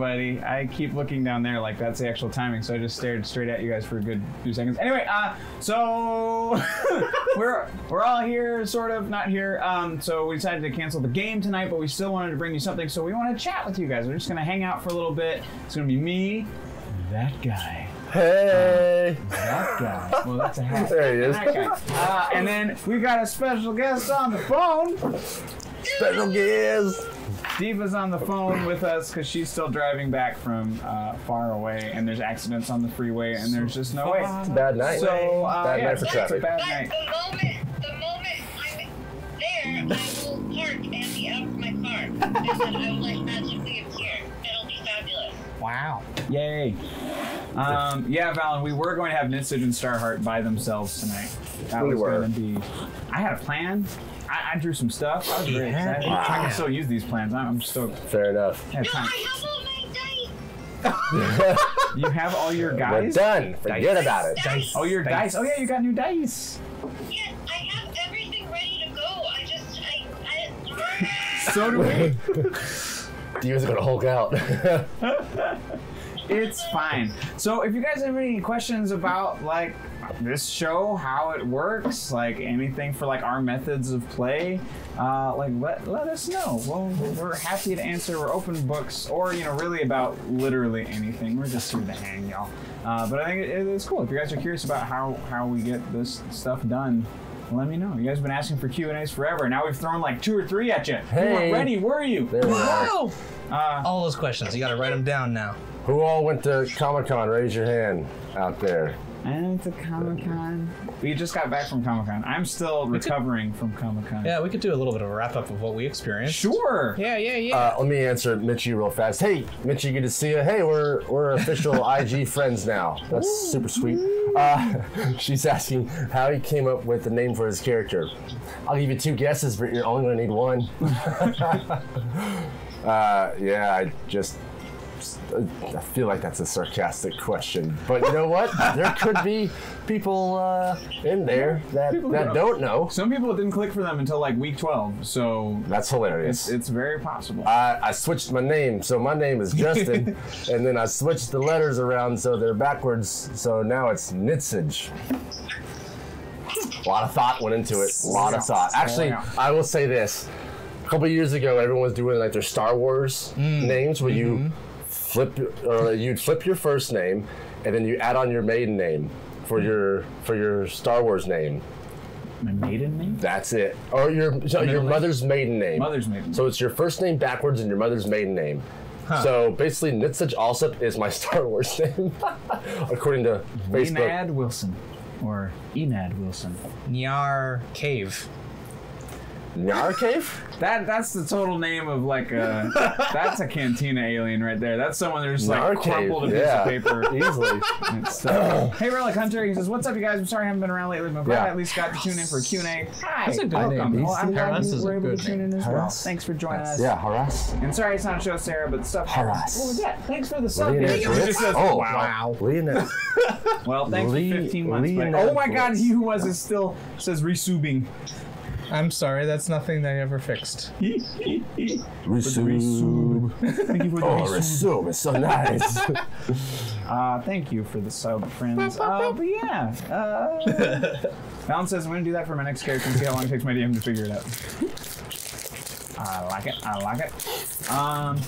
Everybody. I keep looking down there like that's the actual timing, so I just stared straight at you guys for a good few seconds. Anyway, uh, so we're we're all here, sort of, not here. Um, so we decided to cancel the game tonight, but we still wanted to bring you something. So we want to chat with you guys. We're just gonna hang out for a little bit. It's gonna be me, that guy. Hey! That guy. Well, that's a hat. There he is. Uh, and then we got a special guest on the phone. Special guest. Diva's on the phone with us because she's still driving back from uh, far away, and there's accidents on the freeway, and there's just no way. Bad night. So uh, Bad yeah, night for it's a traffic. bad But night. the moment, the moment I'm there, I will park and be out of my car. And then I will like magically appear. It'll be fabulous. Wow. Yay! Um, yeah, Valen, we were going to have Nitsage and Starheart by themselves tonight. That We was were. going to be. I had a plan. I, I drew some stuff. I was very Yeah. excited. I can still use these plans. I'm I'm stoked. Fair enough. I have No. I have all my dice. You have all your guys. We're guys. done. Forget about it. Dice. Oh, your dice. Oh yeah, you got new dice. Yeah, I have everything ready to go. I just, I, I. So do we. Diva's gonna Hulk out. It's fine. So if you guys have any questions about like this show, how it works, like anything for like our methods of play, uh, like let, let us know. Well, we're happy to answer. We're open books, or you know, really about literally anything. We're just here to hang, y'all. Uh, but I think it, it's cool. If you guys are curious about how how we get this stuff done. Let me know. You guys have been asking for Q and A's forever. Now we've thrown like two or three at you. You Hey. weren't ready, were you? there we are. Wow. Uh, All those questions. You got to write them down now. Who all went to Comic Con? Raise your hand out there. And to Comic Con. We just got back from Comic Con. I'm still recovering from Comic Con. Yeah, we could do a little bit of a wrap up of what we experienced. Sure. Yeah, yeah, yeah. Uh, let me answer Mitchie real fast. Hey, Mitchie, good to see you. Hey, we're we're official IG friends now. That's super sweet. Uh, she's asking how he came up with the name for his character. I'll give you two guesses, but you're only gonna need one. uh, yeah, I just. I feel like that's a sarcastic question, but you know what? There could be people uh, in there that, People that don't know. Some people it didn't click for them until like week 12, so That's hilarious. it's it's very possible. I, I switched my name, so my name is Justin, and then I switched the letters around so they're backwards, so now it's Nitsage. A lot of thought went into it. A lot of thought. Actually, I will say this: a couple years ago, everyone was doing like their Star Wars names, where you flip or you'd flip your first name, and then you add on your maiden name for hmm. your for your Star Wars name. My maiden name? That's it. Or your so your name? mother's maiden name. Mother's maiden. So it's your first name backwards and your mother's maiden name. So basically, Nitsage Alsup is my Star Wars name, according to Facebook. Enad Wilson. Or Enad Wilson. Nyar Cave. Nyar Cave? That that's the total name of like a that's a cantina alien right there. That's someone that just like Nyar Cave, crumpled a piece yeah, of paper. easily. It's, uh, hey Relic Hunter, he says, "What's up, you guys? I'm sorry I haven't been around lately, but I'm glad Yeah. I at least got to tune in for Q&A. Hi, That's a good welcome. name. Well, I'm glad Harass you is a were able to good tune in as well. Harass. Thanks for joining us. Yeah, harass. And sorry it's not a show, Sarah, but stuff. Harass. What was that? Thanks for the sub. Leonard He Blitz? just says, oh, wow. Leonard. Well, thanks Lee- for 15 months. But, Leonard oh my God, Blitz. he who was is still says resubing. I'm sorry, that's nothing they ever fixed. Resume. Thank you for the Oh, resub. resume. It's so nice. Uh, thank you for the sub, friends. Uh, but yeah, uh, Valen says I'm gonna do that for my next character and see how long it takes my DM to figure it out. I like it. I like it. Um,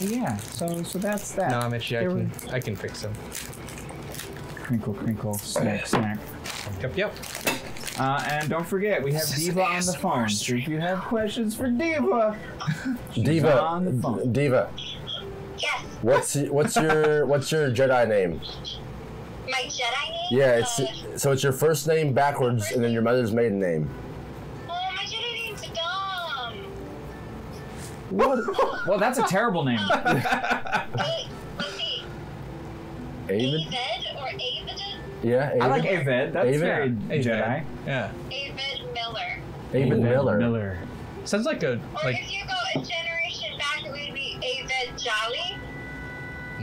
yeah. So so that's that. No, Mitchie, I There can we- I can fix them. Crinkle, crinkle, snack, snack. Yep, yep. Uh, and don't forget, we have Diva on the phone. So if you have questions for Diva, Diva. on the phone. Diva. Yes, What's what's your what's your Jedi name? my Jedi name. Yeah, it's Uh, so it's your first name backwards and then your mother's maiden name. oh, my Jedi name's Dom. what? Well, that's a terrible name. Hey, let's see. Avid? Aved or Avid? Yeah, Avid. I like Aved. That's Aved? very Aved. Jedi. Yeah. Avid Miller. Avid Miller. Miller. Sounds like a Or like if you go a generation back, it would be Avid Jolly.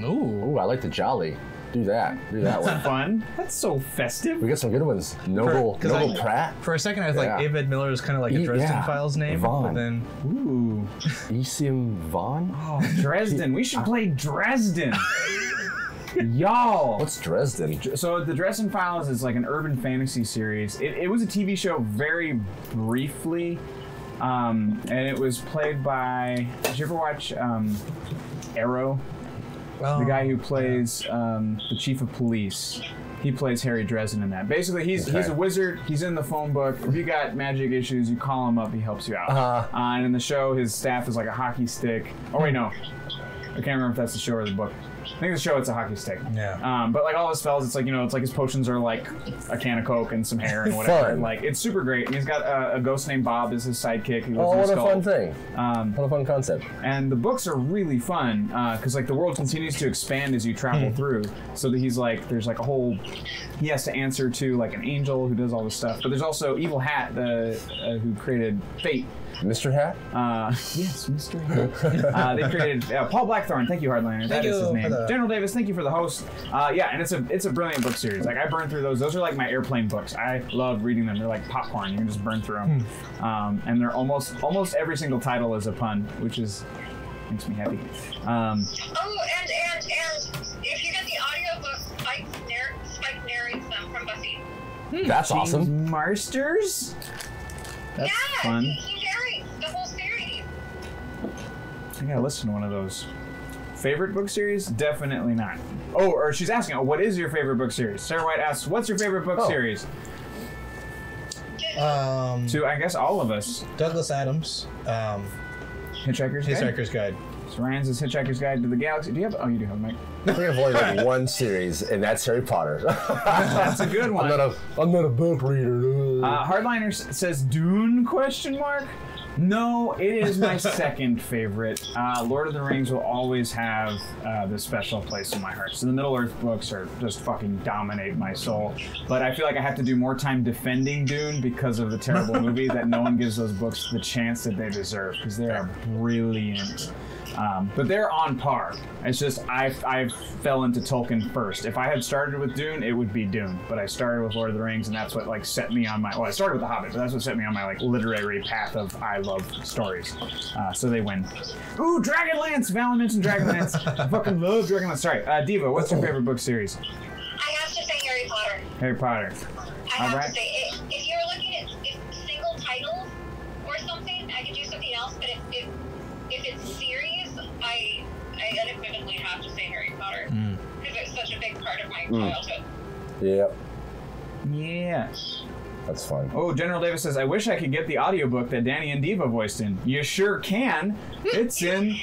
ooh. Ooh, I like the Jolly. Do that. Do that one. Fun. That's so festive. We got some good ones. Noble, 'cause I- Noble Pratt, For a second, I was Yeah. like, David Miller is kind of like a Ye- Dresden yeah. Files name, Vaughn. but then Ooh. Isim Vaughn. Oh, Dresden. We should play Dresden. Y'all. What's Dresden? So the Dresden Files is like an urban fantasy series. It, it was a TV show very briefly, um, and it was played by. Did you ever watch um, Arrow? The guy who plays um, the chief of police. He plays Harry Dresden in that. Basically, he's he's a wizard. He's in the phone book. If you got magic issues, you call him up. He helps you out. Uh-huh. Uh, and in the show, his staff is like a hockey stick. Oh wait, no, I can't remember if that's the show or the book. I think the show it's a hockey stick. Yeah. Um, but like all his spells, it's like you know, it's like his potions are like a can of coke and some hair and whatever. Fun. Like it's super great. And he's got a, a ghost named Bob as his sidekick. Who lives Oh, in what a skull. fun thing! Um, What a fun concept. and the books are really fun because like the world continues to expand as you travel through so that he's like there's like a whole he has to answer to like an angel who does all this stuff but there's also evil hat the uh, who created fate Mr. Hat. uh, yes mr Hat. uh, they created uh, paul blackthorn thank you hardliner That Thank is you his name the- general davis thank you for the host uh, yeah and it's a it's a brilliant book series like i burn through those those are like my airplane books i love reading them they're like popcorn you can just burn through them um, and they're almost almost every single title is a pun which is makes me happy um, Oh, and and and if you get the audiobook, Spike, narr- Spike narrates them from Buffy. That's James awesome. Marsters. That's yeah, fun. He, he narrates the whole series. I gotta listen to one of those. Favorite book series? Definitely not. Oh, or she's asking, oh, what is your favorite book series? Sarah White asks, what's your favorite book Oh. series? um, To, I guess, all of us. Douglas Adams, um, Hitchhiker's Guide? Hitchhiker's Guide. So Ryan's is Hitchhiker's Guide to the Galaxy. Do you have, oh, you do have, Mike. I think I've only read one series, and that's Harry Potter. That's a good one. I'm one. not a I'm not a book reader. Uh, Hardliner says Dune question mark. No, it is my second favorite. Uh, Lord of the Rings will always have uh, this special place in my heart. So the Middle Earth books are just fucking dominate my soul. But I feel like I have to do more time defending Dune because of the terrible movie that no one gives those books the chance that they deserve because they are brilliant. Um, but they're on par. It's just I I fell into Tolkien first. If I had started with Dune, it would be Dune. But I started with Lord of the Rings, and that's what like set me on my. Well, I started with The Hobbit, but that's what set me on my like literary path of I love stories. Uh, so they win. Ooh, Dragonlance! Valen mentioned Dragonlance. I fucking love Dragonlance. Sorry, uh, Diva. What's your favorite book series? I have to say Harry Potter. Harry Potter. I have Alright. to say, if, if you're looking at if single titles or something, I could do something else. But if if, if it's series, I I unequivocally have to say Harry Potter hmm. because it's such a big part of my hmm. childhood. yeah, Yeah. that's fun. Oh, General Davis says, I wish I could get the audiobook that Danny and Diva voiced in. You sure can. It's in.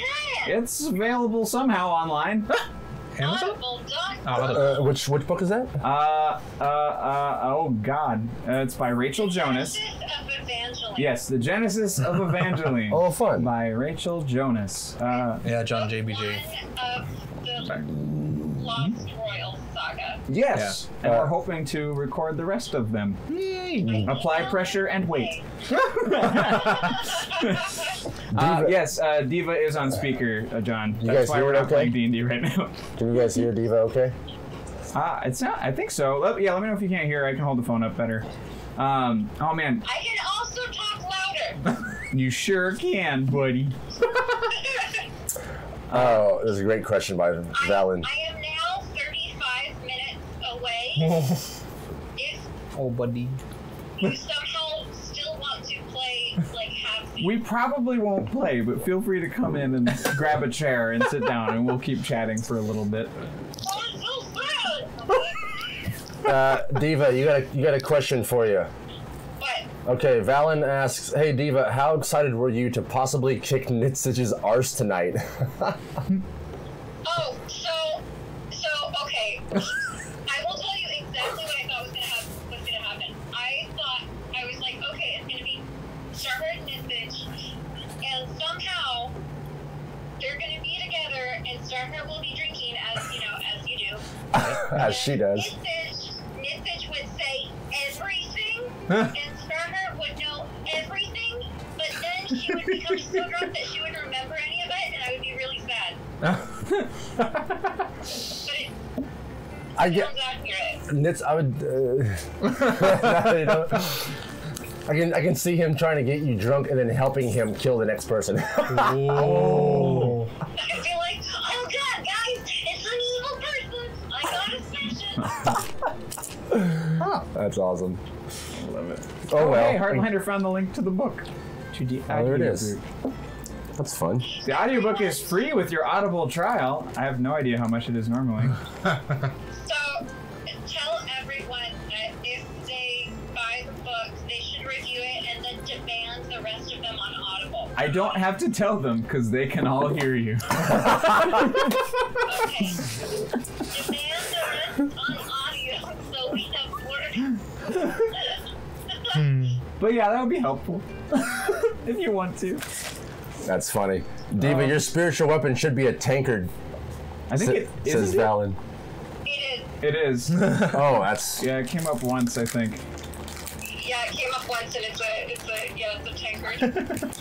It's available somehow online. Amazon? Audible dot Oh, hold on. Uh, which which book is that? Uh, uh, uh, oh God. Uh, it's by Rachel Jonas. Genesis of Evangeline. Yes, The Genesis of Evangeline. Oh, fun. By Rachel Jonas. Uh, yeah, John JBJ. One of the Lost Royal saga. yes. And Uh, we're hoping to record the rest of them. Apply pressure and wait. Uh, yes, uh, Diva is on speaker, uh, John. You That's guys why hear we're it not okay? playing D&D right now. Can you guys hear Diva? Okay. Uh, it's not. I think so. Let, yeah, let me know if you can't hear. I can hold the phone up better. Um, oh man, I can also talk louder. you sure can, buddy. Oh, this is a great question by Valen. I am now 35 minutes away. if Oh, buddy. you somehow still want to play, like, have We probably won't play, but feel free to come in and grab a chair and sit down, and we'll keep chatting for a little bit. Oh, so! Uh, Diva, you got a you got a question for you. But Okay, Valen asks, "Hey Diva, how excited were you to possibly kick Nitzich's arse tonight?" Oh, so, so okay. I will tell you exactly what I thought was gonna happen. Was gonna happen. I thought I was like, okay, it's gonna be Starboard and Nithage, and somehow they're gonna be together, and Starboard will be drinking, as you know, as you do. As she does. Nithage, Nithage would say everything, and Starboard would know everything, but then she would become so drunk that she wouldn't remember any of it, and I would be really sad. But it, I get Sounds. Nitz. I would. Uh, you know, I can I can see him trying to get you drunk and then helping him kill the next person. Oh. I feel like, oh god, guys, it's an evil person. I got a mission. That's awesome. I love it. Oh, well. Hey, Hardliner found the link to the book. To the Oh, there it audiobook. is. That's fun. The audiobook is free with your Audible trial. I have no idea how much it is normally. So, tell everyone that if they buy the book, they should review it and then demand the rest of them on Audible. I don't have to tell them because they can all hear you. Okay. demand the rest on audio so we have words. But yeah, that would be helpful if you want to. That's funny. Diva, Um, your spiritual weapon should be a tankard. I think sa- it says isn't it? Valen. it is. It is. Oh, that's yeah, it came up once, I think. Yeah, it came up once and it's a, it's a, yeah, it's a tankard.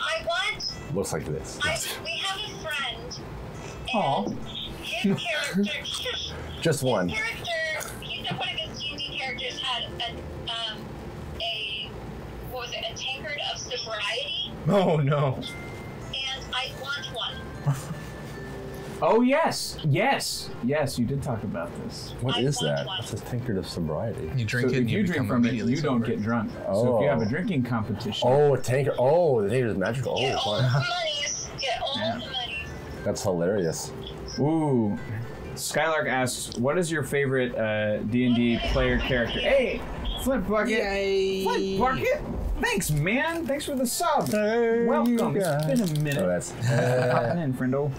I want looks like this. I, we have a friend, Aw. and his character, Just one. his character, he said one of his D&D characters had a, um, a, what was it, a tankard of sobriety, Oh no. and I want one. Oh yes, yes, yes. You did talk about this. What I is want that? one. What's a tankard of sobriety? You drink so it if and you, you become drink from it, immediately you don't sober. get drunk. So if you have a Oh. drinking competition, Oh, a tankard. Oh, the tankard is magical. Get Oh, all fun. the monies, get all Yeah. the monies. That's hilarious. Ooh. Skylark asks, "What is your favorite uh, D&D player character?" Hey, Flint Bucket. Yay! Flint Bucket. Thanks, man. Thanks for the sub. Hey, Welcome. you It's guys. been a minute. Oh, that's Popping in, friendo.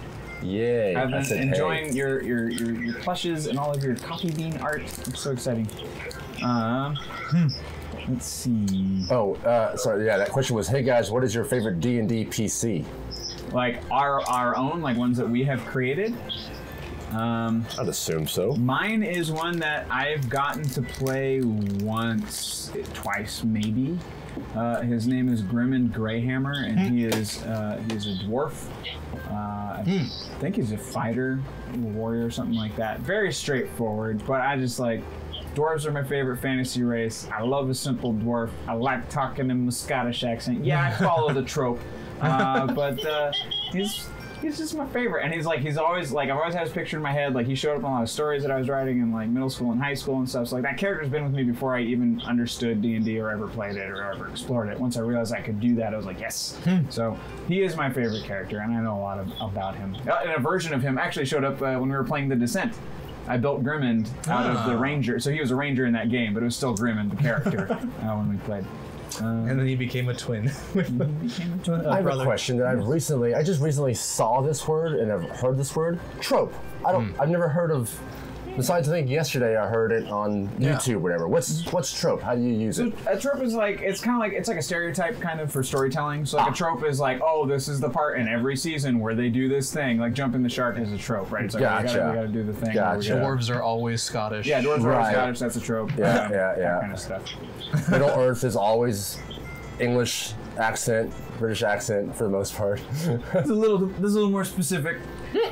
yay. I've been said, enjoying hey. your, your, your your plushes and all of your coffee bean art. It's so exciting. Um, hmm. let's see. Oh, uh, sorry. Yeah, that question was, hey guys, what is your favorite D and D PC? Like our our own, like ones that we have created. Um, I'd assume so. Mine is one that I've gotten to play once, twice maybe. Uh, his name is Grimmin Greyhammer, and he is uh, he's a dwarf. Uh, I think he's a fighter, warrior, something like that. Very straightforward, but I just like dwarves are my favorite fantasy race. I love a simple dwarf. I like talking in my Scottish accent. Yeah, I follow the trope, uh, but uh, he's he's just my favorite. And he's like he's always like I've always had his picture in my head. Like he showed up in a lot of stories that I was writing in like middle school and high school and stuff. So like that character's been with me before I even understood D and D or ever played it or ever explored it. Once I realized I could do that, I was like yes. So he is my favorite character, and I know a lot of, about him. Uh, and a version of him actually showed up uh, when we were playing the Descent. I built Grimmond out of the Ah. Ranger, so he was a Ranger in that game, but it was still Grimmond, the character, uh, when we played. And then he became a twin. with a I have brother. a question that I've recently, I just recently saw this word and I've heard this word, trope. I don't, hmm. I've never heard of. Besides, I think yesterday I heard it on Yeah. YouTube, or whatever. What's what's trope? How do you use it? a trope is like it's kind of like it's like a stereotype kind of for storytelling. So like a trope is like oh this is the part in every season where they do this thing like jumping the shark is a trope right? It's like we, Gotcha. gotta, we gotta do the thing. where we Gotcha. gotta- Dwarves are always Scottish. Yeah, dwarves are Right. always Scottish. That's a trope. Yeah, yeah, that yeah. kind of stuff. Middle Earth is always English accent, British accent for the most part. It's a little this is a little more specific,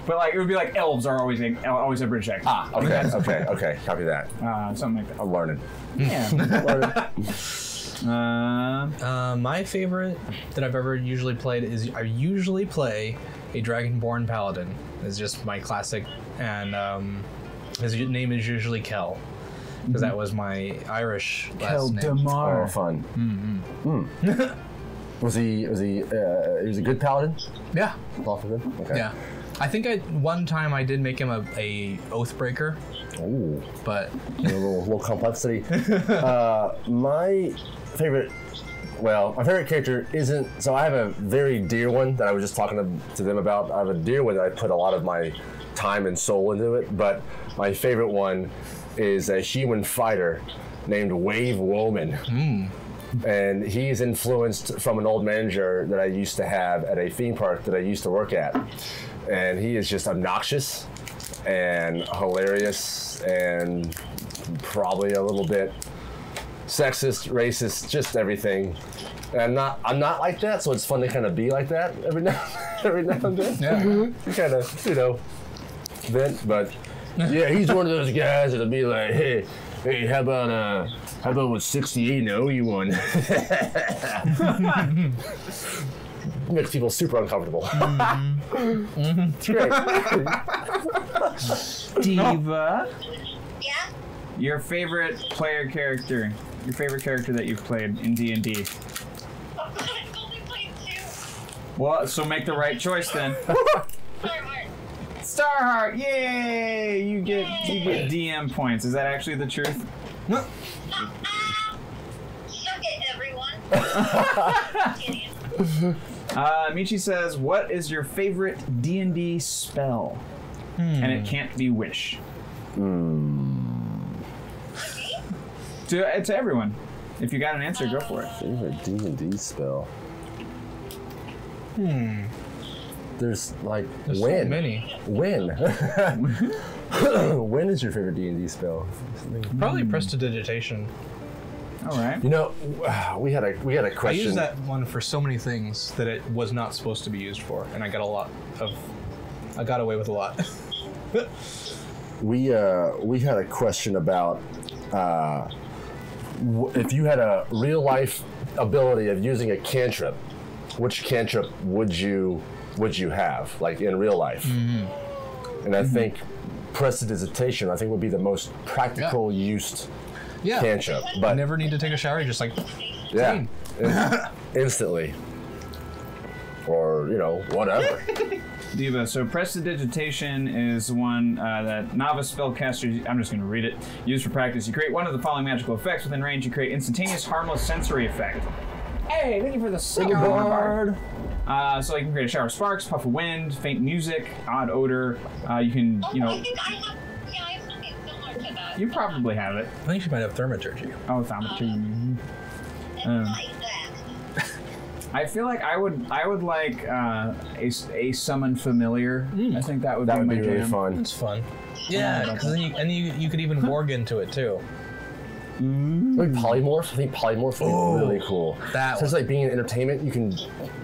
but like it would be like elves are always a, always a British accent. ah, okay, okay, okay. Copy that. Uh, something like that. I'm learning. Yeah. Um, Uh, my favorite that I've ever usually played is I usually play a Dragonborn Paladin. It's just my classic, and um, his name is usually Kel, because that was my Irish last name. Oh, fun. Mm-hmm. was he? Was he? Uh, he was a good paladin. Yeah, him. Okay. yeah. I think I one time I did make him a, a oath breaker, Ooh. but a little, little complexity. uh, my favorite, well, my favorite character isn't. So I have a very dear one that I was just talking to, to them about. I have a dear one that I put a lot of my time and soul into it. But my favorite one is a human fighter named Wave Woman. And he's influenced from an old manager that I used to have at a theme park that I used to work at. And he is just obnoxious and hilarious and probably a little bit sexist, racist, just everything. And I'm not I'm not like that, so it's fun to kind of be like that every now every now and then. Yeah. kind of, you know, vent, but Yeah, he's one of those guys that'll be like, hey, hey, how about uh, how about with 68 and 0 you won? Makes people super uncomfortable. it's mm-hmm. great. Diva, Yeah? your favorite player character, your favorite character that you've played in D and D. God, I've only played two. Well, so make the right choice then. Sorry, Mark. Starheart, yay! You get you get DM points. Is that actually the truth? Ah, suck it, everyone. Uh, Michi says, "What is your favorite D and D spell?" And it can't be wish. To uh, to everyone. If you got an answer, go for it. Favorite D and D spell. Hmm. There's like There's so win. many. Win. Win is your favorite D and D spell. Probably prestidigitation. All right. You know, we had a we had a question. I used that one for so many things that it was not supposed to be used for, and I got a lot of. I got away with a lot. we uh, we had a question about uh, w- if you had a real life ability of using a cantrip, which cantrip would you would you have like in real life? And I think prestidigitation I think would be the most practical used yeah. cantrip, but Never need to take a shower. You're just like, yeah, in- instantly, or you know whatever. Diva. So prestidigitation is one uh, that novice spellcasters. I'm just going to read it. Use for practice. You create one of the following magical effects within range. You create instantaneous, harmless sensory effect. Hey, thank you for the second Bard. Uh, so you can create a shower of sparks, puff of wind, faint music, odd odor. Uh, you can, Oh, you I know, think I have. Yeah, I have something similar to that. you probably have it. I think she might have thaumaturgy. Oh, thaumaturgy. Um, like that. I feel like I would, I would like uh, a, s- a summon familiar. I think that would That be would my be really fun. It's fun. Yeah, 'cause then you, and you, you could even warg into it too. Mm. Like polymorph, I think polymorph would be oh. really cool. that so it's one. like being in entertainment, you can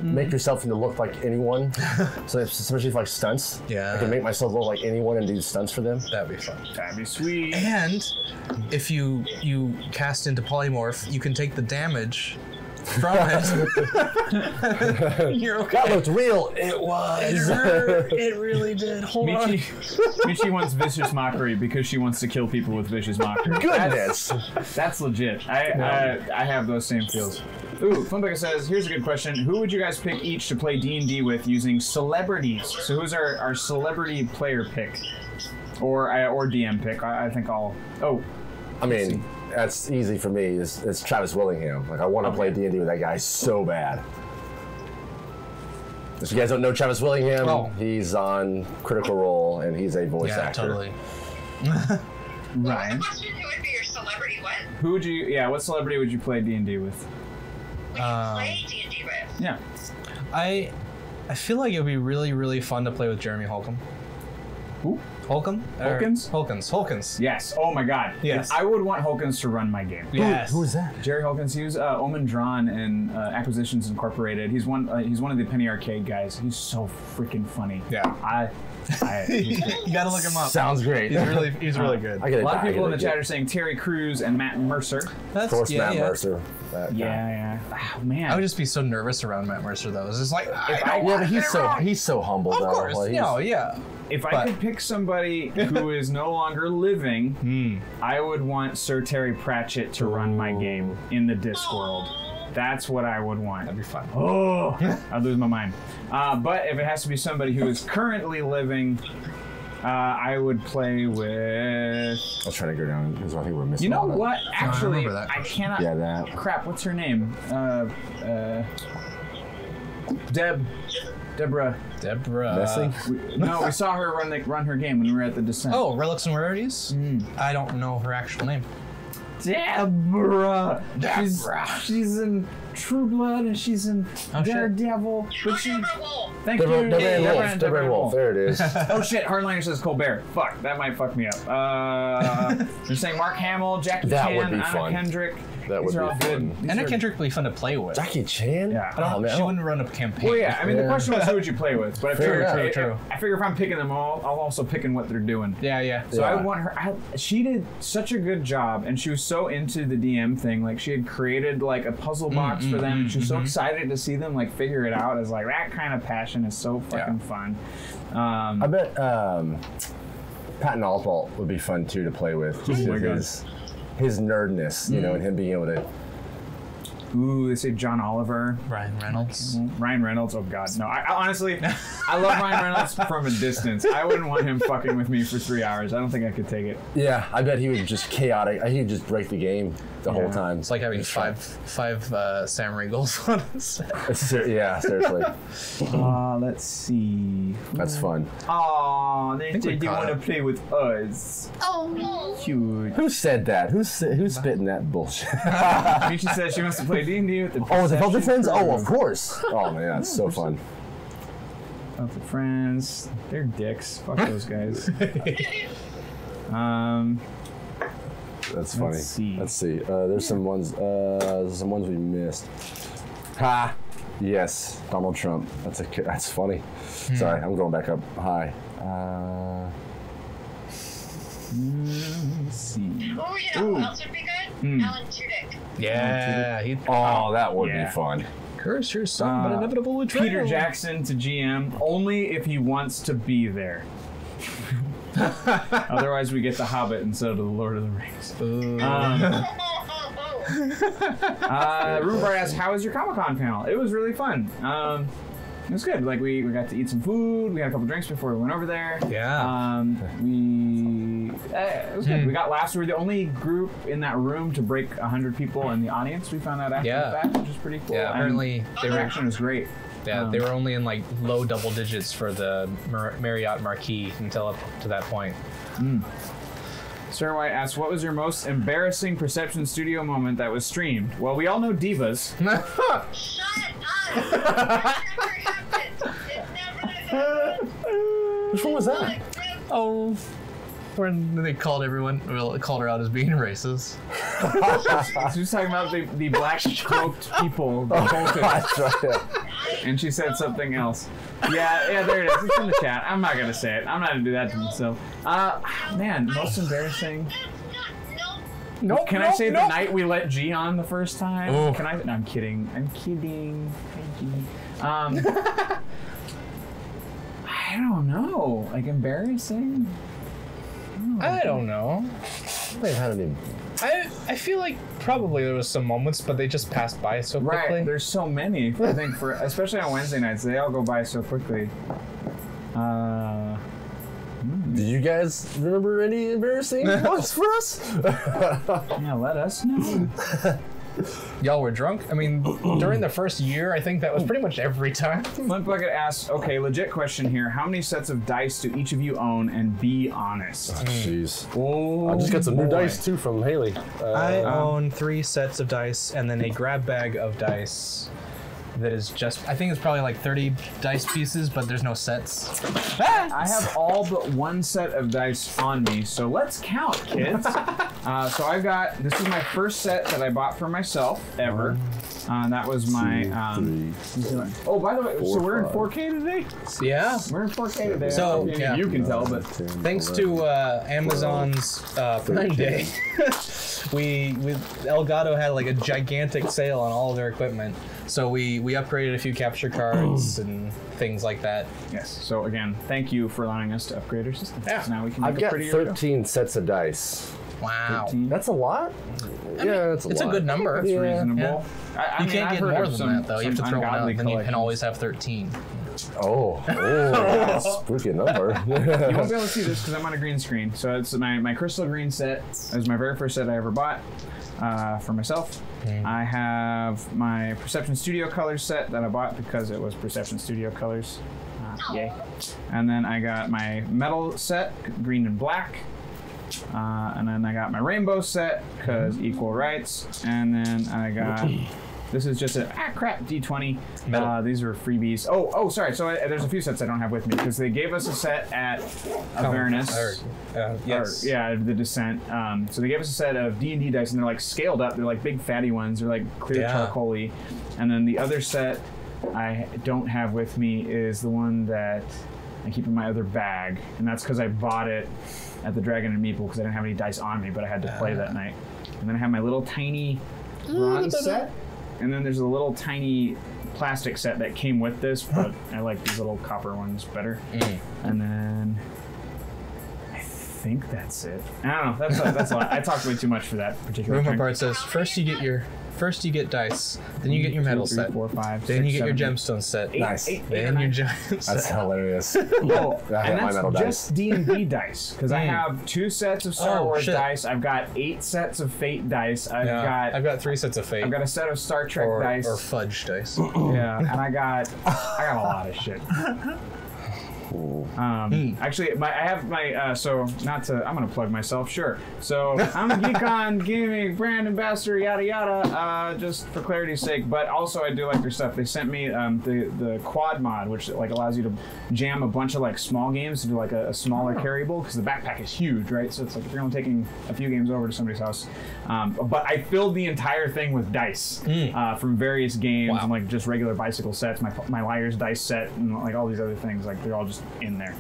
make yourself into look like anyone. so if- especially for like stunts, Yeah. I can make myself look like anyone and do stunts for them. That'd be fun. That'd be sweet. And if you you cast into polymorph, you can take the damage from it. You're okay. That looked real. It It was. hurt. It really did. Hold on. Michi, Michi wants vicious mockery because she wants to kill people with vicious mockery. Goodness. That's legit. I, I I have those same feels. Ooh, Funbucket says, here's a good question. Who would you guys pick each to play D&D with using celebrities? So who's our, our celebrity player pick? Or or DM pick? I, I think I'll... Oh, I mean, that's easy for me. It's, it's Travis Willingham. Like I want to play D and D with that guy so bad. If you guys don't know Travis Willingham, Oh. he's on Critical Role and he's a voice Yeah, actor. totally. Ryan. The question who would be your celebrity what? Who would you... Yeah, what celebrity would you play D&D with? We Um, play D&D with. Yeah. I I feel like it would be really really fun to play with Jeremy Holcomb. Who? Holcomb? Or- Holkins? Holkins. Holkins. Yes. Oh my god. Yes. I would want Holkins to run my game. Yes. Who is that? Jerry Holkins, he was uh, Omin Dran in uh, Acquisitions Incorporated. He's one. Uh, he's one of the Penny Arcade guys. He's so freaking funny. Yeah. I. I you gotta look him up. Sounds great. He's really he's really good. I get a lot of people in the it. chat are saying Terry Crews and Matt Mercer. That's Of course, yeah, Matt yeah. Mercer. That guy. Yeah, yeah. Oh man. I would just be so nervous around Matt Mercer though. It's just like I If I- Yeah, but he's so wrong. he's so humble Of though. course, Like, no, yeah. If I could pick somebody who is no longer living, Hmm. I would want Sir Terry Pratchett to run my game in the Discworld. That's what I would want. That'd be fun. Oh, I'd lose my mind. Uh, but if it has to be somebody who is currently living, uh, I would play with. I was trying to go down because I think we're missing. You know one. what? Actually, remember that. I cannot. Yeah, that. Crap. What's her name? Uh, uh, Deb. Deborah. Deborah. Messing? We, no, we saw her run the, run her game when we were at the descent. Oh, relics and rarities. I don't know her actual name. Deborah. She's, Deborah. she's in True Blood and she's in Oh, shit. Daredevil. But she. Deborah Woll. Thank Deborah, you. Deborah Yeah, and Deborah Woll. and Deborah and Woll. There it is. Oh shit, Hardliner says Colbert. Fuck, that might fuck me up. Uh, they're saying Mark Hamill, Jackie That Chan, would be Anna fun. Kendrick, That would These be are all good. fun. These Anna are- Kendrick would be fun to play with. Jackie Chan? Yeah. I don't, Oh, man, I she don't- wouldn't run a campaign. Well, yeah. I mean, the Yeah. question was who would you play with, but I Fair figure, enough. if- True. I figure if I'm picking them all, I'll also picking what they're doing. Yeah, yeah. So I Yeah. want her. I, she did such a good job, and she was so into the DM thing. Like she had created like a puzzle box for them, and she was so excited to see them like figure it out. As like that kind of passion is so fucking fun. Um, I bet um, Patton Oswalt would be fun too to play with. Just Oh my God. his, his nerdness, you know, hmm. and him being able to. Ooh, they say John Oliver. Ryan Reynolds. Ryan Reynolds. Oh God, no! I, I honestly, I love Ryan Reynolds from a distance. I wouldn't want him fucking with me for three hours. I don't think I could take it. Yeah, I bet he would just chaotic. He would just break the game the Yeah. whole time. It's like having five five uh, Sam Riegels on a set. It's ser- yeah, seriously, Uh, let's see. that's fun. Aw, they think we said they caught want to up. play with us. Oh, Cute. Who said that? Who's who's spitting that bullshit? Michi says she wants to play D&D with the oh, the Delta Perception Friends? Oh, of course. Oh man, that's so fun. Delta Friends. They're dicks. Fuck those guys. um, That's funny. Let's see. Let's see. Uh, there's some ones. Uh, there's some ones we missed. Ha. Yes, Donald Trump. That's a. ki- That's funny. Sorry, I'm going back up. Hi. Uh, let's see. oh, you know who else would be good? Alan Tudyk. Yeah, he oh, that would Yeah. be fun. cursed your son, but Uh, inevitable betrayal. Peter Jackson to GM only if he wants to be there. Otherwise, we get the Hobbit instead of the Lord of the Rings. Ooh. Um, uh, Rhubarb asked, "How was your Comic Con panel?" It was really fun. Um, it was good. Like we, we got to eat some food. We had a couple drinks before we went over there. Yeah. Um, we uh, it was good. Hmm. We got last. We were the only group in that room to break hundred people in the audience. We found out after Yeah. the fact, which is pretty cool. Yeah, And apparently the were reaction was great. yeah um, they were only in like low double digits for the Mar- Marriott Marquis until up to that point. Sarah White asks, "What was your most embarrassing Perception Studio moment that was streamed?" Well, we all know divas. Shut up! It never Which one was that? Oh, when they called everyone, well, called her out as being racist. She was talking about the, the black cloaked people, the cultists, That's right. yeah. and she said something else. Yeah, yeah, there it is. It's in the chat. I'm not gonna say it. I'm not gonna do that to myself. Uh, man, most embarrassing. That's not, Oh, no. Can I say the night we let G on the first time? Oh. Can I? No, I'm kidding. I'm kidding. Thank you. Um, I don't know. Like embarrassing. I don't know. They've had any. I I feel like probably there was some moments, but they just passed by so quickly. Right. There's so many. I think for especially on Wednesday nights, they all go by so quickly. Uh, Do you guys remember any embarrassing ones for us? yeah, let us know. Y'all were drunk. I mean, during the first year, I think that was pretty much every time. Flint Bucket asks, okay, legit question here. How many sets of dice do each of you own? And be honest. Jeez. Oh, I just got some new boy. dice too from Haley. Uh, I own three sets of dice and then a grab bag of dice that is just, I think it's probably like 30 dice pieces, but there's no sets. I have all but one set of dice on me, so let's count, kids. uh, so I've got this is my first set that I bought for myself ever. Uh, that was my. Um, oh, by the way, so we're in 4K today. Yeah. We're in 4K today. So, I don't know if yeah. you can tell, but Thanks to uh, Amazon's uh, Prime Day, we we Elgato had like a gigantic sale on all of their equipment. So we we upgraded a few capture cards and things like that. yes. So again, thank you for allowing us to upgrade our system. Yeah. So now we can make I've a got prettier show. 13 sets of dice. Wow. 13. That's a lot. yeah, that's a It's a good number. That's Yeah. reasonable. Yeah. I, I You mean, can't I've get more than some, that though. You have to throw one out. ungodly Then you can always have 13. Oh, oh, spooky number. You won't be able to see this because I'm on a green screen. So it's my, my crystal green set. It was my very first set I ever bought uh, for myself. I have my Perception Studio Colors set that I bought because it was Perception Studio Colors. Uh, yay. And then I got my metal set, green and black. Uh, and then I got my rainbow set because equal rights. And then I got This is just a ah crap D20. Uh, these are freebies. Oh oh sorry. So I, there's a few sets I don't have with me because they gave us a set at Avernus. Uh, yes. Or, yeah, the Descent. Um, so they gave us a set of D and D dice, and they're like scaled up. They're like big fatty ones. They're like clear Yeah. charcoaly. And then the other set I don't have with me is the one that I keep in my other bag, and that's because I bought it at the Dragon and Meeple because I didn't have any dice on me, but I had to play that uh. night. And then I have my little tiny bronze set, and then there's a little tiny plastic set that came with this, but I like these little copper ones better. Mm. And then I think that's it. I don't know. That's a, that's a lot. I talked way too much for that particular. Room turn. part says first you get your first you get dice, then you get your Two, metal three, set, four, five, then you six, get your gemstone set, eight, Nice. eight, eight then your nine. gem That's set. hilarious. Oh, I have and my that's metal just D and D dice because I have two sets of Star Oh, Wars shit. dice. I've got eight sets of Fate dice. I've Yeah, got I've got three sets of fate. I've got a set of Star Trek or, dice. or fudge dice. yeah, and I got I got a lot of shit. Um, actually, my I have my uh, so not to I'm gonna plug myself. Sure. So I'm a Geekon Gaming brand ambassador, yada yada. Uh, just for clarity's sake, but also I do like their stuff. They sent me um, the the quad mod, which like allows you to jam a bunch of like small games into like a, a smaller carryable because the backpack is huge, right? So it's like if you're only taking a few games over to somebody's house. Um, but I filled the entire thing with dice uh, from various games Wow. and like just regular bicycle sets, my my liar's dice set, and like all these other things. Like they're all just in there.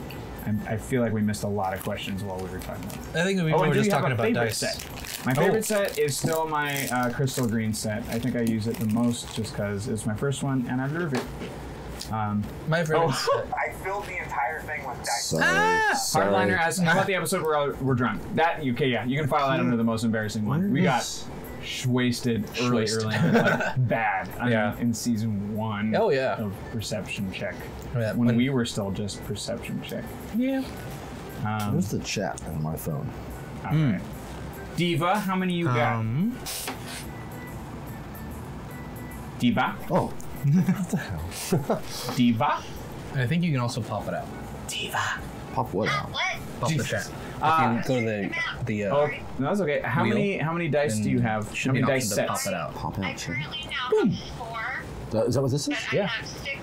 And I feel like we missed a lot of questions while we were talking about. I think we Oh, were just talking about dice. set? My Oh. favorite set is still my uh, crystal green set. I think I use it the most just because it's my first one and I deserve it. Um, My favorite. oh, set. I filled the entire thing with dice. Sorry. sorry. Hardliner asks, how about the episode where we're drunk? That, okay, yeah, you can file that under the most embarrassing one. We got sh- wasted early, Shwasted. early, like bad. I Yeah. mean, in season one. Oh, yeah. Of Perception Check. Yeah, when, when- we were still just Perception Check. Yeah. Um, Where's the chat on my phone? all right. Diva, how many you got? Um, Diva? Oh, what the hell? Diva? I think you can also pop it out. Diva. Pop what out? What? Pop the Jesus. chat. Uh, If you go to the the uh, Oh, no, that's okay. How many how many dice do you have? How many dice option to sets? pop it out. Pop I out, sure. currently now have four, Is that what this is? and Yeah. I have six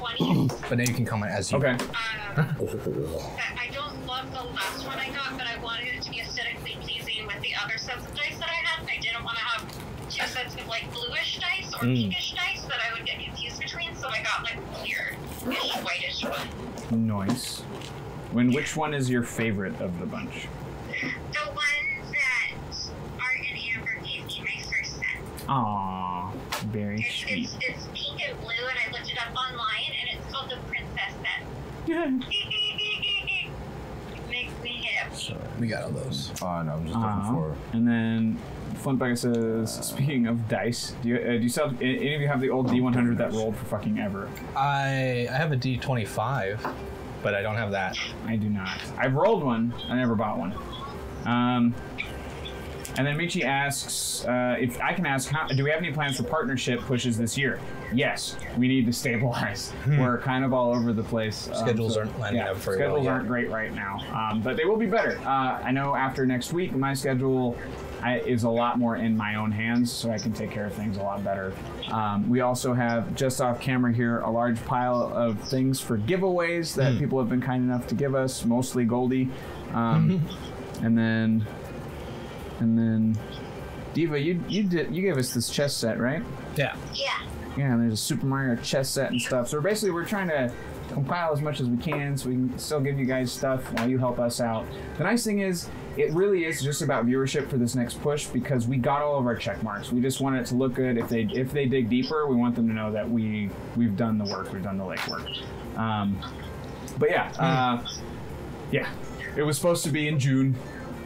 D20s. But now you can comment as you. Okay. Um, I I don't love the last one I got, but I wanted it to be aesthetically pleasing with the other sets of dice that I had. I didn't want to have two sets of like bluish dice or pinkish dice that I would get confused between, so I got like clear-ish, whitish one. Nice. When which one is your favorite of the bunch? The ones that Art and Amber gave me my first set. Aww, very It's, sweet. it's, it's pink and blue, and I looked it up online, and it's called the Princess Set. Makes me happy. We got all those. Oh, no, I'm just looking Uh, for. and then Flintbucket says, speaking of dice, do you, uh, do you still have, any of you have the old D100 that rolled for fucking ever? I I have a D twenty five, but I don't have that. I do not. I've rolled one. I never bought one. Um, and then Michi asks uh, if I can ask, how, do we have any plans for partnership pushes this year? Yes, we need to stabilize. We're kind of all over the place. um, Schedules aren't lining yeah, up very well Schedules aren't great right now, um, but they will be better. Uh, I know after next week, my schedule I, is a lot more in my own hands, so I can take care of things a lot better. Um, we also have just off camera here a large pile of things for giveaways Hmm. that people have been kind enough to give us, mostly Goldie, um, and then and then Diva, you you did you gave us this chess set, right? Yeah. Yeah. Yeah, and there's a Super Mario chess set and stuff. So basically, we're trying to compile as much as we can so we can still give you guys stuff while you help us out. The nice thing is, it really is just about viewership for this next push because we got all of our check marks. We just want it to look good. If they if they dig deeper, we want them to know that we we've done the work. We've done the legwork. Um, but yeah, uh, yeah, it was supposed to be in June,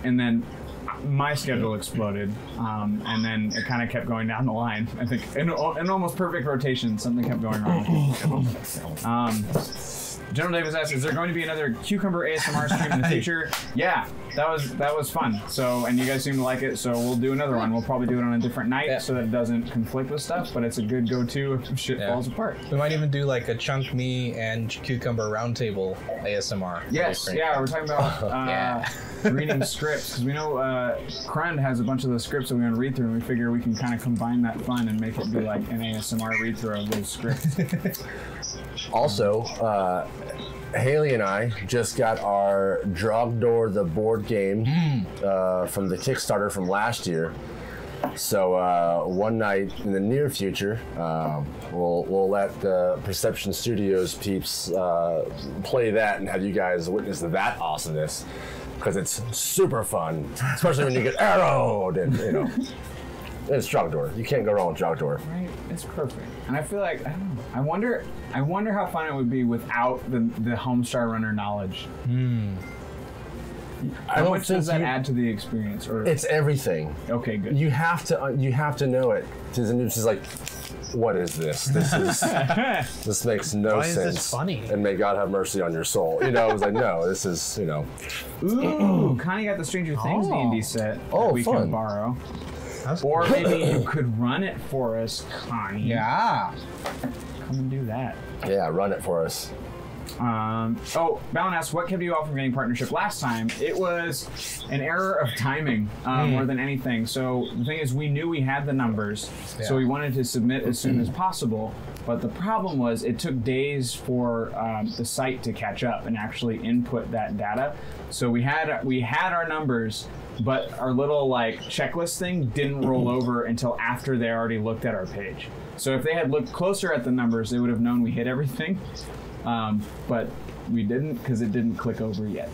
and then my schedule exploded, um, and then it kind of kept going down the line. I think in, in almost perfect rotation, something kept going wrong. with the schedule. Um, General Davis asks, "Is there going to be another cucumber ASMR stream in the future?" Yeah, that was that was fun. So, and you guys seem to like it, so we'll do another one. We'll probably do it on a different night Yeah. so that it doesn't conflict with stuff. But it's a good go-to if shit Yeah. falls apart. We might even do like a chunk me and cucumber roundtable ASMR. Yes, yeah, we're talking about uh, Yeah. reading scripts because we know uh, Krund has a bunch of those scripts that we want to read through, and we figure we can kind of combine that fun and make it be like an ASMR read through of those scripts. Also, uh, Haley and I just got our Trogdor the board game uh, from the Kickstarter from last year. So uh, one night in the near future, um, we'll we'll let the Perception Studios peeps uh, play that and have you guys witness that awesomeness because it's super fun, especially when you get arrowed and you know. It's Trogdor. You can't go wrong with Trogdor. Right? It's perfect. And I feel like I don't know. I wonder I wonder how fun it would be without the the Homestar Runner knowledge. I How don't much does that you- add to the experience? Or It's everything. okay, good. you have to uh, you have to know it. It's it's just like, what is this? This is this makes no Why is sense. this funny? And may God have mercy on your soul. You know, it was like, no, this is you know. Ooh, Connie got the Stranger Things Oh. D&D set Oh, that we fun. can borrow. That's- Or maybe you could run it for us, Connie. yeah. Come and do that. Yeah, run it for us. Um, oh, Balin asks, what kept you off from getting partnership last time? It was an error of timing uh, more than anything. So the thing is, we knew we had the numbers, so we wanted to submit as soon as possible. But the problem was, it took days for um, the site to catch up and actually input that data. So we had we had our numbers, but our little like checklist thing didn't roll over until after they already looked at our page. So if they had looked closer at the numbers, they would have known we hit everything um, but we didn't because it didn't click over yet.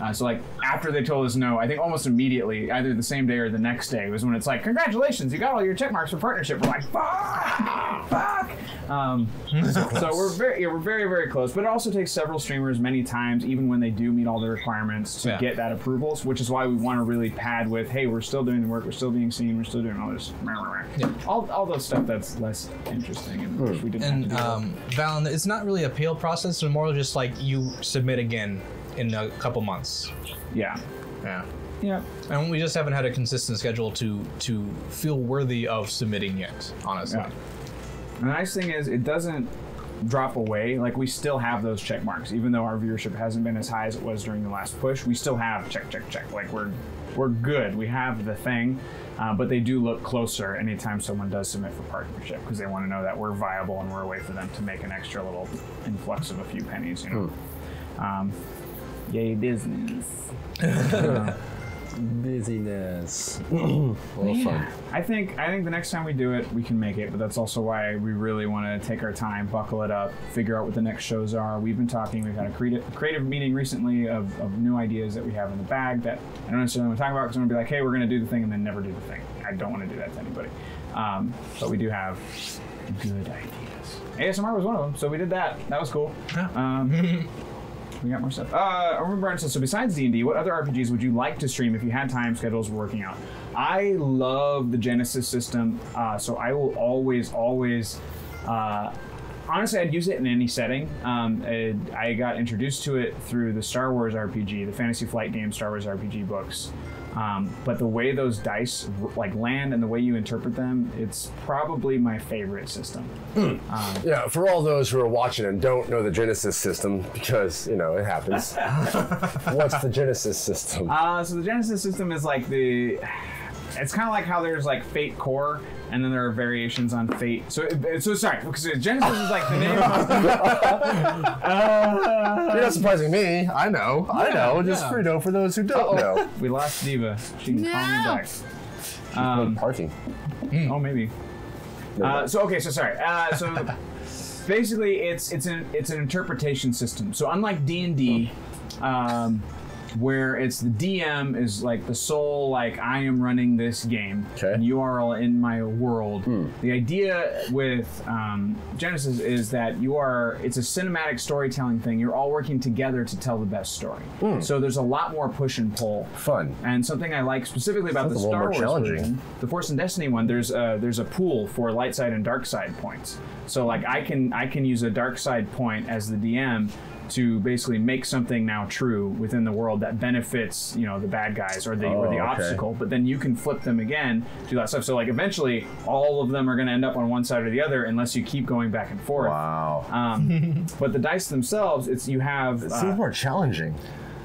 Uh, so like after they told us no, I think almost immediately, either the same day or the next day, was when it's like, congratulations, you got all your check marks for partnership. We're like, fuck, fuck. Um, so we're very, yeah, we're very, very close. But it also takes several streamers many times, even when they do meet all the requirements, to Yeah. get that approvals. Which is why we want to really pad with, hey, we're still doing the work, we're still being seen, we're still doing all this, Yeah. all, all those stuff that's less interesting and wish we didn't have And to do. um, Valen, it's not really a appeal process. It's more just like you submit again in a couple months. yeah, Yeah. yeah. And we just haven't had a consistent schedule to to feel worthy of submitting yet. Honestly. Yeah. The nice thing is, it doesn't drop away. Like we still have those check marks, even though our viewership hasn't been as high as it was during the last push. We still have check, check, check. Like we're we're good. We have the thing, uh, but they do look closer anytime someone does submit for partnership because they want to know that we're viable and we're a way for them to make an extra little influx of a few pennies. You know. Um, yay business. Busyness. well, fun. I think I think the next time we do it, we can make it. But that's also why we really want to take our time, buckle it up, figure out what the next shows are. We've been talking. We've had a creative, creative meeting recently of, of new ideas that we have in the bag that I don't necessarily want to talk about because I'm gonna be like, hey, we're gonna do the thing and then never do the thing. I don't want to do that to anybody. Um, but we do have good ideas. ASMR was one of them, so we did that. That was cool. Yeah. Um, we got more stuff. Uh, says, so besides D&D, what other RPGs would you like to stream if you had time schedules were working out? I love the Genesys system, uh, so I will always, always... Uh, honestly, I'd use it in any setting. Um, it, I got introduced to it through the Star Wars RPG, the Fantasy Flight game, Star Wars RPG books. Um, but the way those dice like land and the way you interpret them, it's probably my favorite system. Yeah, for all those who are watching and don't know the Genesys system, because you know it happens. What's the Genesys system? Uh, so the Genesys system is like the. It's kind of like how there's like Fate Core, and then there are variations on Fate. So, so sorry, because Genesys is like the name. You're not surprising me. I know. I know. Just yeah. for for those who don't know. we lost Diva. She can call me back. Um, Parking. oh, maybe. Uh, so okay, so sorry. Uh, so basically, it's it's an it's an interpretation system. So unlike D and D, um, where it's the DM is like the sole like I am running this game, Okay. and you are all in my world. The idea with um, Genesys is that you are it's a cinematic storytelling thing. You're all working together to tell the best story. So there's a lot more push and pull. Fun. And something I like specifically about Sounds the Star Wars challenging. version, the Force and Destiny one, there's a there's a pool for light side and dark side points. So like I can I can use a dark side point as the DM to basically make something now true within the world that benefits you know the bad guys or the or Oh, the okay. obstacle. But then you can flip them again, do that stuff. So like eventually, all of them are going to end up on one side or the other unless you keep going back and forth. Wow. Um, but the dice themselves, it's you have. it uh, seems more challenging.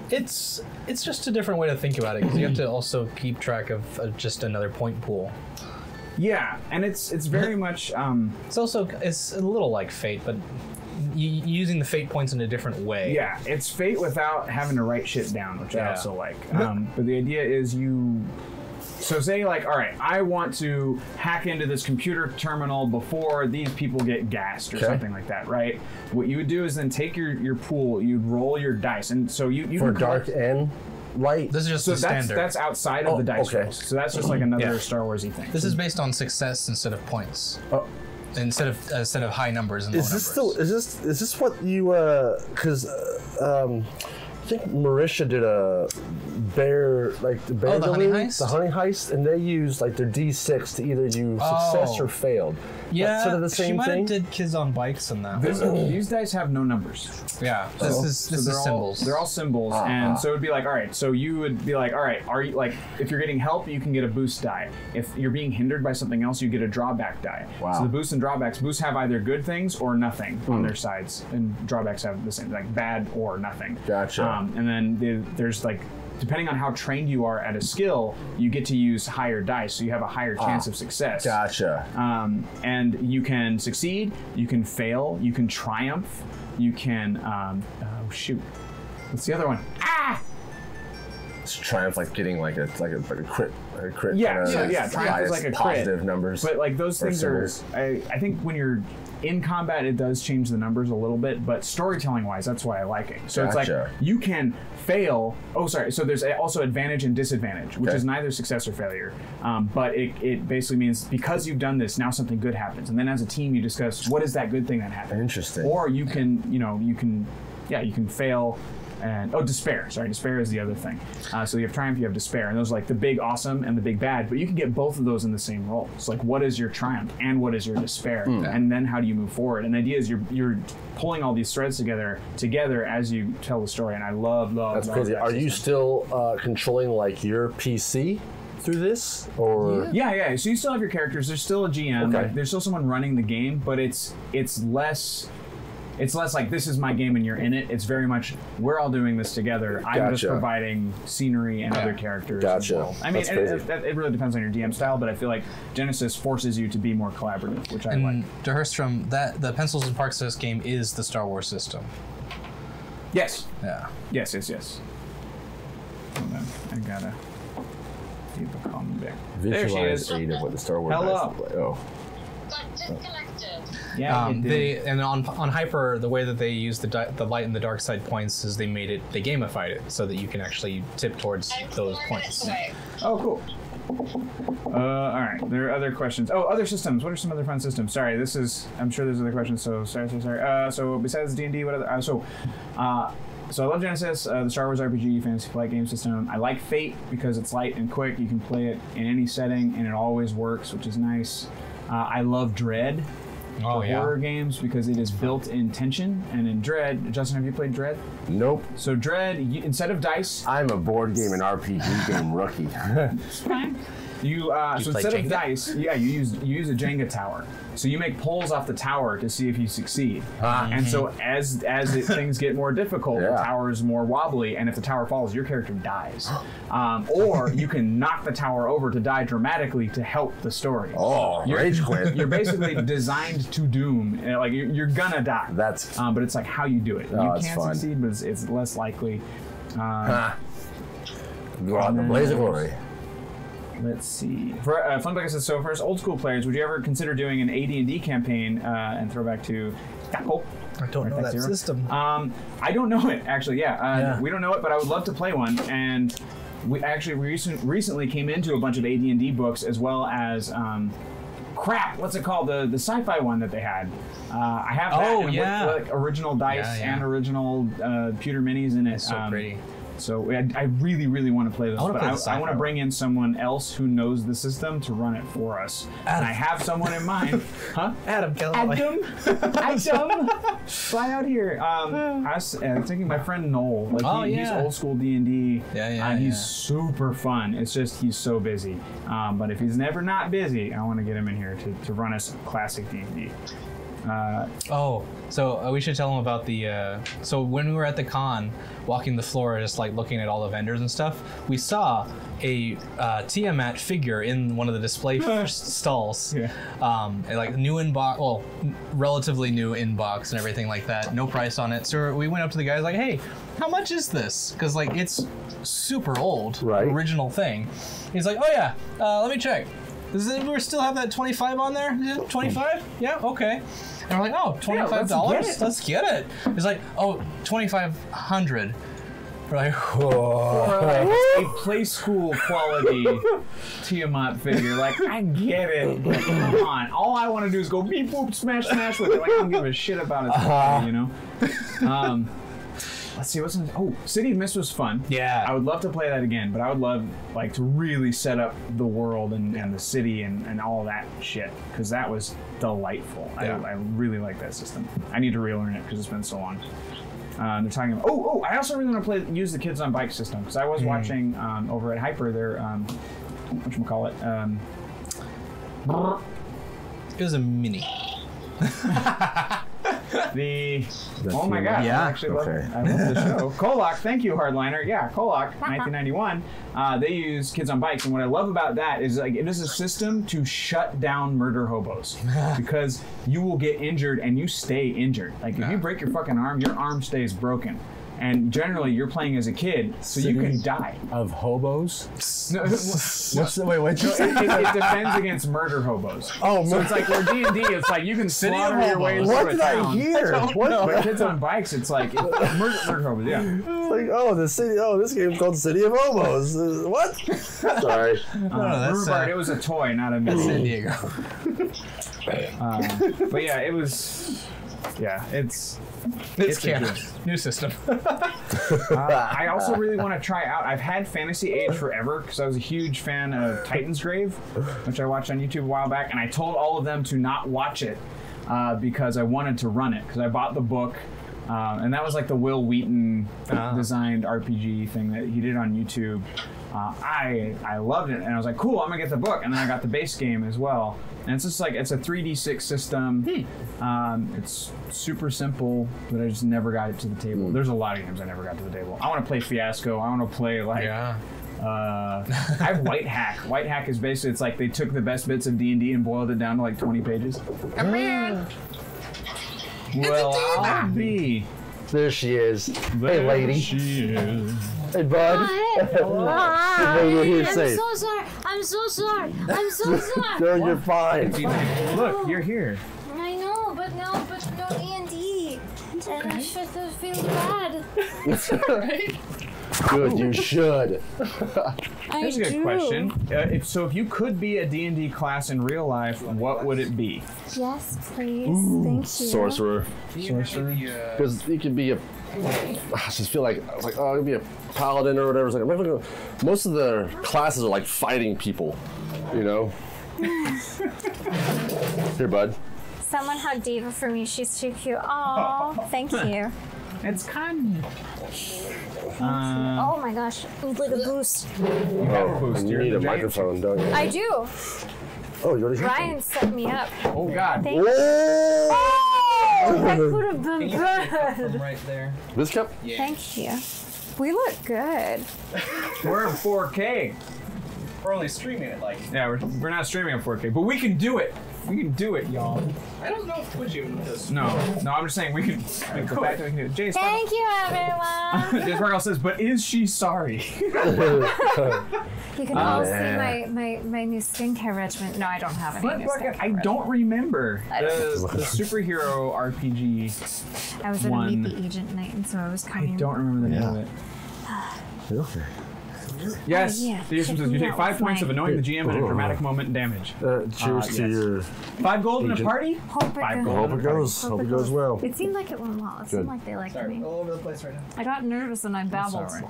It's it's just a different way to think about it because you have to also keep track of uh, just another point pool. yeah, and it's it's very much. Um, It's also it's a little like Fate, but you, using the Fate points in a different way. Yeah, it's fate without having to write shit down, which I also like. Um, but the idea is you. So say like, all right, I want to hack into this computer terminal before these people get gassed or Okay. something like that, right? What you would do is then take your your pool, you'd roll your dice, and so you you For can dark collect- and light. This is just So the that's standard. that's outside of Oh, the dice okay. rolls. So that's just like another Yeah. Star Warsy thing. this is based on success instead of points. Oh. Instead of uh, instead of high numbers Is this numbers. still? Is this? Is this what you? uh Because uh, um, I think Marisha did a bear like the bear Oh, the honey heist? the honey heist, and they used like their D6 to either you success Oh. or failed. yeah, That's sort of the she same might thing. have did kids on bikes in that. This- one. these dice have no numbers. Yeah, this is so this they're is all, symbols. They're all symbols, Uh-huh. and so it'd be like, all right. So you would be like, all right, are you like, if you're getting help, you can get a boost die. If you're being hindered by something else, you get a drawback die. Wow. So the boosts and drawbacks, boosts have either good things or nothing Hmm. on their sides, and drawbacks have the same, like bad or nothing. Gotcha. Um, and then the, there's like. Depending on how trained you are at a skill, you get to use higher dice, so you have a higher chance of success. Gotcha. Um, and you can succeed, you can fail, you can triumph, you can. Um, oh shoot, what's the other one? Ah, It's triumph like getting like a like a like a crit, like a crit. Yeah, yeah, yeah, triumph is like a crit. positive numbers. but like those things are. I, I think when you're in combat, it does change the numbers a little bit, but storytelling wise, that's why I like it. So it's like you can fail. Oh, sorry. So there's also advantage and disadvantage, which Okay. is neither success or failure. Um, but it, it basically means because you've done this, now something good happens, and then as a team, you discuss what is that good thing that happened. Interesting. Or you can, you know, you can, yeah, you can fail. And oh, despair. Sorry, despair is the other thing. Uh, so you have triumph, you have despair, and those are like the big awesome and the big bad. But you can get both of those in the same role. It's like what is your triumph and what is your despair, Hmm. and then how do you move forward? And the idea is you're you're pulling all these threads together together as you tell the story. And I love love. That's love crazy. that Are you still uh, controlling like your PC through this, or Yeah, yeah. So you still have your characters. There's still a GM. Okay. Like, there's still someone running the game, but it's it's less. It's less like this is my game and you're in it. It's very much we're all doing this together. I'm just providing scenery and Yeah. other characters. Gotcha. Well. I mean, That's it, crazy. it, it- it really depends on your DM style, but I feel like Genesys forces you to be more collaborative, which I like. and to Herstrom, that the Pencils and Parks System game is the Star Wars system. Yes, Yeah. yes, yes, yes. Hold on, I gotta. People call me back. There she visualize is. eight of what the Star Wars Hello. like? Oh, Got disconnected. Yeah, Um, they and on on Hyper, the way that they use the di- the light and the dark side points is they made it they gamified it so that you can actually tip towards I'm those points. Oh, cool. Uh, all right. There are other questions. Oh, other systems. What are some other fun systems? Sorry, this is. I'm sure there's other questions. So sorry, sorry, sorry. Uh, so besides D and D, what other? Uh, so, uh, so I love Genesys, uh, the Star Wars RPG fantasy flight game system. I like Fate because it's light and quick. You can play it in any setting, and it always works, which is nice. Uh, I love Dread. Oh for yeah. horror games because it is built in tension and in Dread. Justin, have you played Dread? nope. So Dread, you, instead of dice, I'm a board game and RPG game rookie. You uh, You so play instead of dice, yeah, you use you use a Jenga tower. So you make pulls off the tower to see if you succeed. Ah. And so as as it, things get more difficult, the Yeah. tower is more wobbly, and if the tower falls, your character dies. Um, or you can knock the tower over to die dramatically to help the story. oh, You're- rage quit. You're basically designed to doom. Uh, Like you're, you're gonna die. That's- Um, but it's like how you do it. Oh, you it's can fun. succeed, but it's, it's less likely. Um, Ah. Go out in the blaze of glory. Let's see. For uh, Fun Bucket says so. First, old school players, would you ever consider doing an AD&D campaign uh, and throw back to Taco? I don't know that Zero? system. Um, I don't know it actually. Yeah, uh, Yeah. we don't know it, but I would love to play one. And we actually recent, recently came into a bunch of AD&D books as well as. Um, Crap! What's it called? The the sci-fi one that they had. Uh, I have that Oh, and with, yeah. like original dice Yeah, yeah. and original uh, pewter minis in it. so Um, pretty. So I, I really, really want to play this, I wanna but play I, the sci-fi I want to bring in someone else who knows the system to run it for us. And I have someone in mind, huh? Adam Kelly. Adam, Adam, fly out here. Um, I was uh, thinking my friend Noel. Like Oh, he, he's yeah. old school D and D. Yeah, yeah, And he's yeah. super fun. It's just he's so busy. Um, but if he's never not busy, I want to get him in here to, to run us classic D and D. Uh, Oh, so uh, we should tell them about the. Uh, so when we were at the con, walking the floor, just like looking at all the vendors and stuff, we saw a uh, Tiamat figure in one of the display f- stalls. Yeah. Um, and, like new in box, well, n- relatively new in box and everything like that. No price on it. So we went up to the guys like, "Hey, how much is this?" Because like it's super old, Right. original thing. He's like, "Oh yeah, uh, let me check." Does anyone still have that 25 on there? 25? Yeah, okay. And we're like, oh, $25? let's get it. Let's get it. It's like, oh, 2500 We're like, like a play school quality Tiamat figure. Like, I get it. but Come on. All I want to do is go beep boop smash smash with it. Like I don't give a shit about its quality, you know? Um Let's see what's in, oh City of Mist was fun. Yeah. I would love to play that again, but I would love like to really set up the world and, and the city and, and all that shit because that was delightful. Yeah. I, I really like that system. I need to relearn it because it's been so long. Uh, they're talking about. Oh, oh! I also really want to play use the kids on bike system because I was watching um, over at Hyper their um, what you call it. Um, it was a mini. the The oh my god! Yeah. I actually love, Okay. I love the show. Kollok, thank you, Hardliner. Yeah, Kollok, 1991. Uh, they use kids on bikes, and what I love about that is like it is a system to shut down murder hobos because you will get injured and you stay injured. Like if you break your fucking arm, your arm stays broken. And generally, you're playing as a kid, so you can die. Of hobos? No, What's the wait? What'd you it, say? it, it defends against murder hobos. Oh, So it's like where D and D, it's like you can City of slaughter your way hobos. through What a did I town. hear? What? But kids on bikes, it's like it, murder, murder hobos. Yeah. like, oh, the city. Oh, this game's called City of Hobos. Uh, what? Sorry. Uh, that's, River Bard, uh, it was a toy, not a San. Diego. Um, but yeah, it was. Yeah, it's. It's It's a canon. New system. Uh, I also really want to try out. I've had Fantasy Age forever because I was a huge fan of Titan's Grave, which I watched on YouTube a while back, and I told all of them to not watch it uh, because I wanted to run it because I bought the book. Uh, and that was like the Wil Wheaton Ah. designed RPG thing that he did on YouTube. Uh, I I loved it, and I was like, "Cool, I'm gonna get the book." And then I got the base game as well, and it's just like it's a 3d6 system. Um, it's super simple, but I just never got it to the table. There's a lot of games I never got to the table. I want to play Fiasco. I want to play like yeah. uh, I have White Hack. White Hack is basically it's like they took the best bits of D and D and boiled it down to like 20 pages. Well, I'll be. There she is. Hey, lady. She is. Hey, bud. Oh, Hi. Maybe we're here I'm safe. so sorry. I'm so sorry. I'm so sorry. No, you're fine. Look, you're here. I know, but no, And I should have feel bad. Good, you should. That's a good do. question. Uh, if so, if you could be a D and D class in real life, what would it be? Yes, please. Thank you. Sorcerer. Sorcerer. Because you could be a. I just feel like I was like, oh, I could be a paladin or whatever. It's like gonna. Most of the classes are like fighting people, you know. Here, bud. Someone hug Diva for me. She's too cute. Oh, thank you. It's kind. Uh, Oh my gosh. Ooh, Look at boost. Oh, boost. and you You're need a microphone, don't you? I do. Oh, you already hit Ryan set me up. oh God. Thank Whoa! Oh, that could have been good. right there. This cup? Yeah. Thank you. We look good. We're in 4K. We're only streaming it like. Yeah, we're, we're not streaming on 4K, but we can do it. We can do it, y'all. I don't know if Twitch even does. No, no, I'm just saying we can. Like, the fact that we can do it. Jay Thank you, everyone. Jay Sparkle says, but is she sorry? You can all uh, see my, my, my new skincare regimen. No, I don't have any But new fucking, skincare I don't remember I don't- the, the superhero RPG. I was at a one. Meet the Agent night, and so I was kind of. I coming. don't remember the name Yeah. of it. Okay. Yes, Oh, yeah. the Yusuf says you take five points my- of annoying the GM and a Oh. dramatic moment and damage. Uh, cheers Uh, to yes. your. Five gold in a party? Hope it Five goes. gold. Hope it goes. Hope it goes well. It seemed like it went well. It seemed Good. like they liked Sorry, me. all over the place right now. I got nervous and I babbled. Sorry.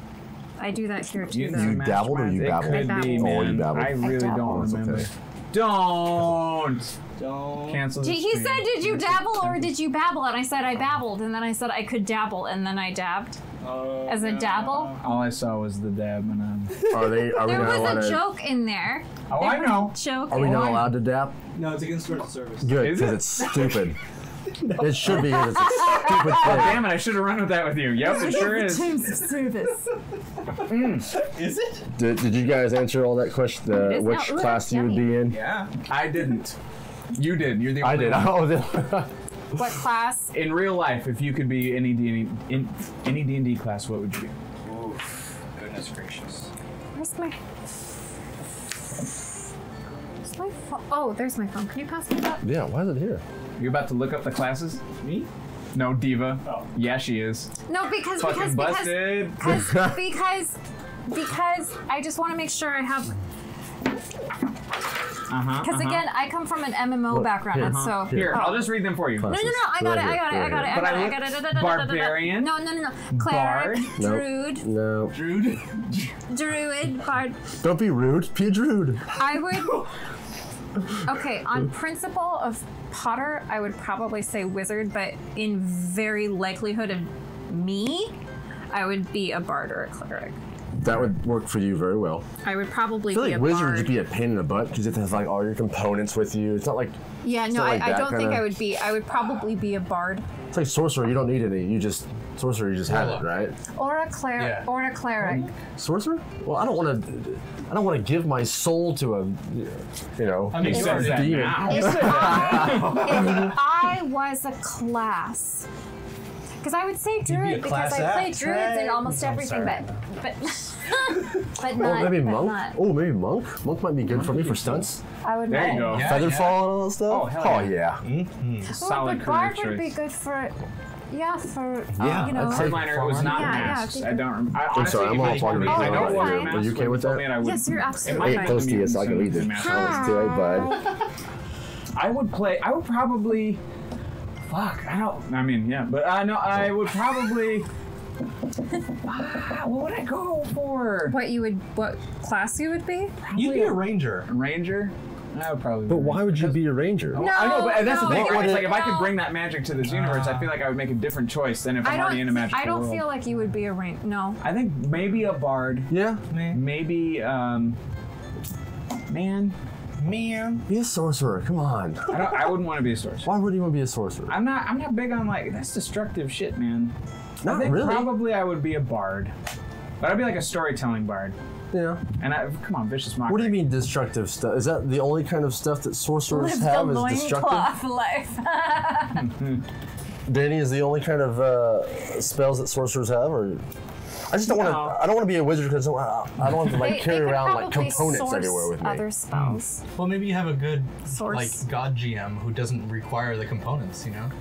I do that here too. You. You dabbled or my- you it babbled? Could I be, babbled. Oh, you babbled. I really dabbled. don't It's remember. okay. Don't Don't. cancel. Did- the he said, "Did you dabble or did you babble?" And I said, "I babbled," and then I said I could dabble, and then I dabbed as a dabble. All I saw was the dab, and um. Are they? Are we There not allowed was a to? joke in there. Oh, There I know. Joke. Are we not allowed to dab? No, it's against commercial service. Good, Is because it? it's stupid. it should be. 'cause It's a stupid Oh, thing. damn it! I should have run with that with you. Yep, it sure is. Terms of service. Is it? Did, did you guys answer all that question? Uh, It is which now- ooh, class you would be in? Yeah. I didn't. You did. You're the I did. one. Oh, the- What class? In real life, if you could be any D in any D and D class, what would you be? Oof. Goodness gracious. Where's my? Where's my phone? Oh, there's my phone. Can you pass me that? yeah. Why is it here? You're about to look up the classes? Me? No, diva. Oh. Yeah, she is. No, because Fucking because because busted. because because because I just want to make sure I have. Uh-huh. Because again, I come from an MMO background, and so Here, I'll just read them for you. No, no, no! I got it! I got it! I got it! I got I it! I got it! Barbarian? No, no, no, no! Cleric, druid, No. Druid? druid, bard. Don't be rude. Be a druid. I would. Okay, on principle of Potter, I would probably say wizard, but in very likelihood of me, I would be a bard or a cleric. That would work for you very well. I would probably I feel be like a wizard bard. would be a pain in the butt because it has like all your components with you. It's not like yeah, no, like I, I don't think kinda- I would be. I would probably be a bard it's like sorcerer. You don't need any. You just sorcerer. You just have it, right? or a cleric Yeah. or a cleric. Sorcerer? Well, I don't want to. I don't want to give my soul to a, you know, I mean, He you says already that demon. If I, if I was a class, because I would say druid a because class I play act, druids in almost I'm everything, sorry. but but but Oh, maybe but monk. not. Oh, maybe monk. Monk might be good for me for stunts. I would. There you know. go. Yeah, Feather yeah. fall and all that stuff. Oh, hell yeah. Ooh, mm-hmm. Solid but career bard choice. would be good for. Yeah, for Yeah, you know. I'd Hardliner, it was not Yeah, yeah, masks. I I don't remember. I, I'm sorry, I'm if all you told talking me- about I you. Are you okay would with that? me I would- Yes, you're absolutely might Hey, be fine. close to you, so I can read mutants it. and masks. Let's do it, bud. I would play. I would probably. Fuck. I don't. I mean, yeah, but uh, know I would probably. Ah, what would I go for? What you would? What class you would be? You'd be a ranger. Ranger. I would probably. But be why would you be a ranger? No, I know, but that's no, the thing. no, right? It's like if I could bring that magic to this universe, I feel like I would make a different choice than if I I'm don't. already in a magical I don't world. feel like you would be a ranger. No. I think maybe a bard. Yeah. Maybe, um, man. Man. Be a sorcerer. Come on. I don't. I wouldn't want to be a sorcerer. Why would you want to be a sorcerer? I'm not. I'm not big on like that's destructive shit, man. I Not think really. probably I would be a bard, but I'd be like a storytelling bard. Yeah. And I come on, vicious mockery. What do you mean destructive stuff? Is that the only kind of stuff that sorcerers Live have? Is destructive? loincloth life. Danny is the only kind of uh, spells that sorcerers have, or I just don't want to. I don't want to be a wizard because I uh, don't, I don't want to like They- they carry could around like components everywhere with me. Other spells. Well, maybe you have a good Source. like god GM who doesn't require the components. You know.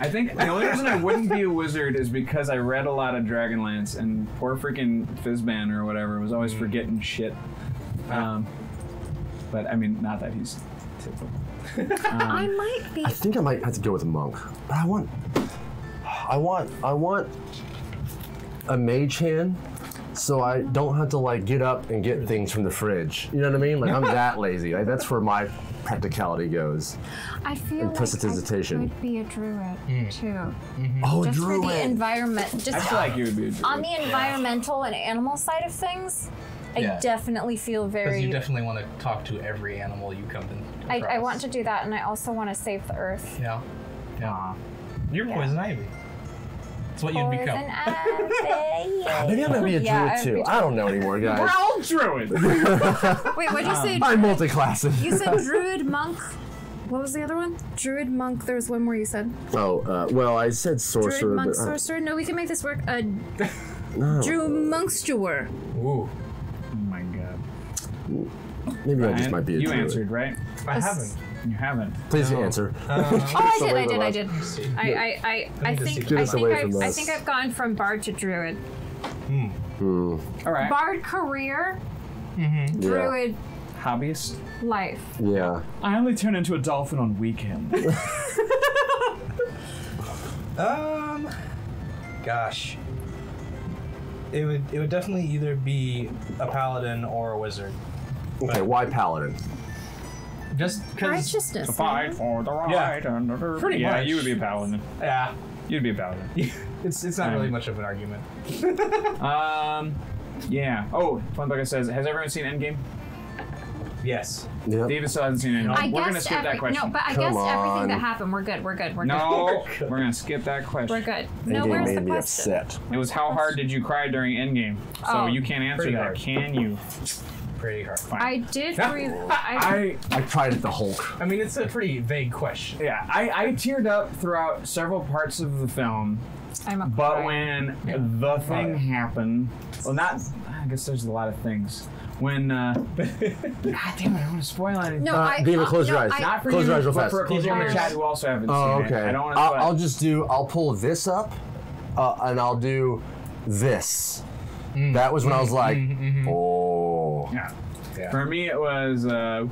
I think the only reason I wouldn't be a wizard is because I read a lot of Dragonlance and poor freaking Fizban or whatever was always hmm. forgetting shit. Um, but I mean, not that he's typical. I um, might be. I think I might have to go with a monk, but I want, I want, I want a mage hand, so I don't have to like get up and get things from the fridge. You know what I mean? Like I'm that lazy. Like that's where my practicality goes. I feel and like precipitation. I could be a druid hmm. too. Mm-hmm. Oh, Just for the environment. Just I feel like you would be a druid. on the environmental and animal side of things. I Yeah. definitely feel Because very. you definitely want to talk to every animal you come in. I, I want to do that, and I also want to save the earth. Yeah. Yeah. You're Yeah. poison ivy. That's what you'd become. Maybe I'm gonna be a Yeah, druid I'd too. I don't know anymore, guys. We're all druids. Wait, what'd you say? I'm multi-classing. You said druid monk. What was the other one? Druid monk. There was one more you said. Oh, uh, well, I said sorcerer. Druid monk but uh, sorcerer. No, we can make this work. Uh, no. Drew monkster. Ooh. oh my god. maybe I just might be a you druid. You answered, right? I haven't. You haven't. Please No. answer. Uh, Oh, I did. I did. I did. see. I, I, I, I think. Get I us think. away I've, from I us. think I've gone from bard to druid. All right. Bard career, Yeah. druid Hobbyist. life. Yeah. I only turn into a dolphin on weekends. Um. Gosh. It would it would definitely either be a paladin or a wizard. Okay, why paladin? Just because. Righteousness. Fight man. for the Yeah. right. and- Pretty yeah, much. you would be a paladin. Yeah. You'd be a paladin. It's it's not Um, really much of an argument. Um, yeah. Oh, Funbucket says, has everyone seen Endgame? Yes. Yep. David still hasn't seen Endgame. I We're gonna guessed skip that every, question. no, but I Come guessed on. everything that happened. We're good. We're good. We're good. No, we're gonna skip that question. We're good. No, Endgame where's the made me question? upset. It was how hard did you cry during Endgame? So Oh. you can't answer Pretty that, hard. can you? Pretty hard. Fine. I did. Re- I, I I cried at the Hulk. I mean, it's a pretty vague question. yeah, I, I teared up throughout several parts of the film, I'm a but cry. when the thing Right. happened, well, not. I guess there's a lot of things. When, uh, God damn it, I don't want to spoil anything. no, Uh, I, David, uh, close no, your eyes. I, Not for Close you, your eyes real but fast. for people Close in your the eyes. chat who also haven't Oh, seen okay. it. I don't want to I'll, I'll just do. I'll pull this up, uh, and I'll do this. That was when I was like, oh. Yeah. Yeah. For me, it was uh,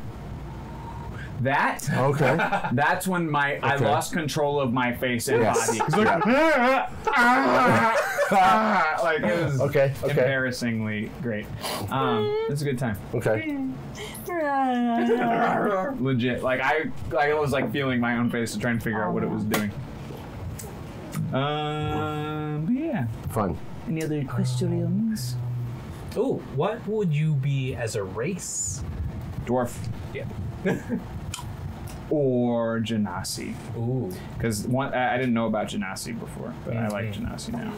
that. Okay. That's when my I Okay. lost control of my face and Yes. body. 'Cause like, like it was Okay, okay. embarrassingly great. Um, it's a good time. Okay. Legit. Like I, like I was like feeling my own face to try and figure out what it was doing. Um, but yeah. Fun. Any other questions? Ooh, what would you be as a race? Dwarf Yeah. or Genasi? Ooh. Because one, I I didn't know about Genasi before, but I like mm-hmm. Genasi now.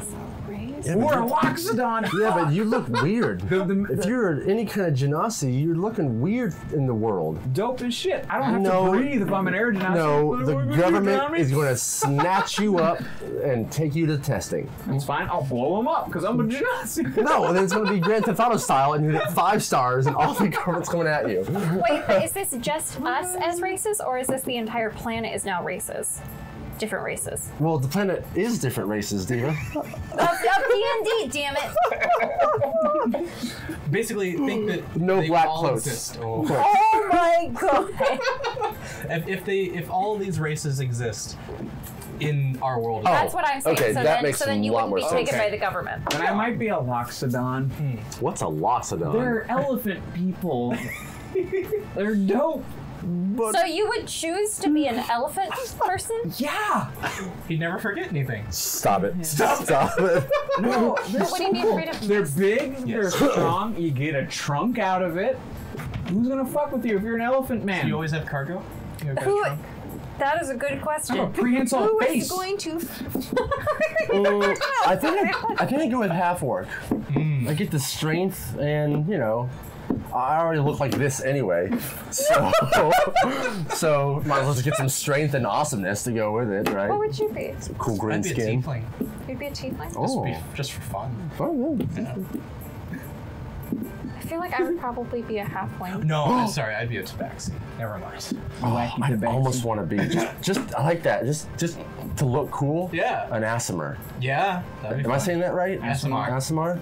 Yeah, Or but a Loxodon. yeah, but you look weird. The- the- if you're any kind of genasi, you're looking weird in the world. dope as shit. I don't have No. to breathe if I'm an air Genasi. No, the what- what- government is going to snatch you up and take you to testing. That's fine. I'll blow them up because I'm a Genasi. No, then it's going to be Grand Theft Auto style, and you get five stars, and all the government's coming at you. Wait, but is this just us as races, or is this the entire planet is now races? Different races. Well, the planet is different races, Diva. Of, of D&D, damn it! Basically, think that No they black all clothes. exist. Oh. Oh my god! if, if they if all these races exist in our world, oh, That's what I'm saying. okay, so that then, makes so then you lot wouldn't be more taken sense. by the government. Then I might be a Loxodon. Hmm. What's a Loxodon? They're elephant people. They're dope. So you would choose to be an elephant person? Yeah. he'd never forget anything. Stop it. Stop, Stop it. No, they're What do you mean freedom? They're big. They're strong. You get a trunk out of it. Who's gonna fuck with you if you're an elephant man? Do you always have cargo? You have Who? trunk? That is a good question. I have a prehensile Who is face. going to? Uh, I think I, I think I go with half orc. I get the strength, and you know, I already look like this anyway, so so might as well just get some strength and awesomeness to go with it, right? What would you be? Cool green skin. I'd be a skin. tiefling. You'd be a tiefling? Oh. Just, Oh, be, just for fun. fun, yeah. I feel like I would probably be a halfling. No, I'm sorry, I'd be a tabaxi. Never mind. Wacky oh, I tabaxi. almost want to be just, just I like that, just just to look cool. Yeah. An Aasimar. Yeah. That'd be Am I fun. saying that right? Aasimar. Aasimar.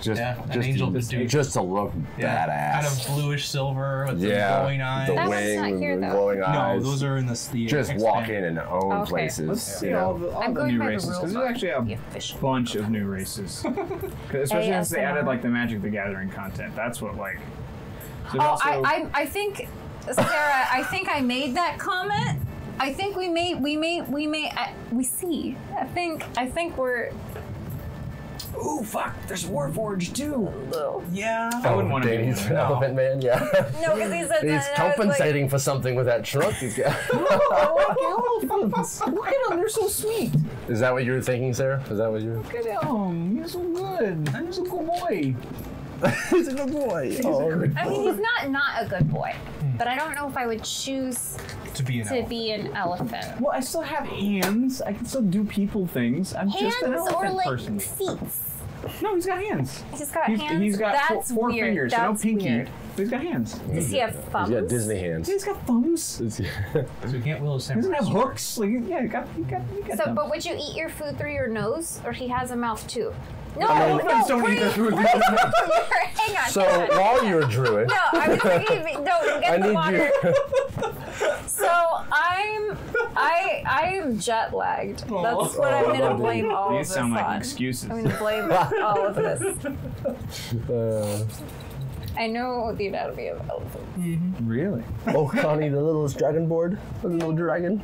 Just, Yeah, an just, angel just, dude. just to look Yeah, badass. Kind of bluish silver with yeah, the glowing eyes. the That wing, not here, the glowing no, eyes. those are in the, the just expand. walk in and own Okay. places. Let's see you know? all the, all the new races rules. because there's actually a official. bunch of new races. Especially since they added like the Magic the Gathering content. That's what like. there's Oh, also- I, I, I think, Sarah, I think I made that comment. I think we may, we may, we may, I, we see. I think, I think we're. Ooh, fuck! There's Warforged too. Yeah. I wouldn't want to be. Danny's No. Elephant Man, yeah. No, because he said He's that. and I was compensating for something with that trunk. he's got. elephants. Look at them. They're so sweet. Is that what you were thinking, Sarah? Is that what you? Look at him. He's so good. He's a good boy. He's a good boy. Oh. Like, I mean, he's not not a good boy, but I don't know if I would choose To be an to elf. be an elephant. Well, I still have hands. I can still do people things. I'm just an Hands elephant or like person. feet. No, he's got hands. He's got He's, hands. he's got four, That's four weird. fingers, That's no pinky. weird. But he's got hands. Does he have thumbs? He's got Disney hands. He's got thumbs. So we can't will He doesn't have hooks. Like, yeah, he got, he got, he got So, them. but would you eat your food through your nose, or he has a mouth too? No, I mean, no, elephants don't eat breathe, their food. Hang on. So hang on. while you're a druid, No, I was thinking, no, I get the need water. you. So I'm, I, I am jet lagged. That's what I'm gonna blame all These of this sound like on. excuses. I'm gonna blame all of this. Uh, I know the anatomy of elephants. Really? oh, Connie, the littlest dragon board, the little dragon.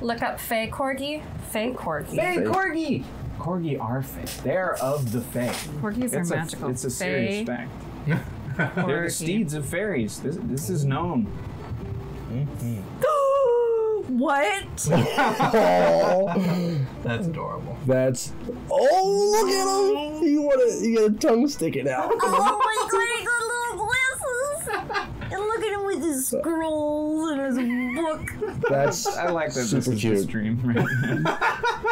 Look up Fey Corgi. Fey Corgi. Hey, corgi. Corgi are fey. They're of the fey. Corgis are a, magical. it's a serious Fey fact. They're the steeds of fairies. This, this is known. what? That's adorable. that's. Oh, look at him! You want to? You got a tongue sticking out. oh my god, he got little glasses! And look at him with his scrolls and his book. That's. I like that this Super is cute. the stream right now.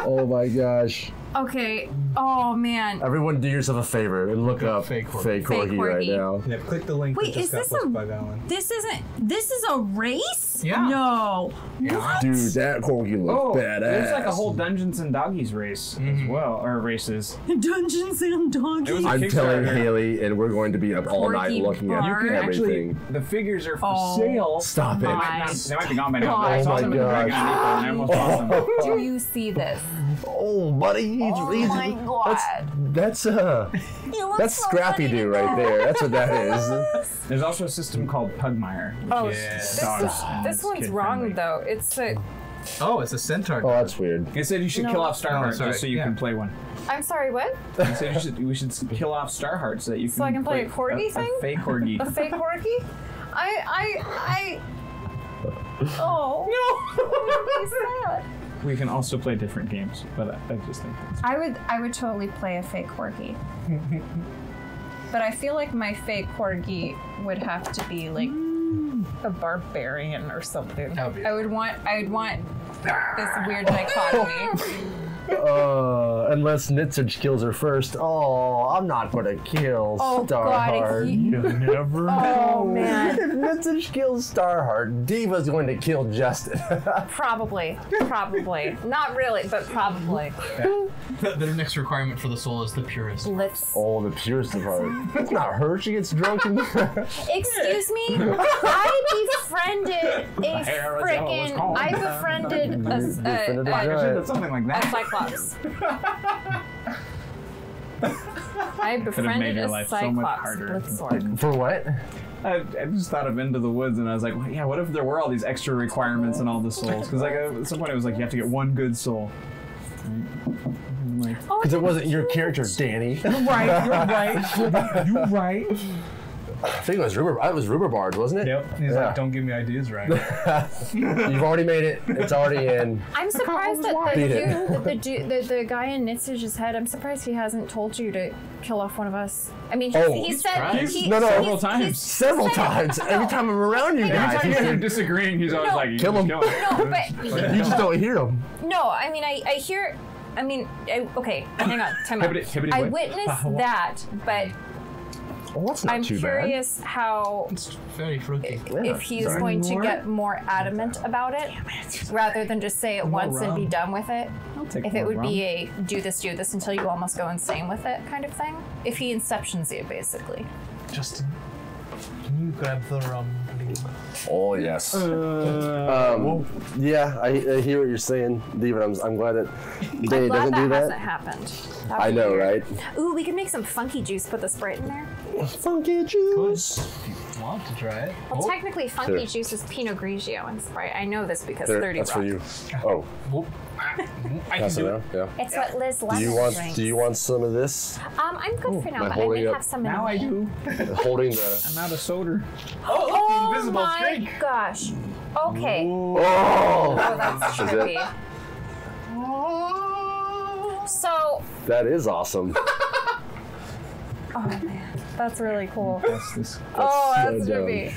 Oh my gosh! Okay. Oh man. Everyone, do yourself a favor and look up Fake fake corgi. corgi, right now. Yeah, click the link Wait, that is just got this posted a- by Valen. This isn't. This is a race? Yeah. No. What? Dude, that corgi looks Oh, badass. there's like a whole Dungeons and Doggies race as mm-hmm. well, or races. Dungeons and Doggies. I'm telling Haley, and we're going to be up all night Corgi looking at bar. You can Actually, everything. the figures are for Oh. sale. Stop it. They My not, they might be gone by now. but God. I Oh saw my them in the Dragon gosh. Depot and I almost bought them. Do you see this? Oh, buddy, he's, Oh he's- my god. That's uh, that's so Scrappy funny Doo right there. That's what that is. There's also a system called Pugmire. Oh, Yeah. this, is, this one's wrong friendly. though. It's a. Oh, it's a centaur. Oh, that's weird. It said you should No. kill off Starheart Oh, just so you Yeah. can play one. I'm sorry. What? It said you should, we should kill off Starheart so that you can. So I can play a corgi a, thing? A fake corgi. A fake corgi? I I I. Oh no! sad. We can also play different games, but I, I just think that's I would I would totally play a fake corgi. but I feel like my fake corgi would have to be like mm. a barbarian or something. Be- I would want I would want this weird dichotomy. Uh, unless Nitsage kills her first. Oh, I'm not gonna kill Oh, Starheart. he- You never oh man. If Nitsage kills Starheart, Diva's going to kill Justin. Probably. Probably. Not really, but probably. The, the next requirement for the soul is the purest. Let's oh, the purest of heart. It's not her. She gets drunk and. Excuse me? I befriended a hair was frickin' always I cold. befriended a, You a, befriended a a, I giant. should have something like a that. cyclops. I befriended your a life so much cyclops harder with if you sword. didn't. For what? I, I just thought of Into the Woods, and I was like, well, yeah, what if there were all these extra requirements and all the souls? Because like at some point it was like you have to get one good soul. I'm like, Oh, Because it wasn't your character, Danny. You're right, you're right, you're right. I think it was Ruber. It was Ruberbard, wasn't it? Yep. He's Yeah. like, don't give me ideas right. You've already made it. It's already in. I'm surprised that the dude, the, dude the, the guy in Nitsage's head, I'm surprised he hasn't told you to kill off one of us. I mean, he, Oh, he he's said tried. he, No, no. Several he's- times. Several times. Every time I'm around you Every guys, Anytime he's you guys are disagreeing, he's always No. like, Kill him. Kill him. No, but you just don't hear him. No, I mean, I, I hear. I mean, I, okay, hang on, time out. Hibbity- hibbity I witnessed that, but Well, that's not I'm too curious how It's very fruity. bad. if he's sorry. going to get more adamant about it, rather than just say it once and be done with it. I'll take If it would rum. be a do this, do this until you almost go insane with it kind of thing. If he inceptions you, basically. Justin, can you grab the rum, please? Oh yes. Uh, Um, yeah, I, I hear what you're saying, David. I'm, I'm glad that Danny doesn't that do hasn't that. happened. That'd I know, weird. right? Ooh, we could make some funky juice. Put the Sprite in there. Funky juice. If you want to try it. Well, Oh, technically, funky Sure. juice is Pinot Grigio and Sprite. I know this because There, 30 that's Rock. for you. Oh. Ah, I can pass it do it. around. Yeah. It's what Liz Lemon Do you want? drinks. Do you want some of this? Um, I'm good for now, am I but I may up- have some in now a I minute. do. Holding the. I'm out of soda. Oh invisible my drink. gosh. Okay. Oh. Oh, that's Is it? trippy. So, That is awesome. oh man, that's really cool. That's this. oh, that's so dumb. trippy.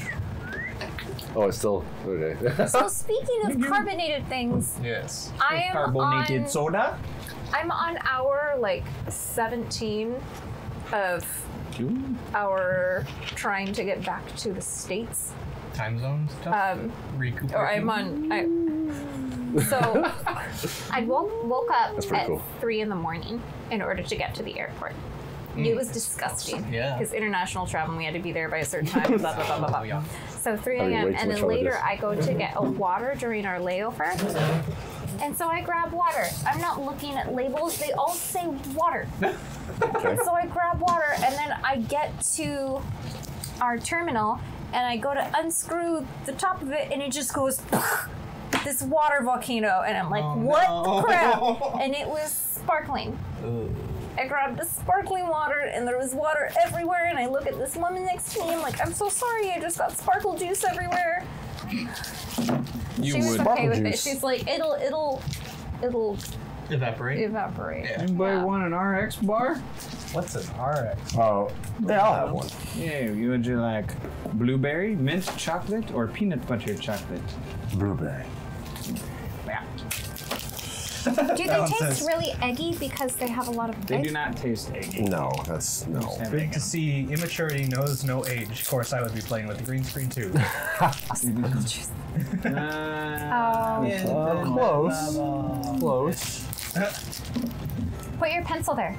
Oh, it's still okay. So speaking of carbonated things, Yes. I am Carbonated on, soda. I'm on hour like 17 of our trying to get back to the states. Time zone stuff. Um, Recuperate. or I'm on. I, so I woke woke up at cool. three in the morning in order to get to the airport. It mm. was disgusting. Yeah. Because international travel, and we had to be there by a certain time. blah blah blah blah blah. Oh, yeah. So 3 a.m. and then later. I go to get a water during our layover. And so I grab water. I'm not looking at labels. They all say water. Okay. So I grab water and then I get to our terminal and I go to unscrew the top of it and it just goes this water volcano and I'm like, oh, what the crap? And it was sparkling. I grabbed the sparkling water and there was water everywhere and I look at this woman next to me. I'm like, I'm so sorry, I just got sparkle juice everywhere. You she was would. okay Sparkle with it. She's like, it'll it'll it'll Evaporate. evaporate. Yeah. Anybody Yeah. want an RX bar? What's an RX? Oh, they I'll have one. Yeah, you would you like blueberry, mint chocolate, or peanut butter chocolate? Blueberry. Yeah. Do they taste says- really eggy because they have a lot of They egg? do not taste eggy. No, that's no. Have Good to see immaturity knows no age. Of course, I would be playing with the green screen too. Uh, Oh, close. Close. put your pencil there.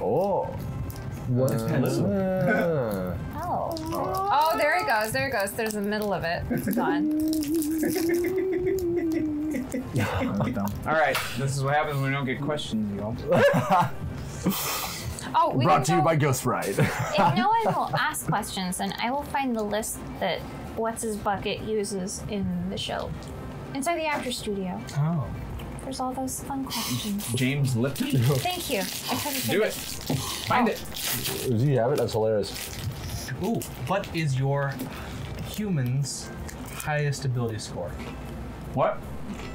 Oh. what is Uh, Oh. Oh, there it goes. There it goes. There's the middle of it. It's gone. All right, this is what happens when we don't get questions, y'all. Oh, we brought can to you go- by Ghost Ride. If no one will ask questions, then I will find the list that What's His Bucket uses in the show. Inside the actor studio. Oh. There's all those fun questions. James Lipton. Thank you. I couldn't Do think it. Find oh. it. Do you have it? That's hilarious. Ooh, what is your human's highest ability score? What?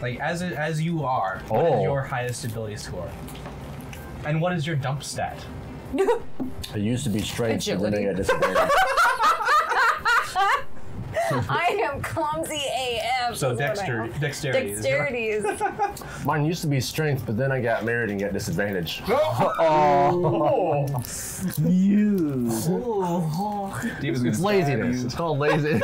Like as it, as you are, what is Oh. your highest ability score? And what is your dump stat? It used to be strength, but then Agility. I got disadvantage. I am clumsy AF. So is what I dexter, am. dexterity. is Dexterity is. Mine used to be strength, but then I got married and got disadvantage. Oh. you. Diva's gonna It's laziness. you. It's called laziness.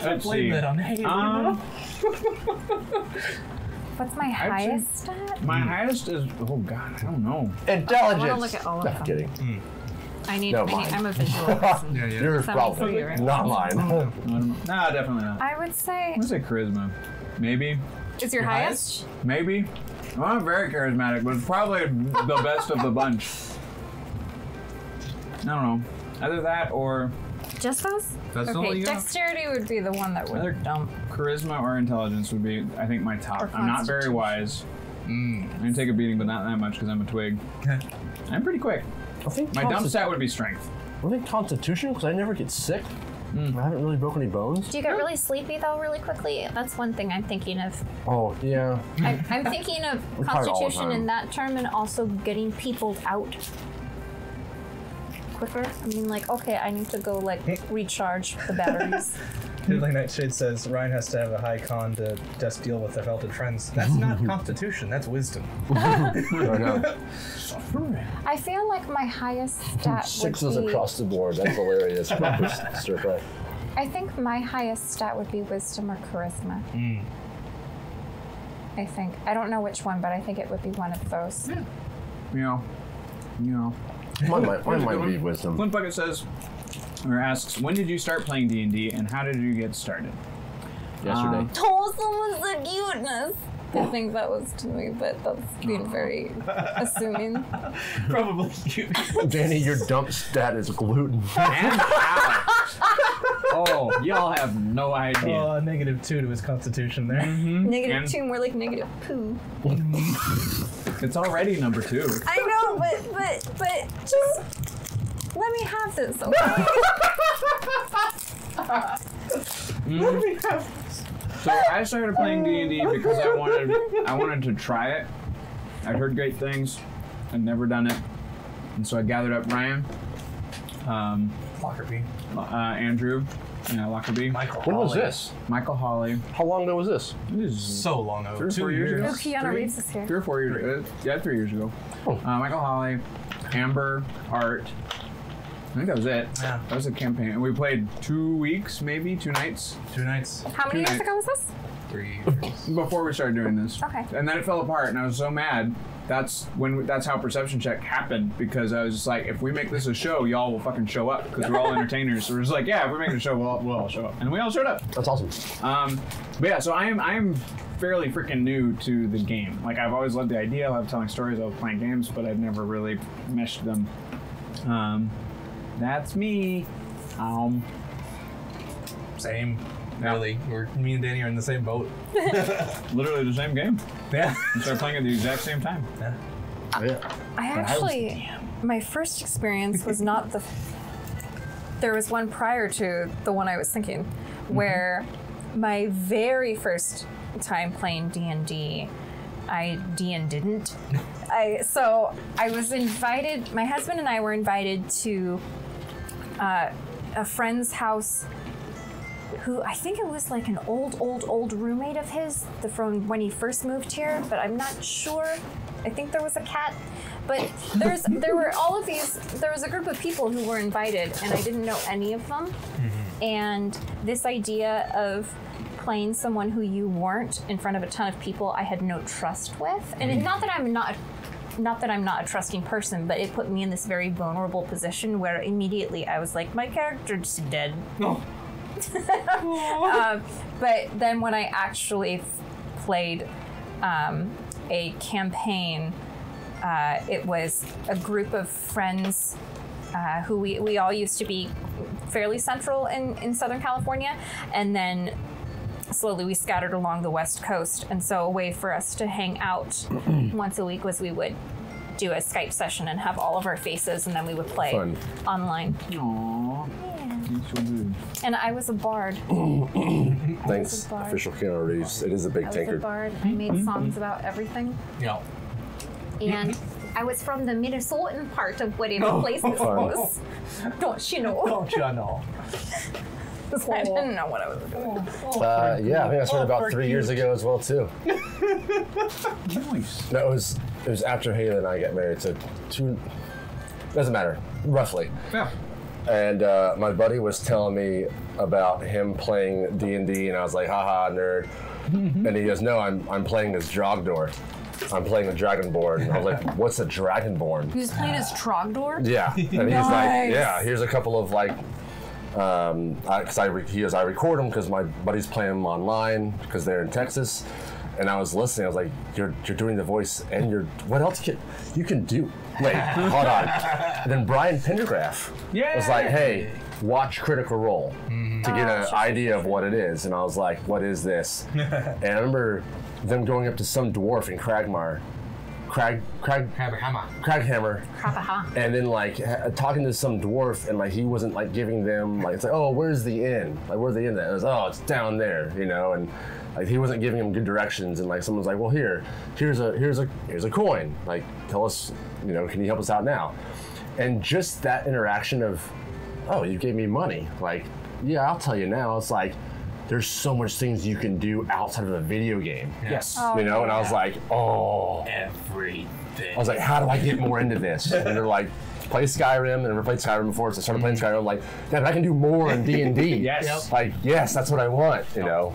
Let's Blame see. that on Hayden. Um, What's my I'd say- highest stat? my highest is oh god, I don't know. Intelligence. I wanna look at all of no, them. kidding. Hmm. I need. No, I need mine. I'm a visual person. yeah, yeah. Yours Seven probably, for you, right? not mine. I don't know. Nah, definitely not. I would say I'm gonna say charisma. Maybe. is your Your highest. Maybe. Well, I'm very charismatic, but probably the best of the bunch. I don't know. Either that or Just those? That's all okay. you got? Dexterity would be the one that would Either- dump. charisma or intelligence would be, I think, my top. Or I'm not very constitution. wise. I'm gonna take a beating, but not that much because I'm a twig. I'm pretty quick. I think My dump stat would be strength. I think constitution because I never get sick. Hmm. I haven't really broken any bones. Do you get really sleepy though, really quickly? That's one thing I'm thinking of. Oh yeah. I'm, I'm thinking of I'm tired all the constitution in that term and also getting people out quicker. I mean, like, okay, I need to go like hmm. recharge the batteries. Diddling Nightshade says Ryan has to have a high con to just deal with the felted friends. That's not constitution, that's wisdom. I feel like my highest stat Sixes would be. across the board. That's hilarious. Stir fry. I think my highest stat would be wisdom or charisma. Hmm. I think. I don't know which one, but I think it would be one of those. You know. You know. Mine might, mine Here's a might good be wisdom. Flint Bucket says, or asks, when did you start playing D&D and how did you get started? Yesterday. Um, Wholesome was the cuteness. I think that was to me, but that's being very assuming. Probably you. Danny, your dump stat is gluten. and ow. Oh, y'all have no idea. Oh, negative two to his constitution there. Negative And- two, more like negative poo. It's already number two. I know, but but but just let me have this, okay? Mm. Let me have this. So I started playing D and D because I wanted I wanted to try it. I'd heard great things. I'd never done it, and so I gathered up Ryan, um, Lockerbie. uh, Andrew, yeah, Lockerbie, Michael. When was Hawley. this? Michael Holly. How long ago was this? This is So long ago. Three or Two four years years. ago? Oh, Keanu Three? Reeves is here. three or four years ago. Yeah, three years ago. Oh. Uh, Michael Holly, Amber, Art, I think that was it. Yeah. That was a campaign. We played two weeks, maybe two nights Two nights, How many Two years nights. ago was this? three. years. before we started doing this. Okay. And then it fell apart, and I was so mad. That's when that's how perception check happened because I was just like, if we make this a show, y'all will fucking show up because we're all entertainers. So we're just like, yeah, if we make it a show, we'll, all- we'll all show up, and we all showed up. That's awesome. Um, but yeah, so I am I am fairly freaking new to the game. Like I've always loved the idea. I love telling stories. I love playing games, but I've never really meshed them. Um, that's me. Um, Same. Really, we're me and Danny are in the same boat. literally the same game. Yeah. We started playing at the exact same time. yeah. Yeah. I actually, my first experience was not the. There was one prior to the one I was thinking, where my very first time playing D and D, I D and didn't. I so I was invited. My husband and I were invited to uh, a friend's house. Who I think it was like an old, old, old roommate of his the, from when he first moved here, but I'm not sure. I think there was a cat, but there's there were all of these. There was a group of people who were invited, and I didn't know any of them. Mm-hmm. And this idea of playing someone who you weren't in front of a ton of people, I had no trust with. And it, mm-hmm. not that I'm not. Not that I'm not a trusting person, but it put me in this very vulnerable position where immediately I was like, my character's dead. Oh. Um, but then when I actually f- played um, a campaign, uh, it was a group of friends uh, who we, we all used to be fairly central in, in Southern California. And then slowly we scattered along the West Coast. And so a way for us to hang out once a week was we would do a Skype session and have all of our faces, and then we would play Fun. online. Aww. You. And I was a bard. Thanks, Bard. official Keanu Reeves. It is a big I was a tanker. bard. I made songs about everything. Yeah. And I was from the Minnesotan part of whatever place this Fun. was. Don't you know? Don't you know? I didn't know what I was doing. Uh, yeah, I think I started about three years ago as well too. Nice. No, it was it was after Haley and I got married. So two doesn't matter roughly. Yeah. And uh, my buddy was telling me about him playing D and D, and I was like, haha, nerd. And he goes, no, I'm I'm playing as Trogdor. I'm playing a Dragonborn. I was like, what's a Dragonborn? He was playing as Trogdor. Yeah, and he's like, Nice. yeah, here's a couple of like, um, because I, re- he goes, I record them because my buddies play them online because they're in Texas, and I was listening. I was like, you're you're doing the voice, and you're what else can you can do? Wait, hold on. And then Brian Pendergraph was like, hey, watch Critical Role to get an ah. idea of what it is, and I was like, what is this? and I remember them going up to some dwarf in Cragmar. Crag, Crag, Hammer. Kraghammer, Krapaha. and then like ha- talking to some dwarf and like he wasn't like giving them like it's like oh where's the inn? Like where's the inn at? it was oh it's down there you know? And like he wasn't giving him good directions and like someone's like well here here's a here's a here's a coin. Like tell us you know can you help us out now? And just that interaction of oh you gave me money. Like yeah I'll tell you now. It's like there's so much things you can do outside of a video game Yes. Oh, you know and I was like oh Everything. I was like, how do I get more into this? And they're like, play Skyrim, and never played Skyrim before, so I started playing Skyrim. I'm like, Dad, I can do more in D and D. Yes. Yep. Like, yes, that's what I want, you know.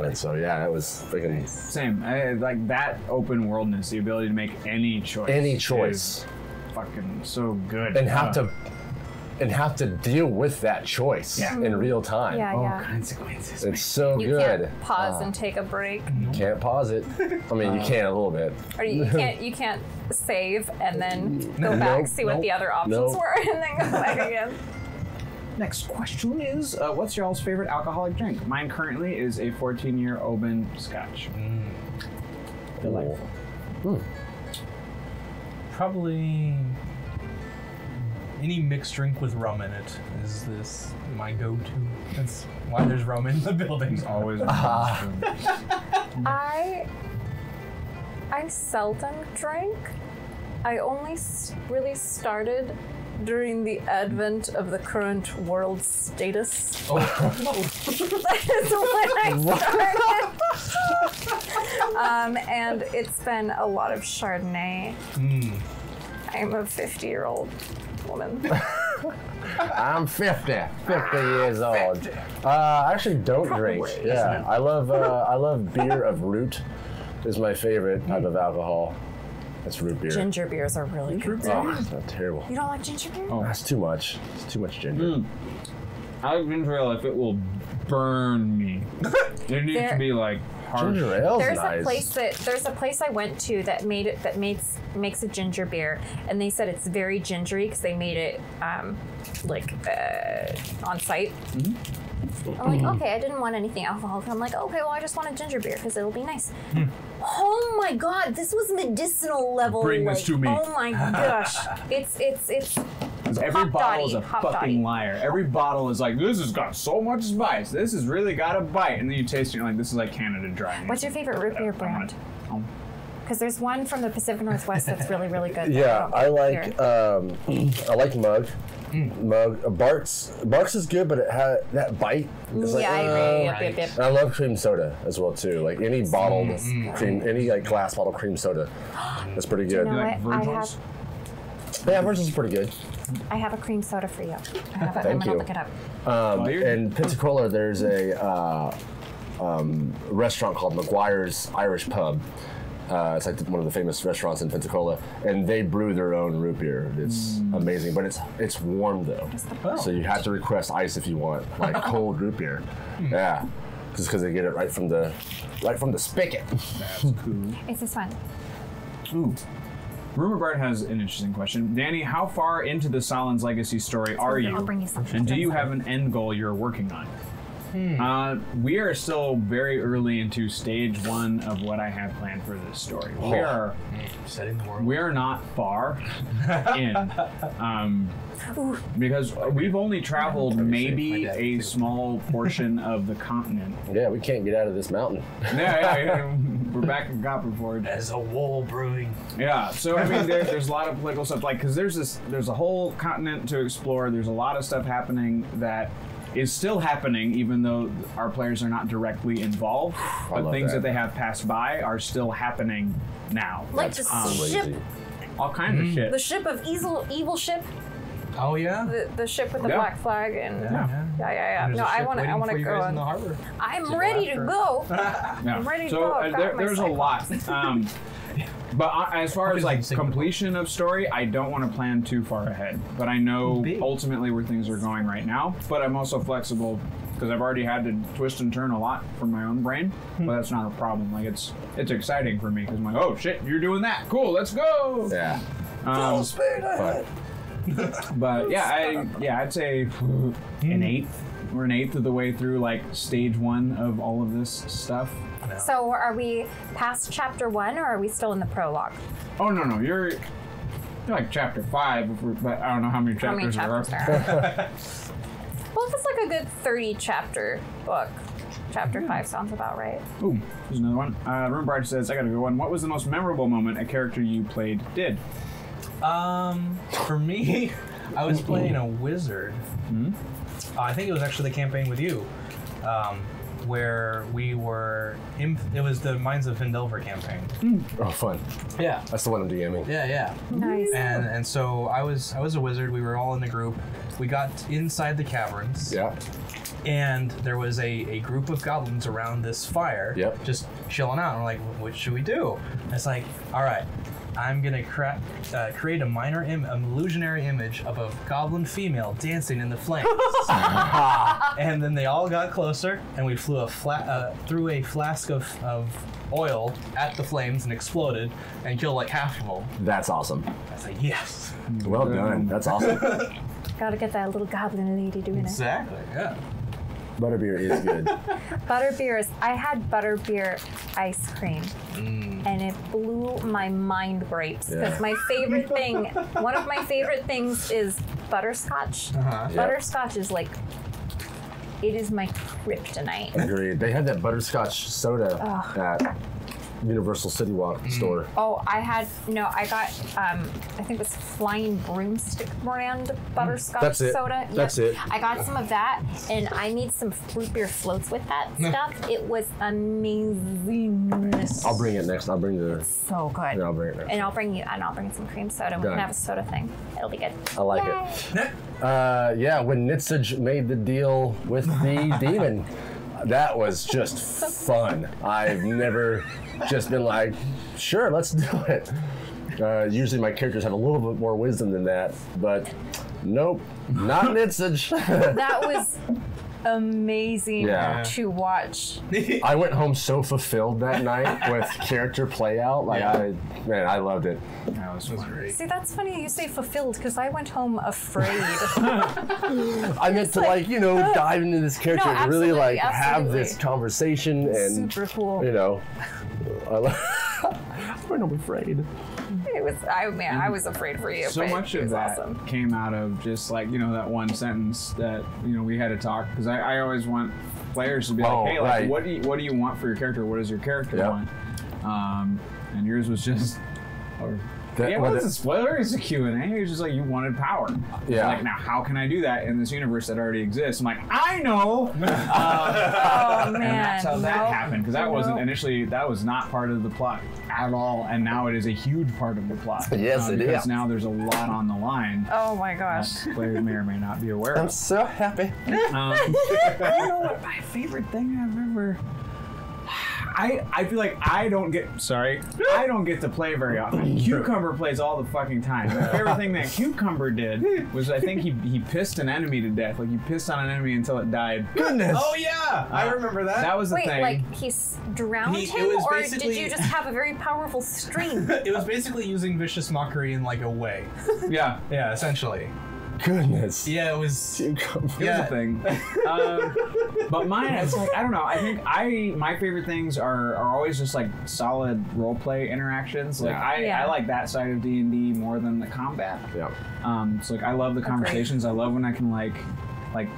And so yeah, it was freaking Same. I, like that open worldness, the ability to make any choice. any choice, Fucking so good. and have Uh, to and have to deal with that choice Yeah. in real time. Yeah, all yeah. consequences. It's so You good. can't pause uh, and take a break, You Can't pause it. I mean, you uh, can a little bit. or you can't you can't save and then go back, Nope, see what nope, the other options nope. were, and then go back again. Next question is, uh, what's y'all's favorite alcoholic drink? Mine currently is a 14-year Oban Scotch. Delightful. Hmm. Probably any mixed drink with rum in it is this my go-to. That's why there's rum in the building. Always. I I seldom drink. I only s- really started during the advent of the current world status. Oh, that is when I started. um, and it's been a lot of Chardonnay. mm. I'm a 50 year old woman. I'm 50, 50 years old. Uh, I actually don't drink. Yeah, I love uh, I love beer of root. Is my favorite type of alcohol. That's root beer. Ginger beers are really good. Oh, it's not terrible. You don't like ginger beer? Oh, that's too much. It's too much ginger. I like ginger ale if it will burn me. It needs There- to be like harsh. Ginger ale's There's nice. a place that there's a place I went to that made it that makes makes a ginger beer, and they said it's very gingery because they made it um, like uh, on site. I'm like, okay, I didn't want anything alcoholic. I'm like, okay, well, I just want a ginger beer because it'll be nice. Oh my god, this was medicinal level. Bring this to me. Oh my gosh, it's it's it's. 'Cause Every Hot bottle is a hot fucking dotty. liar. Every bottle is like, this has got so much spice. This has really got a bite. And then you taste it, you're like, this is like Canada Dry. What's your favorite root beer brand? Because there's one from the Pacific Northwest that's really really good. Yeah, don't I like um, I like mug. Mug. Uh, Barq's. Barq's is good, but it had that bite. It's like, yeah, I uh, agree. Yep, yep, yep. And I love cream soda as well too. Like any bottled cream, any like glass bottle cream soda, that's pretty good. You know Like what? I have Yeah, Virgil's is pretty good. I have a cream soda for you. I have it. I'm Thank gonna you. look it up. Um, Oh, in Pensacola, there's a uh, um, restaurant called McGuire's Irish Pub. Uh, it's like one of the famous restaurants in Pensacola, and they brew their own root beer. It's amazing, but it's it's warm though, so you have to request ice if you want like cold root beer. Yeah, just because they get it right from the right from the spigot. That's cool. Is this one? Ooh. Rumor Bart has an interesting question. Danny, how far into the Sahlen's legacy story are you? I'll bring you some. And do you have an end goal you're working on? Uh, we are still very early into stage one of what I have planned for this story. We Oh. are Setting the world. we are not far in, um, because we've only traveled maybe a too. small portion of the continent. Yeah, we can't get out of this mountain. Yeah, yeah, yeah. We're back in Copperford. As a wool brewing. Yeah, so I mean, there, there's a lot of political stuff, like because there's this, there's a whole continent to explore. There's a lot of stuff happening that is still happening, even though our players are not directly involved. But love things that. that. they have passed by are still happening now. Like That's the crazy. ship, All kinds of shit. the ship of evil, evil ship, Oh yeah. the, the ship with the Yeah. black flag, and yeah, Yeah. yeah, yeah. There's No, a I ship want to, I waiting want for to you go. guys in the on. harbor. I'm ready to after. go. Yeah. I'm ready to so go. uh, I've got there, my there's a lot. Um, but I, as far as like in sync with completion of story, I don't want to plan too far ahead. But I know Big. ultimately where things are going right now. But I'm also flexible because I've already had to twist and turn a lot from my own brain. Hmm. But that's not a problem. Like it's it's exciting for me because I'm like, oh shit, you're doing that. Cool, let's go. Yeah. Um, But but yeah, I yeah, I'd say Hmm. an eighth. We're an eighth of the way through like stage one of all of this stuff. So, are we past chapter one, or are we still in the prologue? Oh no no, you're, you're like chapter five, but I don't know how many How many chapters, chapters there are. there are? well, if it's like a good thirty chapter book, chapter five sounds about right. Ooh, there's another one. Uh, Rumbard says, "I got a good one. What was the most memorable moment a character you played did?" Um, for me, I was playing a wizard. Uh, I think it was actually the campaign with you, um, where we were. In, it was the Mines of Phandelver campaign. oh, fun. Yeah. That's the one I'm DMing. Yeah, yeah. Nice. And and so I was I was a wizard. We were all in the group. We got inside the caverns. Yeah. And there was a, a group of goblins around this fire. Yep. Just chilling out. And we're like, what should we do? And it's like, all right, I'm gonna cra- uh, create a minor Im- an illusionary image of a goblin female dancing in the flames. and then they all got closer, and we flew a flat uh, through a flask of, of oil at the flames and exploded and killed like half of them. That's awesome. I was like, yes, Well done. That's awesome. Gotta get that little goblin lady doing it. exactly, yeah. Butterbeer is good. Butterbeer is. I had butterbeer ice cream, and it blew my mind grapes. Because Yeah. my favorite thing, one of my favorite things is butterscotch. Uh-huh. Butterscotch is like, it is my kryptonite. Agreed. They had that butterscotch soda at Universal City Walk store. Oh, I had no. I got. Um, I think it was Flying Broomstick brand butterscotch That's it. soda. That's Yep. it. I got some of that, and I made some fruit beer floats with that stuff. It was amazing. I'll bring it next. I'll bring the. So good. Yeah, I'll bring it next. And I'll bring you. And I'll bring some cream soda. We Done. can have a soda thing. It'll be good. I like Yay. it. Uh, yeah, when Nitzig made the deal with the demon, that was just fun. I've never just been like, sure, let's do it. Uh, usually my characters have a little bit more wisdom than that, but nope, not Nitzig. That was amazing Yeah. to watch. I went home so fulfilled that night with character play out. Like I, man, I loved it. That was fun. great. See, that's funny you say fulfilled because I went home afraid. I meant to like you know dive into this character No, and really absolutely, like have this conversation and Super cool. you know. I lo- when I'm afraid. It was. I man, I was afraid for you. so but much it of was that awesome. came out of just like you know that one sentence that you know we had to talk because I, I always want players to be Oh, like hey like right. what do you what do you want for your character what does your character Yep. want um, and yours was just or That- yeah, well, well, it's a spoiler. It's a Q&A. It was just like you wanted power. Yeah. Like now, how can I do that in this universe that already exists? I'm like, I know. Um, Oh man, and that's how that nope, happened because that wasn't initially that was not part of the plot at all, and now it is a huge part of the plot. Yes, uh, it because is. now there's a lot on the line. Oh my gosh. Players may or may not be aware I'm of. so happy. Um, I don't know what my favorite thing I've ever. I, I feel like I don't get sorry I don't get to play very often. Cucumber plays all the fucking time. My favorite thing that Cucumber did was I think he he pissed an enemy to death. Like he pissed on an enemy until it died. Goodness. Oh yeah, uh, I remember that. That was the Wait, thing. like he drowned He- it him, was or did basically- you just have a very powerful stream? It was basically using vicious mockery in like a way. yeah, Yeah, essentially. Goodness. Yeah, it was. it Yeah. was a thing. um, but mine, it's like I don't know. I think I my favorite things are are always just like solid role play interactions. Like Yeah. I, Yeah. I like that side of D and D more than the combat. Yeah. Um, so like I love the conversations. I love when I can like, like,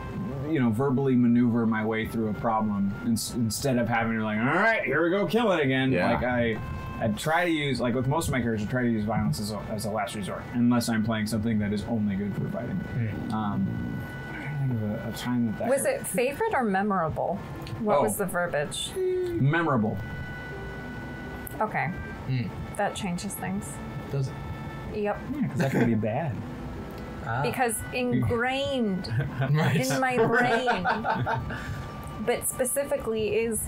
you know, verbally maneuver my way through a problem ins- instead of having to like, all right, here we go, kill it again. Yeah. Like I, I try to use like with most of my characters, I try to use violence as a, as a last resort, unless I'm playing something that is only good for fighting. Hmm. Um, I'm trying to think of a, a time that that Was it favorite or memorable? What Oh. was the verbiage? memorable? Okay. Hmm. That changes things. Does it? Yep. Because that can be bad. Ah. Because ingrained Right. in my brain, but specifically is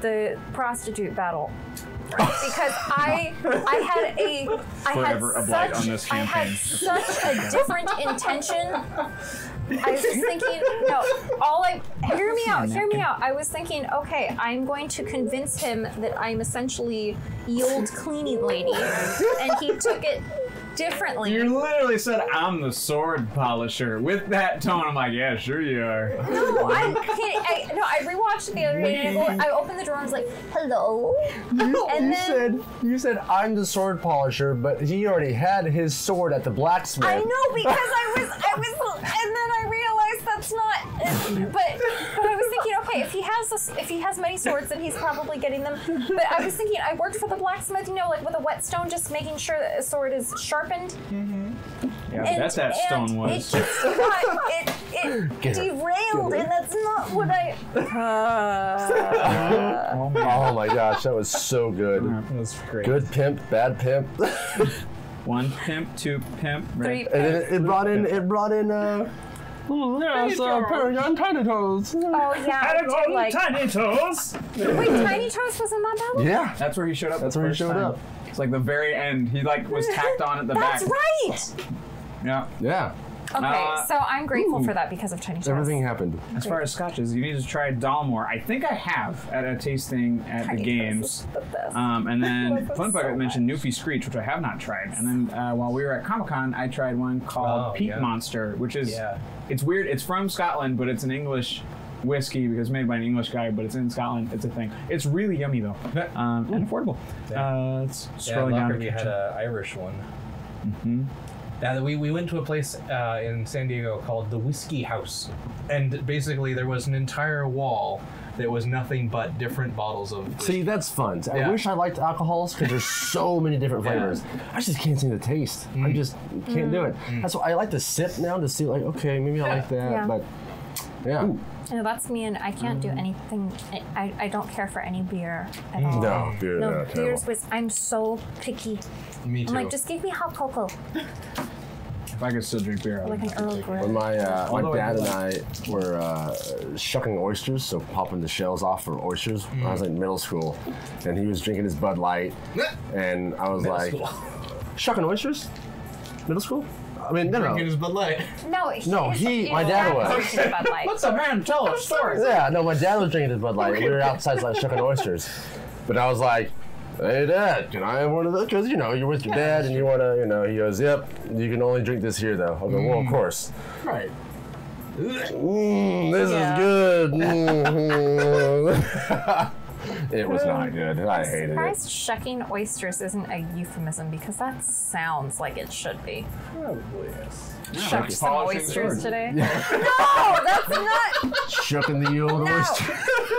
the prostitute battle. Because I I had a I Forever a had blight such on this I had campaign. such a different intention. I was thinking, no, all I hear me out, hear me out. I was thinking, okay, I'm going to convince him that I'm essentially the old cleaning lady, and he took it differently. You literally said I'm the sword polisher with that tone. I'm like, yeah, sure you are. No, I can't. I, no, I rewatched it the other day and I, I opened the door and was like, "Hello," and you then said you said I'm the sword polisher, but he already had his sword at the blacksmith. I know because I was, I was, and then I realized that's not. But, but I was thinking, okay, if he has this, if he has many swords, then he's probably getting them. But I was thinking, I worked for the blacksmith, you know, like with a whetstone, just making sure that a sword is sharpened. Yeah, And, that's that stone was. It just it, it Get her. derailed, and that's not what I. Uh, Oh my gosh, that was so good. That was great. Good pimp, bad pimp. One pimp, two pimp, three. right? And it, it brought in it brought in uh Oh, yes, uh, Paragon Tiny Toes. Oh yeah, I did like. tiny toes. Wait, Tiny Toast was in that battle? Yeah. That's where he showed up. That's where he showed time. up. It's like the very end. He like was tacked on at the back. That's right. Yeah. Yeah. Okay, Uh, so I'm grateful for that because of Chinese. Toast. Everything happened. As far as scotches, you need to try Dalmore. I think I have at a tasting at Tiny the games. the. Um, and then love Fun Bucket so mentioned Newfie Screech, which I have not tried. And then uh, while we were at Comic Con, I tried one called Oh, Peat yeah. Monster, which is Yeah. it's weird. It's from Scotland, but it's an English whiskey because it's made by an English guy, but it's in Scotland. It's a thing. It's really yummy though, um, and affordable. Yeah. Uh, it's Yeah, scrolling down. Lockerbie had an Irish one. Mm-hmm. Yeah, we, we went to a place uh, in San Diego called the Whiskey House, and basically there was an entire wall that was nothing but different bottles of. See, that's fun. I Yeah. wish I liked alcohols because there's so many different flavors. I just can't seem to taste. I just can't do it. That's why I like to sip now to see, like, okay, maybe I like that, Yeah. but yeah. No, that's me, and I can't do anything. I, I don't care for any beer at all. No, beer, No, no, beers was. I'm so picky. Me too. I'm like, just give me hot cocoa, If I could still drink beer, I would like an drink Earl. Grey. When my uh, my Although dad and I were uh, shucking oysters, so popping the shells off for oysters when I was like middle school, and he was drinking his Bud Light, and I was like, shucking oysters, middle school. I mean, no, no, Drinking his Bud Light. No, he, No, he- you my dad was. version of Bud Light. What's up, man? Tell us stories. yeah, no, my dad was drinking his Bud Light. We were outside like shucking oysters, but I was like. Hey dad, can I have one of those? Because you know you're with your dad and you want to, you know. He goes, "Yep, you can only drink this here though." I go, "Well, of course." Right. Mm, this Yeah. is good. Mhm. it was not good. I hated it. Surprised shucking oysters isn't a euphemism because that sounds like it should be. Probably yes. Shucked some polishing oysters swords. today. No, that's not. Shucking the old No, oyster.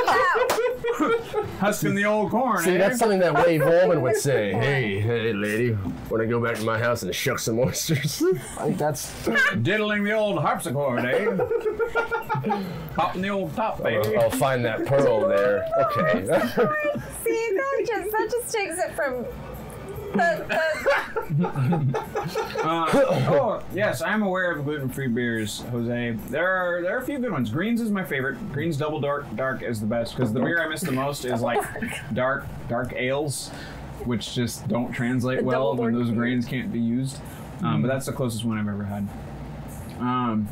no. Husking the old corn. See, eh? that's something that Wave Woman would say. Hey, hey, lady, want to go back to my house and shuck some oysters? I think that's. diddling the old harpsichord, eh? Popping the old top, baby. I'll find that pearl there. Okay. See, that just that just takes it from. Uh, oh, yes, I'm aware of gluten-free beers, Jose. There are there are a few good ones. Greens is my favorite. Greens Double Dark Dark is the best because the beer I miss the most is like dark dark ales, which just don't translate well when those grains can't be used. Um, but that's the closest one I've ever had. Um,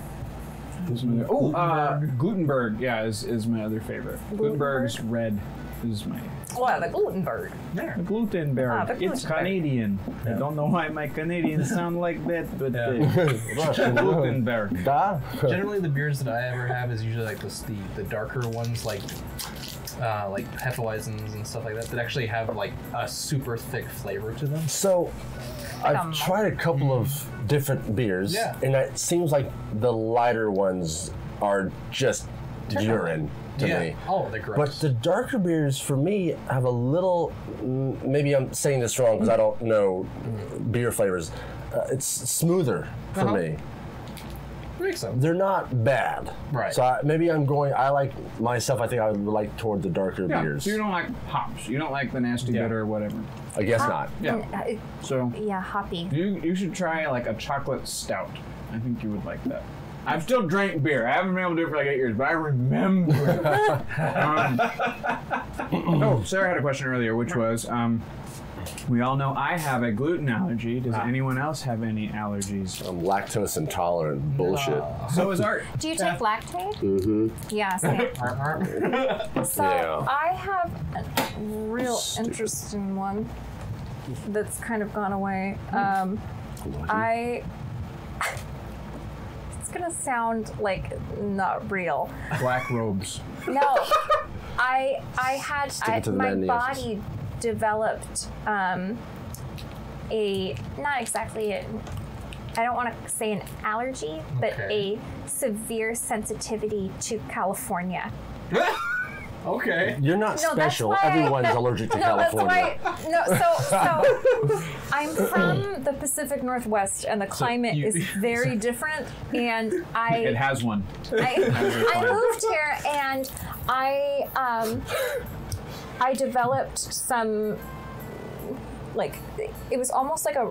who's my other- oh, uh, Glutenberg, yeah, is, is my other favorite. Glutenberg's red is my well, the Glutenberg. the Glutenberg. Ah, the It's Glutenberg. Canadian. I don't know why my Canadians sound like that, but Yeah. uh, Russian. Glutenberg. Da? Generally, the beers that I ever have is usually like this, the the darker ones, like uh, like Hefeweizens and stuff like that, that actually have like a super thick flavor to them. So, I've a tried a couple of different beers, Yeah. and it seems like the lighter ones are just urine to yeah. me. Oh, they're gross. But the darker beers, for me, have a little. mm, Maybe I'm saying this wrong because I don't know beer flavors. Uh, it's smoother for Uh-huh. me. makes sense. They're not bad. Right. So I, maybe I'm going. I like myself. I think I would like toward the darker Yeah, beers. so you don't like hops. You don't like the nasty Yeah. bitter or whatever. I guess not. Yeah. Uh, So yeah, hoppy. you you should try like a chocolate stout. I think you would like that. I've still drank beer. I haven't been able to do it for like eight years, but I remember. um, oh, Sarah had a question earlier, which was, um, we all know I have a gluten allergy. Does anyone else have any allergies? I'm lactose intolerant. Bullshit. So is Art. Do you take Lactaid? Mm-hmm. Yeah, same. So Yeah. I have a real interesting one that's kind of gone away. Um, I. It's gonna sound like not real. Black robes. No, I I had I, it to the my body developed um, a not exactly a, I don't want to say an allergy, but Okay. a severe sensitivity to California. Okay. You're not No, special. why I- Everyone's allergic to no, California. that's why. No, so so I'm from the Pacific Northwest, and the climate you- is very different. And I It has one. I, I moved here and I um I developed some like it was almost like a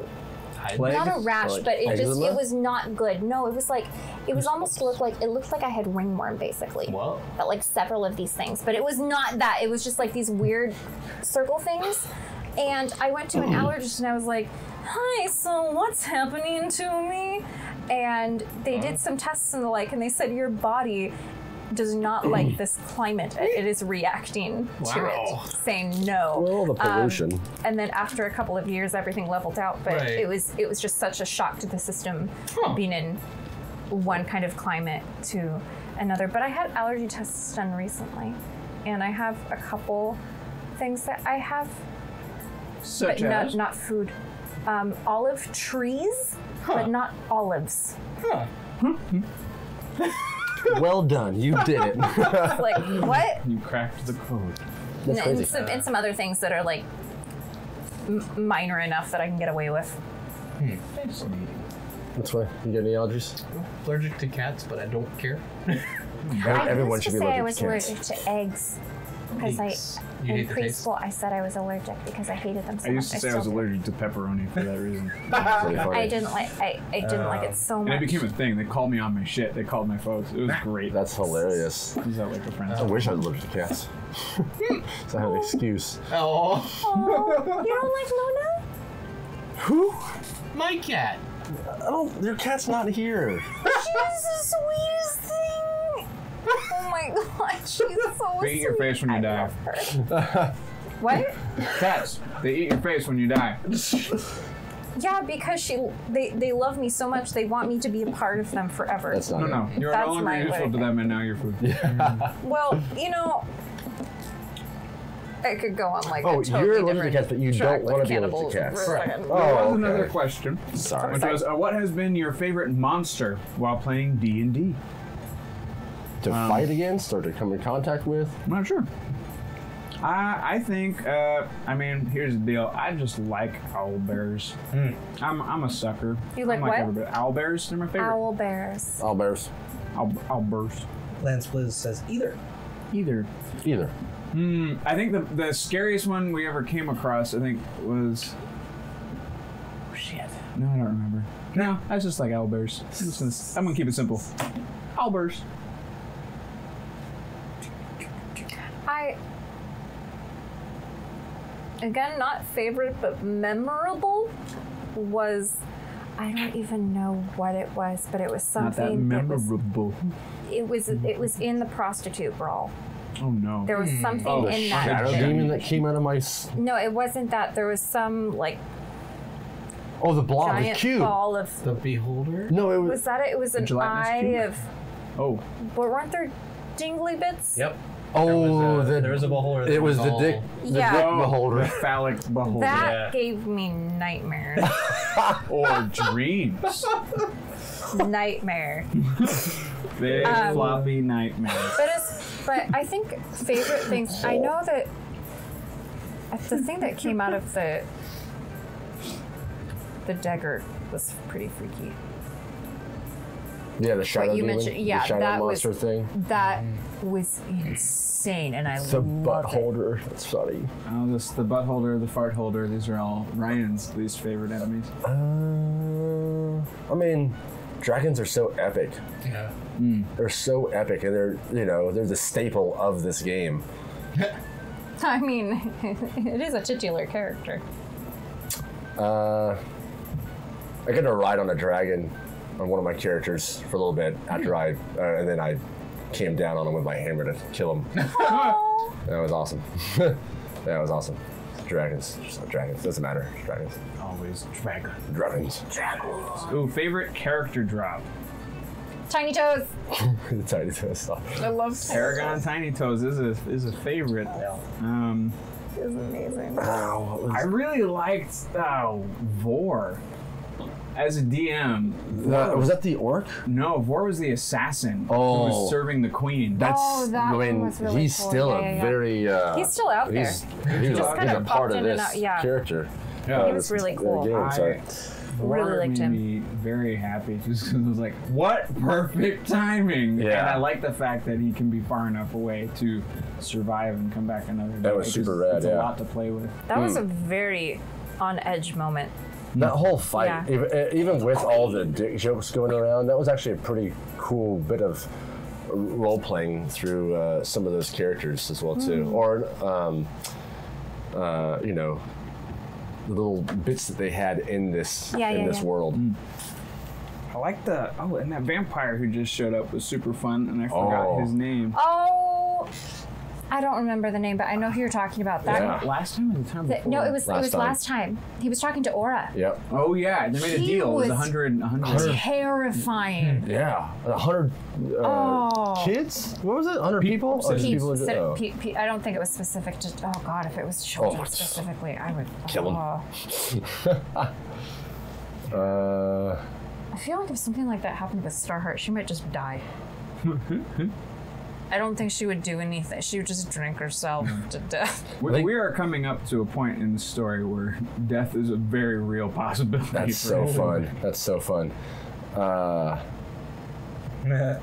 Plague? not a rash, Like but it just it was not good. No, it was like it was almost looked like it looked like I had ringworm basically. Whoa. But like several of these things, but it was not that. It was just like these weird circle things. And I went to an allergist and I was like, "Hi, so what's happening to me?" And they did some tests and the like, and they said your body does not like this climate. It is reacting to it, saying no. Well, the Um, pollution. and then after a couple of years, everything leveled out. But Right. it was it was just such a shock to the system Huh. being in one kind of climate to another. But I had allergy tests done recently, and I have a couple things that I have, Such but as. not not food. Um, olive trees, Huh. but not olives. Huh. well done. You did it. It's like what? You cracked the code. That's and, crazy. and some, and some other things that are like m- minor enough that I can get away with. Hmm, That's neat. That's why. You get any allergies? Allergic to cats, but I don't care. Everyone should be allergic to cats. I was allergic to eggs because I Eggs. You in hate the taste? preschool I said I was allergic because I hated them so much. I used to much. say I was still do. allergic to pepperoni for that reason. That's really funny. I didn't like I, I didn't like it so And much. it became a thing. They called me on my shit. They called my folks. It was great. That's hilarious. Is that like a friend? I wish I was allergic to cats. so I have an excuse. Oh, oh, you don't like Luna? Who? my cat. I don't. Your cat's not here. She's the sweetest thing. Oh my god, she's so They eat your sweet. face when you I die. love her. What? Cats. They eat your face when you die. Yeah, because she they they love me so much they want me to be a part of them forever. That's not No, it. no. You're That's no longer my useful way. to them, and now you're food. well, you know, I could go on like Oh, a totally you're allergic to different cats, but you track don't with wanna be allergic to cannibalism cats. for a Right. second. There was Oh, another okay. question, Sorry. which was, uh, what has been your favorite monster while playing D and D? To fight against or to come in contact with? I'm not sure. I I think uh, I mean here's the deal. I just like owl bears. I'm I'm a sucker. You like I'm what? everybody. Owl bears. They're my favorite. Owl bears. All bears. Owl, owl bears. Lance Blizz says either. Either. Either. Hmm. I think the the scariest one we ever came across I think was. Oh, shit. No, I don't remember. No, I just like owl bears. I'm, just gonna, I'm gonna keep it simple. Owl bears. I again not favorite but memorable was I don't even know what it was, but it was Not that something that was memorable. it was it was in the prostitute brawl. Oh no. There was something Oh, in that. Shadow shit. demon that came out of my. s- No, it wasn't that. There was some like Oh, the blob. The giant cube. ball of. The beholder. No, it was. Was that it? It was an gelatinous eye cube? of. oh. But weren't there jingly bits? Yep. Oh, There was a, the. there was a beholder. it was the dick. The Yeah. dick Oh, beholder. the phallic beholder. That Yeah. gave me nightmares. or dreams. Nightmare. Big Um, floppy nightmares. But it's. But I think favorite things. I know that. The thing that came out of the. The dagger was pretty freaky. Yeah, the shadow you demon. mentioned- yeah, the shadow that was- monster thing. That was insane, and I The butt loved it. holder. That's funny. Oh, this the butt holder, the fart holder. These are all Ryan's least favorite enemies. Uh, I mean, dragons are so epic. Yeah. They're so epic, and they're you know they're the staple of this game. I mean, it is a titular character. Uh, I got to ride on a dragon on one of my characters for a little bit after I, uh, and then I came down on him with my hammer to kill him. That was awesome. that was awesome. Dragons, just not dragons. Doesn't matter. Dragons. Always dragon. Dragons. Ooh, favorite character drop. Tiny Toes. the tiny toes stuff. I love Paragon Tiny Toes is a is a favorite. Um, Is amazing. Oh, what was I really liked uh, Vor as a DM. that? Was that the orc? No, Vor was the assassin who Oh. was serving the queen. That's. Oh, that I mean, was really he's cool. still Yeah, a yeah, yeah. very. Uh, He's still out there. He's, he's, Just kinda he's a part of this out, yeah. character. Yeah. uh, He was really the cool. game, so- I Really Vor liked made him. me very happy just because I was like, what perfect timing! Yeah. And I like the fact that he can be far enough away to survive and come back another day. That was super rad, It's yeah. a lot to play with. That was a Hmm. very on edge moment. That whole fight, Yeah. even, eh, even with all the dick jokes going around, that was actually a pretty cool bit of role playing through uh, some of those characters as well too, Hmm. or um, uh, you know, the little bits that they had in this Yeah, in yeah, this yeah. world. I like the oh, and that vampire who just showed up was super fun, and I forgot Oh. his name. Oh, I don't remember the name, but I know who you're talking about. That. Yeah. Last time or the time the- before? no, it was Last it was time. last time. He was talking to Aura. Yep. Oh yeah, they made a He deal. It was was hundred, a hundred. Terrifying. Yeah, a hundred uh, Oh. kids. What was it? A hundred people? Or just He people in- said- oh. pe- pe- I don't think it was specific to. Oh God, if it was children Oh. specifically, I would Kill 'em. oh. Uh, I feel like if something like that happened with Starheart, she might just die. I don't think she would do anything. She would just drink herself to death. We, we are coming up to a point in the story where death is a very real possibility. That's for so us. fun. That's so fun. Uh,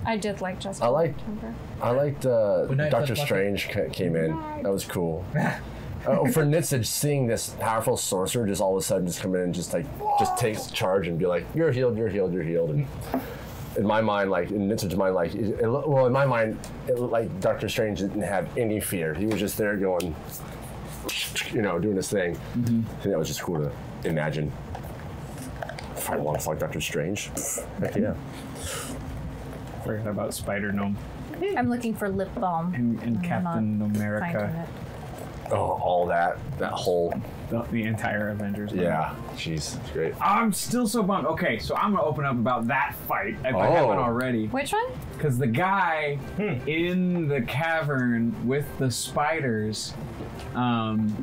I did like Jessica. I liked- September. I liked uh, Doctor Strange ca- came in. That was cool. uh, for Nitzig, seeing this powerful sorcerer just all of a sudden just come in and just like just takes charge and be like, "You're healed. You're healed. You're healed." And in my mind, like in Nitzig's mind, like it, it, well, in my mind, it looked like Doctor Strange didn't have any fear. He was just there going, you know, doing his thing. Mm-hmm. And that was just cool to imagine. Fight alongside Doctor Strange. Heck yeah. Forgot about Spider Gnome I'm looking for lip balm. and, and Captain America. Oh, all that, that whole, The, the entire Avengers. yeah. Jeez, it's great. I'm still so bummed. Okay, so I'm gonna open up about that fight if I Oh. haven't already. Which one? Because the guy in the cavern with the spiders, um,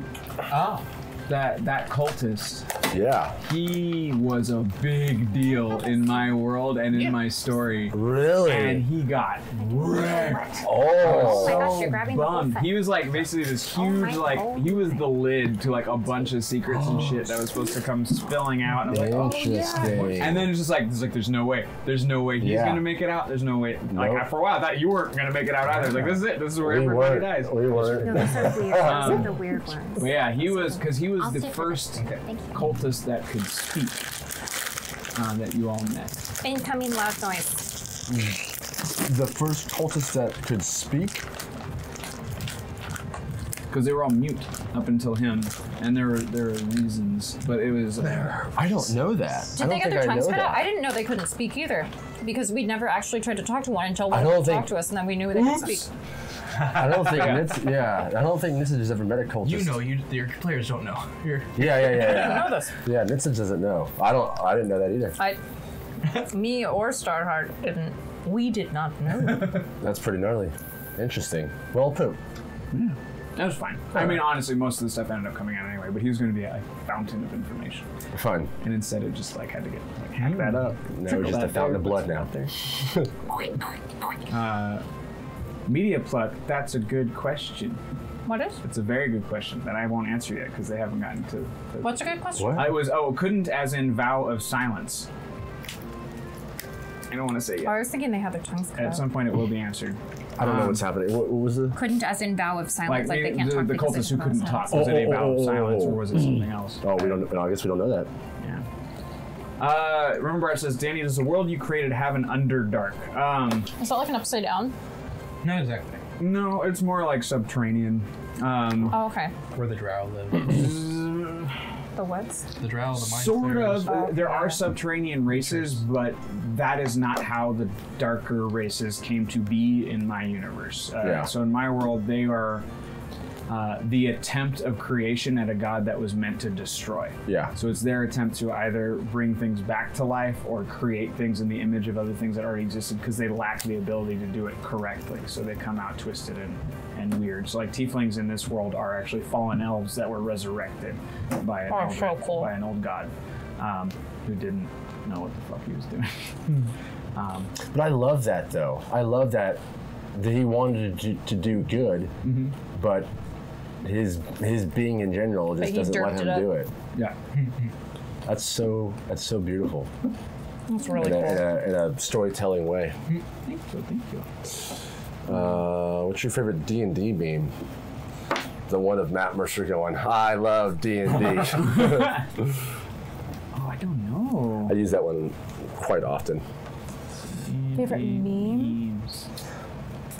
Oh. That that cultist, Yeah. he was a big deal in my world and in my story. Really? And he got wrecked. oh. my gosh, you're grabbing the whole bummed. He was like basically this Oh huge, my like God. he was the lid to like a bunch of secrets and shit that was supposed to come spilling out. And I was like, oh Interesting. And then it's just like, it's like, there's no way. There's no way he's Yeah. gonna make it out. There's no way. Like for a while, I thought you weren't gonna make it out either. Like this is it. This is where we everybody weren't. dies. We weren't. those are weird. Those are Um, the weird ones. But yeah, he was because he was I'll the first Thank cultist that could speak uh, that you all met. Incoming loud noise. The first cultist that could speak. Because they were all mute up until him, and there were there were reasons, but it was uh, I don't know that. Did I they don't get think their tongues cut out? I didn't know they couldn't speak either. Because we'd never actually tried to talk to one until I one talked think- to us, and then we knew they could speak. I don't think Nitz, yeah, I don't think Nitz has ever met a cultist. You know, you your players don't know. You're Yeah, yeah, yeah, I yeah. know this. yeah, Nitz doesn't know. I don't. I didn't know that either. I, me or Starheart didn't. We did not know. That's pretty gnarly. Interesting. Well put. that was fine. I mean, honestly, most of the stuff ended up coming out anyway. But he was going to be a like, fountain of information, Fun. and instead it just like had to get like hack that up. Now trickle we're just a fountain of blood now. there. uh, Mediaplex. That's a good question. what is? It's a very good question that I won't answer yet because they haven't gotten to. to What's a good question? What? I was oh couldn't as in vow of silence. I don't want to say Oh, yet. I was thinking they had their tongues cut At out. some point, it will be answered. I don't know Um, what's happening. What, what was the? Couldn't as in vow of silence, like, the, they can't the, talk the cultists who couldn't talk. silence. Was it a Oh, vow oh, of oh, silence oh, or oh. was it something else? Oh, we don't. I guess we don't know that. Yeah. Uh, remember, it says, Danny, does the world you created have an underdark? Um, Is that like an upside down? Not exactly no, it's more like subterranean. Um, Oh, okay. where the drow live. The what's? The drow, the mind sort flayers. of. uh, there are subterranean races, but that is not how the darker races came to be in my universe. Uh, Yeah. So in my world, they are uh, the attempt of creation at a god that was meant to destroy. Yeah. So it's their attempt to either bring things back to life or create things in the image of other things that already existed because they lack the ability to do it correctly. So they come out twisted and, and weird. So like tieflings in this world are actually fallen elves that were resurrected by an, Oh, old, so cool. by an old god um, who didn't know what the fuck he was doing. um, But I love that though. I love that that he wanted to, to do good, Mm-hmm. but his his being in general just he doesn't let him it do it. yeah. That's so that's so beautiful That's really in a, in, cool. a, in a storytelling way. Thank you. Thank you. Uh, what's your favorite D and D meme? The one of Matt Mercer going, "I love D and D." Oh, I don't know. I use that one quite often. Favorite meme? Memes.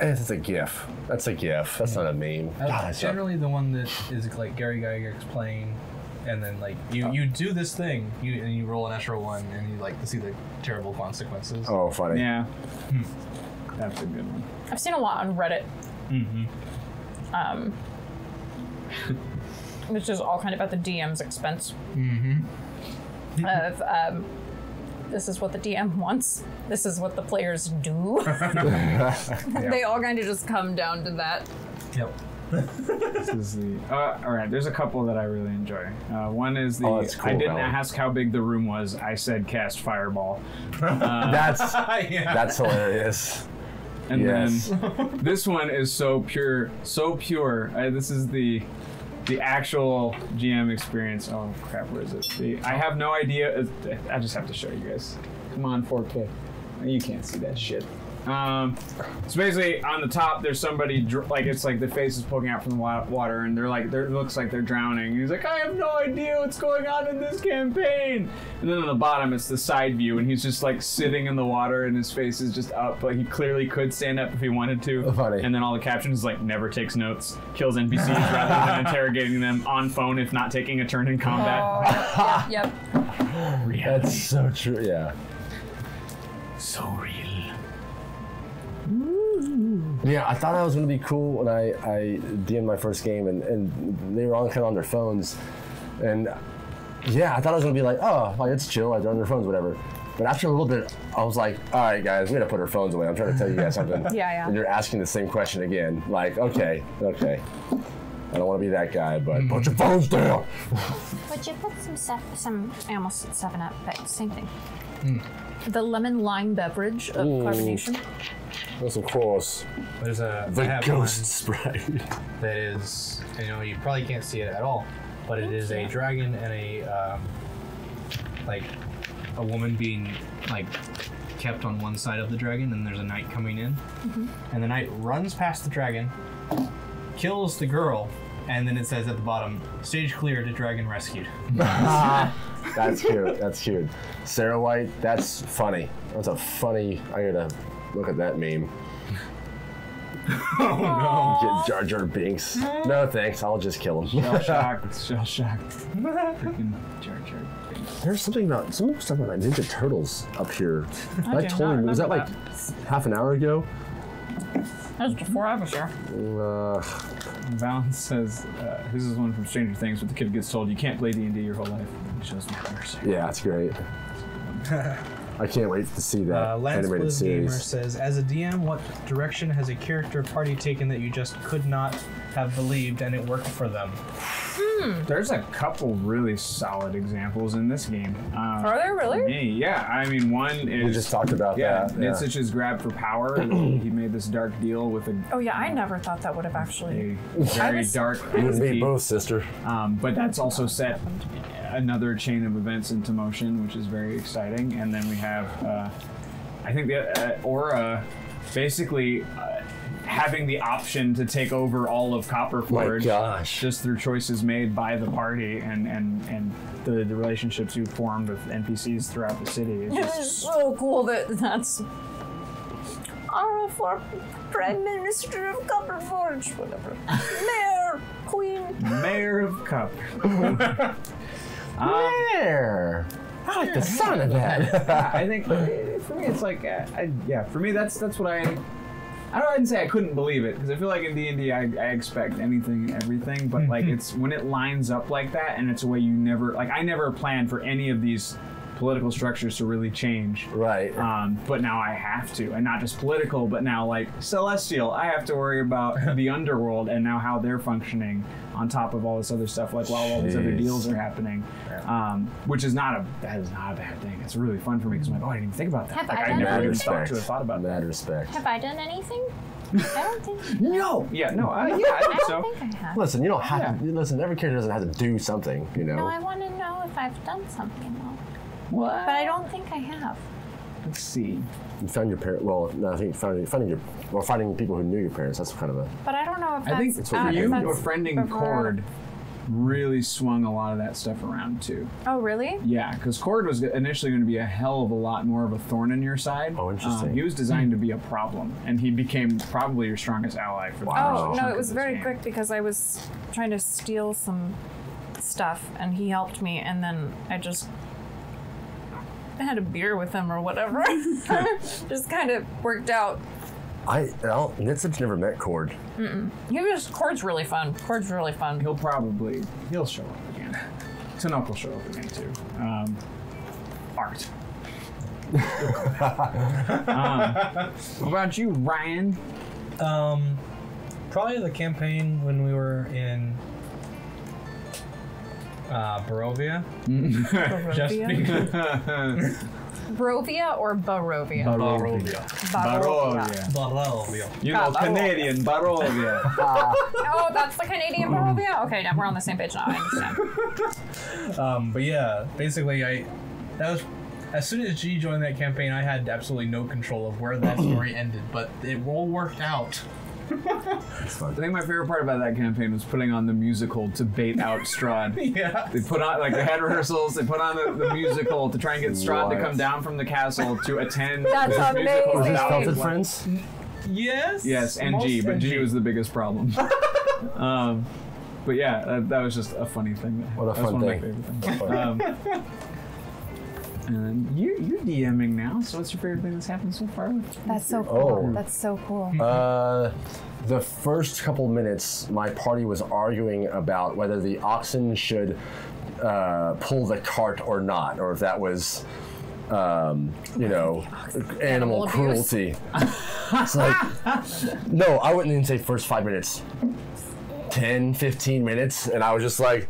It's a GIF. That's a GIF. That's not a meme. Uh, God, that's not- generally, the one that is like Gary Gygax playing, and then like you you do this thing, you and you roll an extra one, and you like to see the terrible consequences. oh, funny. Yeah. That's a good one. I've seen a lot on Reddit. Mm-hmm. Um, which is all kind of at the DM's expense. Mm-hmm. Of um, this is what the DM wants. This is what the players do. They all kind of just come down to that. Yep. This is the. Uh, all right, there's a couple that I really enjoy. Uh, one is the. Oh, that's cool, I didn't Alan. ask how big the room was. I said cast fireball. That's yeah. that's hilarious. and Yes. then this one is so pure, so pure. Uh, this is the the actual GM experience. Oh crap, where is it? The, I have no idea. I just have to show you guys. Come on, 4K. You can't see that shit. Um, so basically, on the top, there's somebody dr- like it's like the face is poking out from the wa- water, and they're like, they're, it looks like they're drowning. And he's like, I have no idea what's going on in this campaign. And then on the bottom, it's the side view, and he's just like sitting in the water, and his face is just up, but he clearly could stand up if he wanted to. Funny. And then all the captions like never takes notes, kills NPCs rather than interrogating them on phone if not taking a turn in combat. Oh, yep, yep. That's so true. Yeah. so real. Yeah, I thought that was gonna be cool when I I DM'd my first game and, and they were all kind of on their phones, and yeah, I thought I was gonna be like oh like it's chill like they're on their phones whatever. But after a little bit, I was like, all right, guys, we gotta put our phones away. I'm trying to tell you guys something. Yeah, yeah. And you're asking the same question again. Like, okay, okay. I don't want to be that guy, but mm-hmm. put your phones down. Would you put some stuff, some, I almost said 7 Up, but same thing. Hmm. The lemon lime beverage of carbonation. Yes, of course. There's a I The have ghost one spray. that is, you know, you probably can't see it at all, but it is a dragon and a um, like a woman being like kept on one side of the dragon, and there's a knight coming in, and the knight runs past the dragon, kills the girl, and then it says at the bottom, "Stage cleared, dragon rescued." That's cute. That's cute. Sarah White, that's funny. That's a funny. I gotta look at that meme. oh no. Get Jar Jar Binks. No thanks. I'll just kill him. Shell shocked. Shell shocked. Freaking Jar Jar Binks. There's something about someone was talking about Ninja Turtles up here. I, do totally was that like half an hour ago? That was before I was here. Uh, Valance says, uh, this is one from Stranger Things, where the kid gets told you can't play D&D your whole life. It shows me mercy. yeah, it's great. I can't wait to see that Uh, Lance animated Blizz Gamer series. says, as a DM, what direction has a character party taken that you just could not have believed and it worked for them? There's a couple really solid examples in this game. Uh, Are there really? Me, yeah. I mean, one is We just talked about yeah, that. Yeah. Nitsuch's grab for power. he made this dark deal with a, Oh yeah, I never thought that would have actually. a very was- dark You and me both, sister. Um, but that's also set another chain of events into motion, which is very exciting. And then we have, uh, I think the uh, Aura basically uh, having the option to take over all of Copper My gosh. just through choices made by the party and and and the, the relationships you formed with NPCs throughout the city. It's It's so cool that that's. Aura for Prime Minister of Copperforge, whatever. Mayor, Queen. Mayor of Copper. Um, There. I like the sound of that. I think for me, it's like, uh, I, yeah, for me, that's that's what I. I don't even say I couldn't believe it because I feel like in D and I, I expect anything and everything, but like mm-hmm. it's when it lines up like that and it's a way you never like. I never planned for any of these political structures to really change. right. Um, but now I have to, and not just political, but now like celestial. I have to worry about the underworld and now how they're functioning on top of all this other stuff. Like while all these other deals are happening, um, which is not a that is not a bad thing. It's really fun for me because I'm like, oh, I didn't even think about that. Have like I I done never Mad even thought respect. to have thought about that. Mad respect. Have I done anything? I don't think. No, yeah, no, uh, yeah, I I don't so. think I have. Listen, you don't have Yeah. to. Listen, every character doesn't have to do something. You know. No, I want to know if I've done something though. What? But I don't think I have. Let's see. You found your parent. Well, no, I think finding finding your or finding people who knew your parents. That's kind of a. But I don't know if that's. I think It's for what we you, do. that's befriending Cord really swung a lot of that stuff around too. Oh really? Yeah, because Cord was initially going to be a hell of a lot more of a thorn in your side. Oh, interesting. Um, he was designed to be a problem, and he became probably your strongest ally for the Oh no, it was very game. quick because I was trying to steal some stuff and he helped me and then I just I had a beer with him or whatever. just kind of worked out. I. Well, Nitsich never met Cord. He was Cord's really fun. Cord's really fun. He'll probably he'll show up again. Tanuk will show up again too. Um, art. um, what about you, Ryan? Um, probably the campaign when we were in uh, Barovia. Just Barovia? because, Barovia or Barovia? Barovia. Barovia. Barovia. You know, Ah, Barovia. Canadian Barovia. Oh, that's the Canadian Barovia? Okay, now we're on the same page now. I understand. Um, but yeah, basically, I that was as soon as G joined that campaign, I had absolutely no control of where that story ended, but it all worked out. I think my favorite part about that campaign was putting on the musical to bait out Strahd. Yeah. They put on like they had rehearsals. They put on the, the musical to try and get Strahd to come down from the castle to attend That's this musical. amazing. Was this without- Celtic Friends? Yes. Yes, and Most G, but G NG. was the biggest problem. um, but yeah, that, that was just a funny thing. What a that was fun one thing. of my favorite things. Um, and you you're DMing now, so what's your favorite thing that's happened so far? That's so cool. Oh. That's so cool. Uh, the first couple minutes, my party was arguing about whether the oxen should uh, pull the cart or not, or if that was, um, you know, animal Animal cruelty. it's like, no, I wouldn't even say first five minutes. 10, 15 minutes, and I was just like,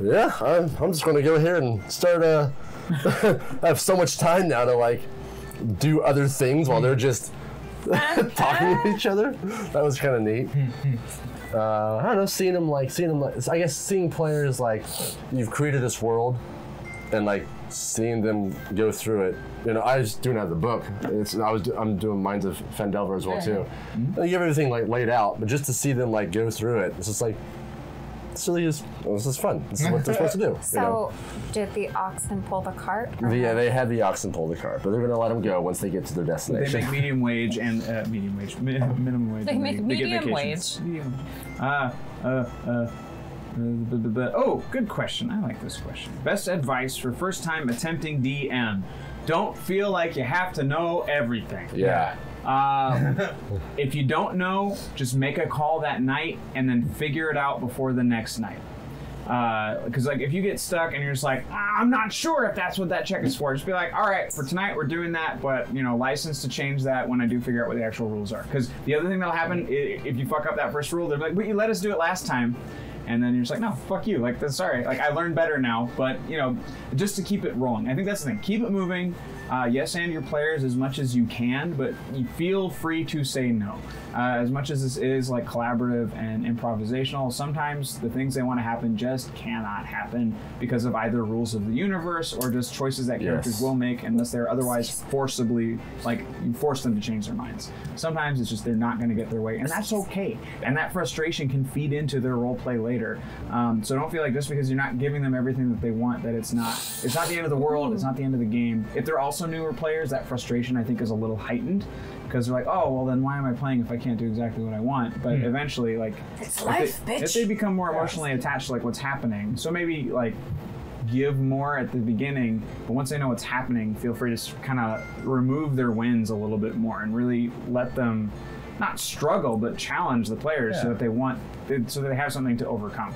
yeah, I'm, I'm just going to go here and start. Uh, I have so much time now to like do other things while they're just talking to each other. That was kind of neat. Uh, I don't know, seeing them like seeing them like I guess seeing players like you've created this world and like seeing them go through it. You know, I was doing that in the book. It's I was I'm doing Minds of Phandelver as well too. And you have everything like laid out, but just to see them like go through it, it's just like it's really just well, this is fun. This is what they're supposed to do. you know? So, did the oxen pull the cart? The- yeah, they had the oxen pull the cart, but they're gonna let them go once they get to their destination. They make medium wage and uh, medium wage, mi- minimum wage. They make get medium vacations. Medium. Uh, uh, uh, uh, oh, good question. I like this question. Best advice for first time attempting DM: Don't feel like you have to know everything. yeah. Um, if you don't know, just make a call that night and then figure it out before the next night. Because like if you get stuck and you're just like, "Ah, I'm not sure if that's what that check is for, just be like, all right, for tonight we're doing that, but you know, license to change that when I do figure out what the actual rules are. Because the other thing that'll happen if you fuck up that first rule, they're like, but you let us do it last time. And then you're just like, no, fuck you. Like, that's sorry. Like, I learned better now. But, you know, just to keep it rolling. I think that's the thing. Keep it moving. Uh, yes, and your players as much as you can, but you feel free to say no. Uh, as much as this is like collaborative and improvisational, sometimes the things they want to happen just cannot happen because of either rules of the universe or just choices that characters Yes. will make unless they're otherwise forcibly, like, you force them to change their minds. Sometimes it's just they're not going to get their way, and that's okay. And that frustration can feed into their role play later. Um, so don't feel like just because you're not giving them everything that they want, that it's not. It's not the end of the world. It's not the end of the game. If they're also newer players, that frustration I think is a little heightened because they're like, oh, well, then why am I playing if I can't do exactly what I want? But eventually, like, It's if life, they, bitch. if they become more emotionally attached to like what's happening, so maybe like give more at the beginning, but once they know what's happening, feel free to kind of remove their wins a little bit more and really let them not struggle but challenge the players so that they want so that they have something to overcome.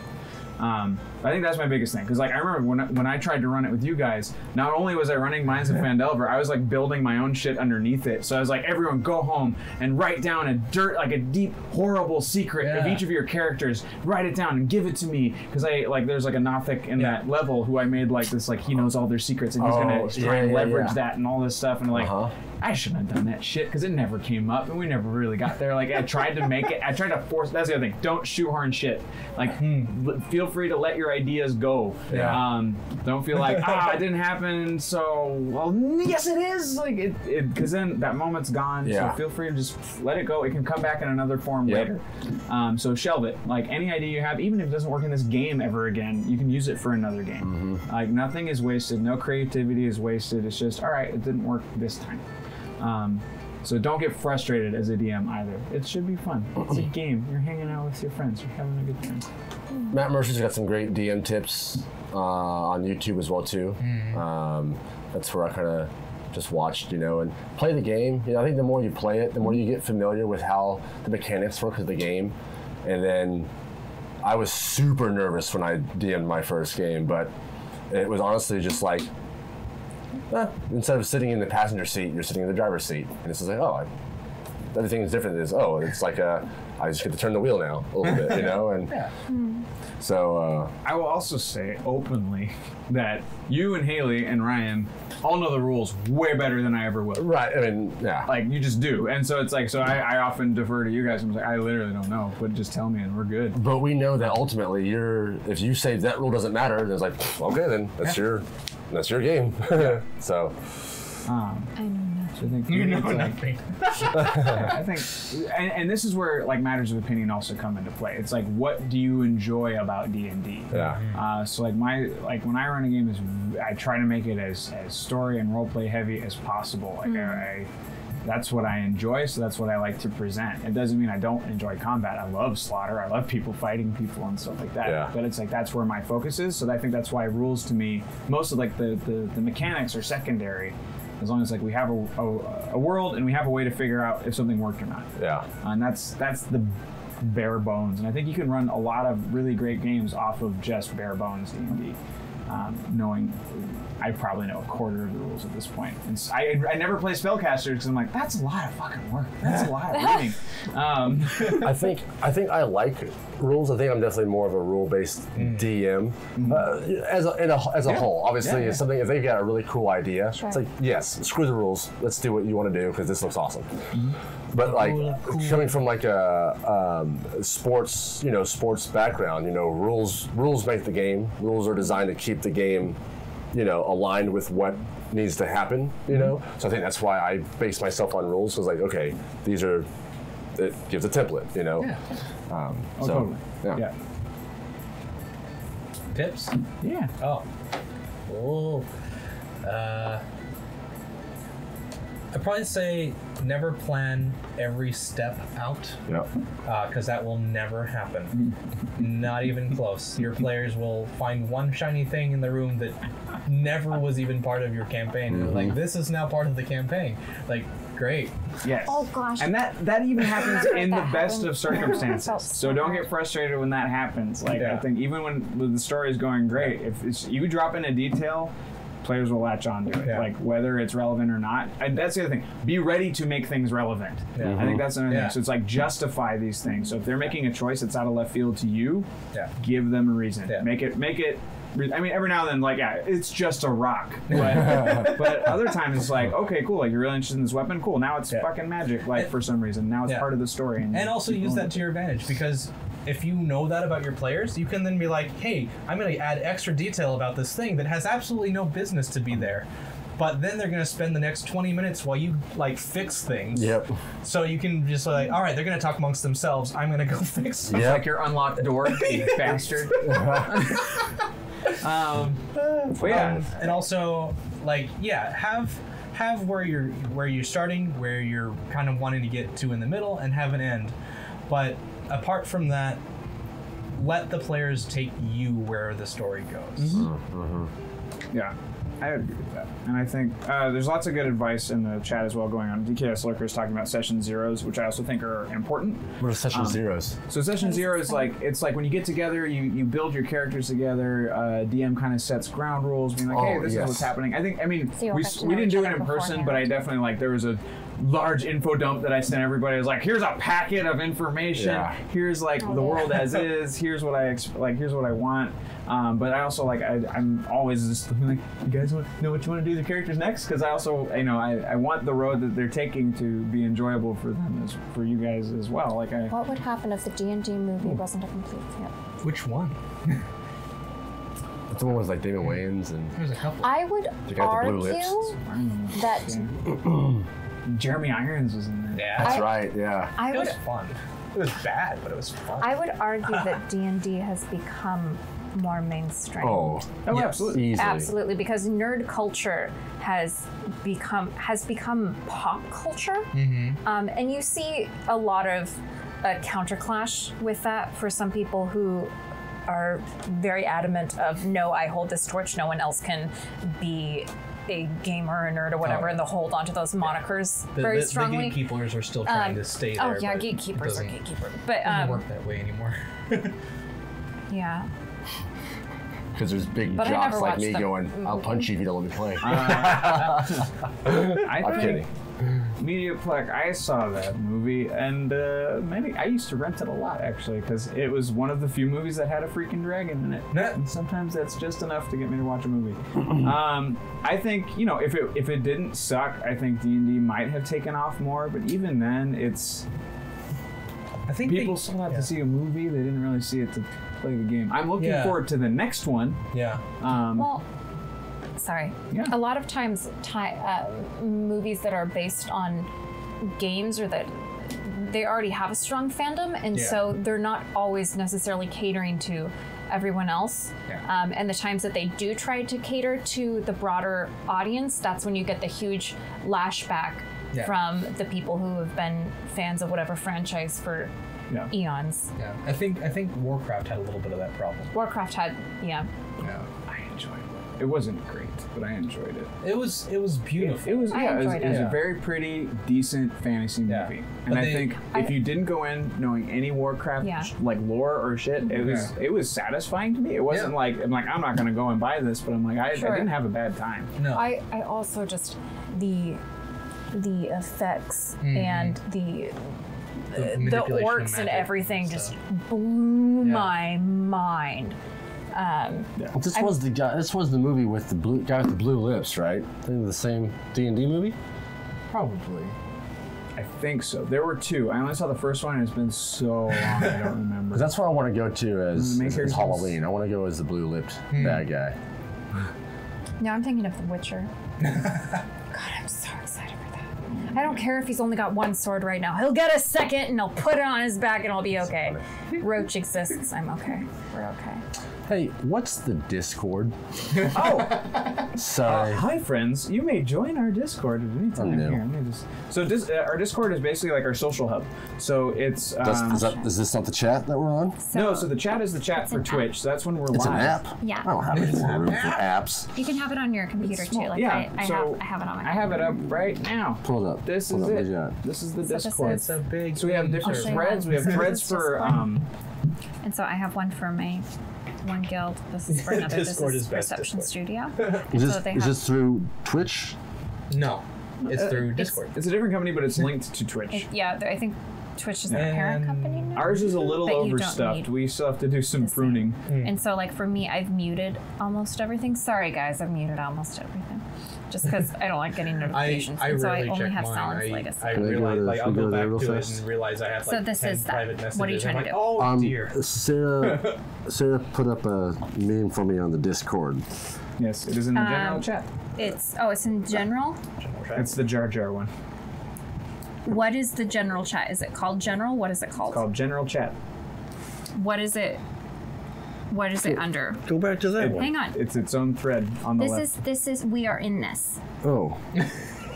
Um, I think that's my biggest thing because like I remember when I, when I tried to run it with you guys, not only was I running Minds of Phandelver, I was like building my own shit underneath it. So I was like, everyone go home and write down a dirt like a deep horrible secret of each of your characters. Write it down and give it to me because I like there's like a Nothic in Yeah. that level who I made like this like he knows all their secrets and he's Oh, gonna yeah, try and yeah, leverage yeah. that and all this stuff and like. Uh-huh. I shouldn't have done that shit because it never came up and we never really got there. Like I tried to make it, I tried to force. That's the other thing. Don't shoehorn shit. Like l- feel free to let your ideas go. Yeah. Um, don't feel like ah it didn't happen. So well yes it is. Like it because then that moment's gone. Yeah. So feel free to just let it go. It can come back in another form Yep. later. Um, so shelve it. Like any idea you have, even if it doesn't work in this game ever again, you can use it for another game. Like nothing is wasted. No creativity is wasted. It's just all right. It didn't work this time. Um, so don't get frustrated as a DM either. It should be fun. It's a game. You're hanging out with your friends. You're having a good time. Matt Mercer's got some great DM tips uh, on YouTube as well too. Um, that's where I kind of just watched, you know, and play the game. You know, I think the more you play it, the more you get familiar with how the mechanics work of the game. And then I was super nervous when I DM'd my first game, but it was honestly just like, eh, instead of sitting in the passenger seat, you're sitting in the driver's seat, and it's just like, oh, I, everything is different. Is oh, it's like a I just get to turn the wheel now a little bit, you know, and Yeah. so uh, I will also say openly that you and Haley and Ryan all know the rules way better than I ever will. right. I mean, yeah, Like you just do, and so it's like so I, I often defer to you guys. I'm like I literally don't know, but just tell me and we're good. But we know that ultimately, you're if you say that rule doesn't matter, then it's like okay, then that's your that's your game. so Um, I know nothing. so I You know it's like- nothing. I think, and, and this is where like matters of opinion also come into play. It's like, what do you enjoy about D and D? yeah, Uh, so like my like when I run a game is I try to make it as, as story and role play heavy as possible. Like I, I, that's what I enjoy, so that's what I like to present. It doesn't mean I don't enjoy combat. I love slaughter. I love people fighting people and stuff like that. Yeah. But it's like that's where my focus is. So I think that's why rules to me, most of like the the, the mechanics are secondary. As long as like we have a, a, a world and we have a way to figure out if something worked or not yeah, and that's that's the bare bones. And I think you can run a lot of really great games off of just bare bones D and D, um, knowing. I probably know a quarter of the rules at this point. And s- I, I never play spellcasters because I'm like, that's a lot of fucking work. That's a lot of reading. Um, I think I think I like rules. I think I'm definitely more of a rule based DM uh, as a, in a, as a Yeah. whole. Obviously, Yeah, if something if they've got a really cool idea, Sure. it's like yes, screw the rules. Let's do what you want to do because this looks awesome. But like Cool, cool. coming from like a um, sports, you know, sports background, you know, rules rules make the game. Rules are designed to keep the game, you know, aligned with what needs to happen. You know, so I think that's why I base myself on rules. Because like, okay, these are it gives a template. You know. Yeah. Um, oh, so, totally. yeah. Yeah. Tips? Yeah. Oh. Oh. Uh, I'd probably say never plan every step out Yep. because uh, that will never happen. Mm. Not even close. Your players will find one shiny thing in the room that never was even part of your campaign. Like mm-hmm. this is now part of the campaign. Like great. Yes. Oh gosh. And that that even happens in the That best happened. of circumstances. So so don't get frustrated when that happens. Like I think even when, when the story is going great, if it's, you drop in a detail, players will latch on to it. Yeah. Like whether it's relevant or not. And that's the other thing. Be ready to make things relevant. Yeah. I think that's another Yeah. thing. So it's like justify these things. So if they're making a choice that's out of left field to you, Yeah. give them a reason. Make it make it. I mean, every now and then, like, yeah, it's just a rock. But, but other times, it's like, okay, cool. Like, you're really interested in this weapon. Cool. Now it's Yeah. fucking magic. Like, for some reason, now it's Yeah. part of the story. And also use that to your advantage because if you know that about your players, you can then be like, hey, I'm going to add extra detail about this thing that has absolutely no business to be there. But then they're going to spend the next 20 minutes while you like fix things. Yep. So you can just like, all right, they're going to talk amongst themselves. I'm going to go fix something. Yep. like your unlocked the door, you bastard. um, but yeah, Um, and also like yeah have have where you're where you're starting where you're kind of wanting to get to in the middle and have an end but apart from that let the players take you where the story goes yeah, I would agree with that. And I think uh, there's lots of good advice in the chat as well going on. DKS Lurker is talking about session zeros, which I also think are important. What are session Um, zeros? So session zero is like it's like when you get together, you you build your characters together. Uh, DM kind of sets ground rules, being like, hey, Oh, this yes. is what's happening. I think I mean So we, we didn't do it in person, but I definitely like there was a large info dump that I sent everybody. It was like, here's a packet of information. Yeah. Here's like Oh, the yeah. world as is. Here's what I ex- like. Here's what I want. Um, but I also like I, I'm always just like, you guys want know what you want to do the characters next? Because I also you know I, I want the road that they're taking to be enjoyable for them as for you guys as well. Like I. What would happen if the D and D movie wasn't a complete flip? which one That's the one with like Damon Wayans and there's a couple I would The guy with the blue argue that Jeremy Irons was in there. yeah that's I- right. Yeah. I it would was fun it was bad but it was fun I would argue that D and D has become more mainstream. Oh, Oh, Yes. absolutely. easily. Absolutely, because nerd culture has become has become pop culture, um, and you see a lot of a counterclash with that for some people who are very adamant of no, I hold this torch. No one else can be a gamer, a nerd, or whatever, Oh. and they'll hold onto those monikers the, very the, strongly. the gatekeepers are still trying Um, to stay oh yeah, gatekeepers are doesn't- gatekeeper, but doesn't um, work that way anymore yeah. Because there's big But I jocks never like watched me them. going, I'll punch you if you don't let me play. I I'm think, kidding. Mediaplex, I saw that movie, and uh, maybe I used to rent it a lot actually, because it was one of the few movies that had a freaking dragon in it. Yeah. And sometimes that's just enough to get me to watch a movie. um, I think you know if it if it didn't suck, I think D and D might have taken off more. But even then, it's I think people they, saw that yeah. to see a movie; they didn't really see it to play the game. I'm looking Yeah. forward to the next one. Yeah. Um, Well, sorry. Yeah. A lot of times, ti uh, movies that are based on games or that they already have a strong fandom, and Yeah. so they're not always necessarily catering to everyone else. Yeah. Um, and the times that they do try to cater to the broader audience, that's when you get the huge lashback Yeah. from the people who have been fans of whatever franchise for yeah. eons. Yeah. I think I think Warcraft had a little bit of that problem. Warcraft had, yeah. Yeah, I enjoyed it. It wasn't great, but I enjoyed it. It was it was beautiful. it was I yeah, it was, enjoyed it was it. a very pretty, decent fantasy Yeah. movie. But And I they- think if you didn't go in knowing any Warcraft Yeah. like lore or shit, it was it was satisfying to me. It wasn't Yeah. like I'm like I'm not gonna go and buy this, but I'm like I, Sure. I didn't have a bad time. no. I, I also just the the effects hmm. and the the, uh, the manipulation orcs and everything stuff. just blew Yeah. my mind. Um, Well, this I'm- was the guy. This was the movie with the blue guy with the blue lips, right? I think the same D and D movie. probably. I think so. There were two. I only saw the first one. and It's been so long. I don't remember. 'Cause that's what I want to go to as, The as, as? Halloween. I want to go as the blue lipped hmm. bad guy. now I'm thinking of The Witcher. God, I'm so excited for that. I don't care if he's only got one sword right now. He'll get a second and I'll put it on his back and I'll be okay. Roach exists. I'm okay. We're okay. Hey, what's the Discord? oh, Sorry. hi friends! You may join our Discord at any time. no. Here, let me just. So dis, uh, our Discord is basically like our social hub. So it's um, That's, is, that, is this not the chat that we're on? no. So the chat is the chat for an Twitch. So that's when we're It's live. an app. Yeah. I don't have any more room for apps. You can have it on your computer too. Like yeah. I, I so have I have it on my I have it up right now. Pull it up. This Pull is it up. it. What? This is the So Discord. is- It's a big. So we have different threads. We have threads for um. And so I have one for my one guild. This is for another. Discord this is is best, Perception Discord. Studio. Is this, so they is have- this through Twitch? No, it's uh, through it's- Discord. It's a different company, but it's linked to Twitch. It- yeah, they're- I think Twitch is the parent And company now. Ours is a little But you don't overstuffed. need We still have to do some the same. pruning. Hmm. And so, like for me, I've muted almost everything. Sorry, guys, I've muted almost everything, just because I don't like getting notifications. I and so I only have mine. Silence I, Legacy. I Can I go realize, like, I'll go go back to fast? it and realize I have So like this 10 is that. private messages. What are you I'm trying to like, do? Oh Um, dear. Sarah, Sarah put up a meme for me on the Discord. Yes, it is in the general Um, chat. It's oh, it's in general. general chat. It's the Jar Jar one. What is the general chat? Is it called general? What is it called? It's called general chat. What is it? What is it under? Go back to that Hang on. It's its own thread on the This left. is this is we are in this. Oh.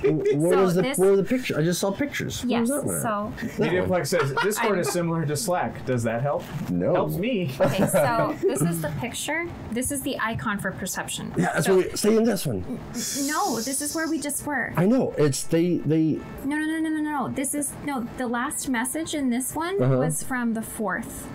Where So was the this- where are the picture? I just saw pictures. Where Yes. was that one? So Mediaplex says Discord is similar to Slack. Does that help? no. Helps me. okay, so this is the picture. This is the icon for perception. Yeah, that's so, what we stay in this one. No, this is where we just were. I know. It's they they No, no, no, no, no, no. This is no. The last message in this one Uh-huh. was from the fourth.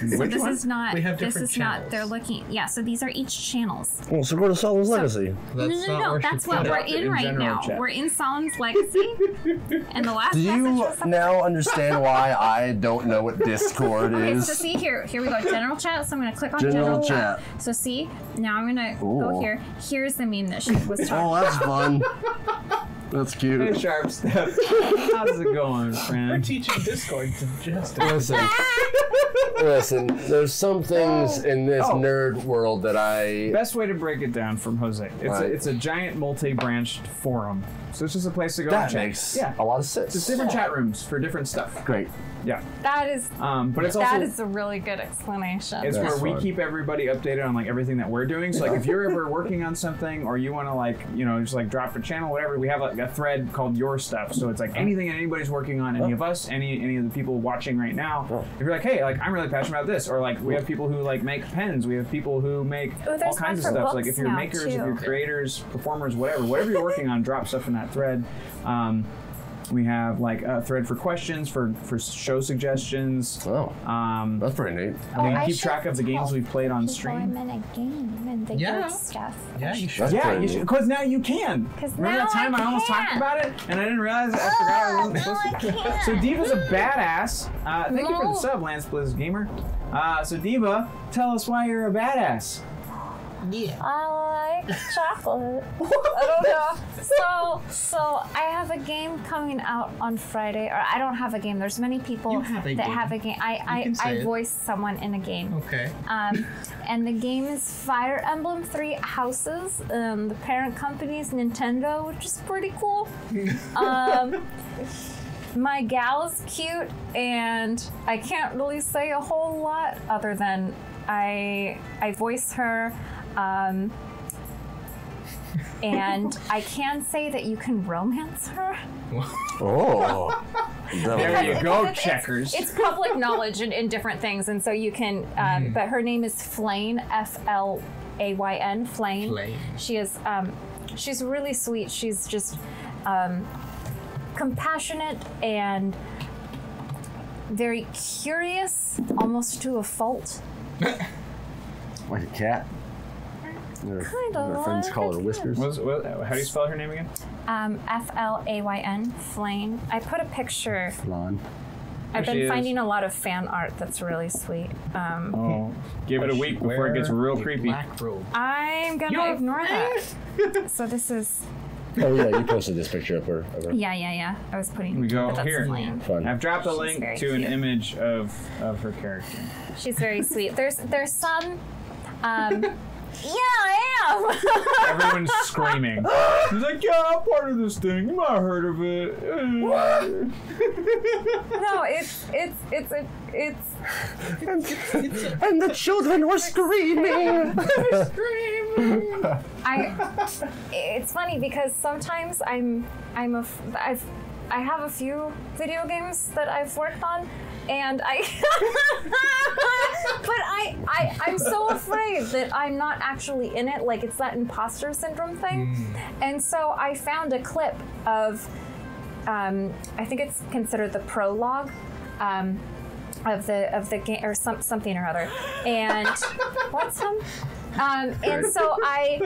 So Which this one? is not. We have this different is not. channels. They're looking. Yeah. So these are each channels. Oh, so go to Sahlen's Legacy. no, no, That's no, no. That's what we're in in right now. chat. We're in Sahlen's Legacy, and the last Do you now understand why I don't know what Discord Okay, so see here, here we go, general chat. So I'm gonna click on General general, chat. So see, now I'm gonna go here. Here's the meme that she was oh, talking. Oh, that's fun. That's Hey, cute. sharp step. How's it going, friend? We're teaching Discord to Justin. Listen, listen. There's some things in this Oh. nerd world that I. Best way to break it down from Jose. It's a, Right. it's a giant multi-branched forum. So it's just a place to go That and chat. makes yeah. a lot of sense. Just different chat rooms for different stuff. Great. Yeah. That is Um, but it's also that is a really good explanation. It's That's where we fun. keep everybody updated on like everything that we're doing. So like if you're ever working on something or you want to like you know just like drop a channel whatever, we have like a thread called your stuff. So it's like anything that anybody's working on, any of us, any any of the people watching right now. If you're like, hey, like I'm really passionate about this, or like we have people who like make pens, we have people who make Oh, all kinds of one for stuff. Like if you're now, makers, if you're creators, performers, whatever, whatever you're working on, drop stuff in that thread. Um, We have like a thread for questions, for for show suggestions. Oh, Um, that's pretty neat. we Oh, I keep should track of the games we've played on stream. I'm in a game and the Yeah. good stuff. Yeah, you should. That's Yeah, pretty you should, because now you can. 'Cause Remember that now time I I, almost talked about it and I didn't realize I forgot I wasn't now supposed I to. can. So Diva's a badass. Uh, thank you for the sub, Lance Blizz Gamer. Uh, so Diva, tell us why you're a badass. I like chocolate. I don't know. So, so I have a game coming out on Friday, or I don't have a game. There's many people have that game. have a game. I I, I voice someone in a game. Okay. Um, and the game is Fire Emblem Three Houses. Um, the parent company is Nintendo, which is pretty cool. Um, my gal is cute, and I can't really say a whole lot other than I I voice her. Um, and I can say that you can romance her. Oh, There you go, it's- checkers. It's, it's public knowledge in, in different things, and so you can. Um, But her name is Flayn, F L A Y N, Flayn. Flayn. She is. Um, she's really sweet. She's just um, compassionate and very curious, almost to a fault. like a cat. Her, Kinda her friends call her cat. whiskers. What's, what, how do you spell her name again? Um, F L A Y N, Flayn. I put a picture. Blonde. I've she been is. finding a lot of fan art that's really sweet. Um, Oh, give it a week before it gets real creepy. Black robe. I'm gonna You're ignore that. so this is Oh yeah, you posted this picture of her. Yeah, yeah, yeah. I was putting. We go here. Fun. I've dropped a She's link very to an image of of her character. She's very sweet. There's there's some. Um, yeah, I am. Everyone's screaming. He's like, yeah, I'm part of this thing. You might have heard of it. no, it's it's it's a, it's. And the children were screaming. I. It's funny because sometimes I'm I'm a f- I've I have a few video games that I've worked on, and I. but I I I'm so afraid that I'm not actually in it. Like it's that imposter syndrome thing, and so I found a clip of. Um, I think it's considered the prologue. Um, of the of the game or some, something or other and what's some um, and so i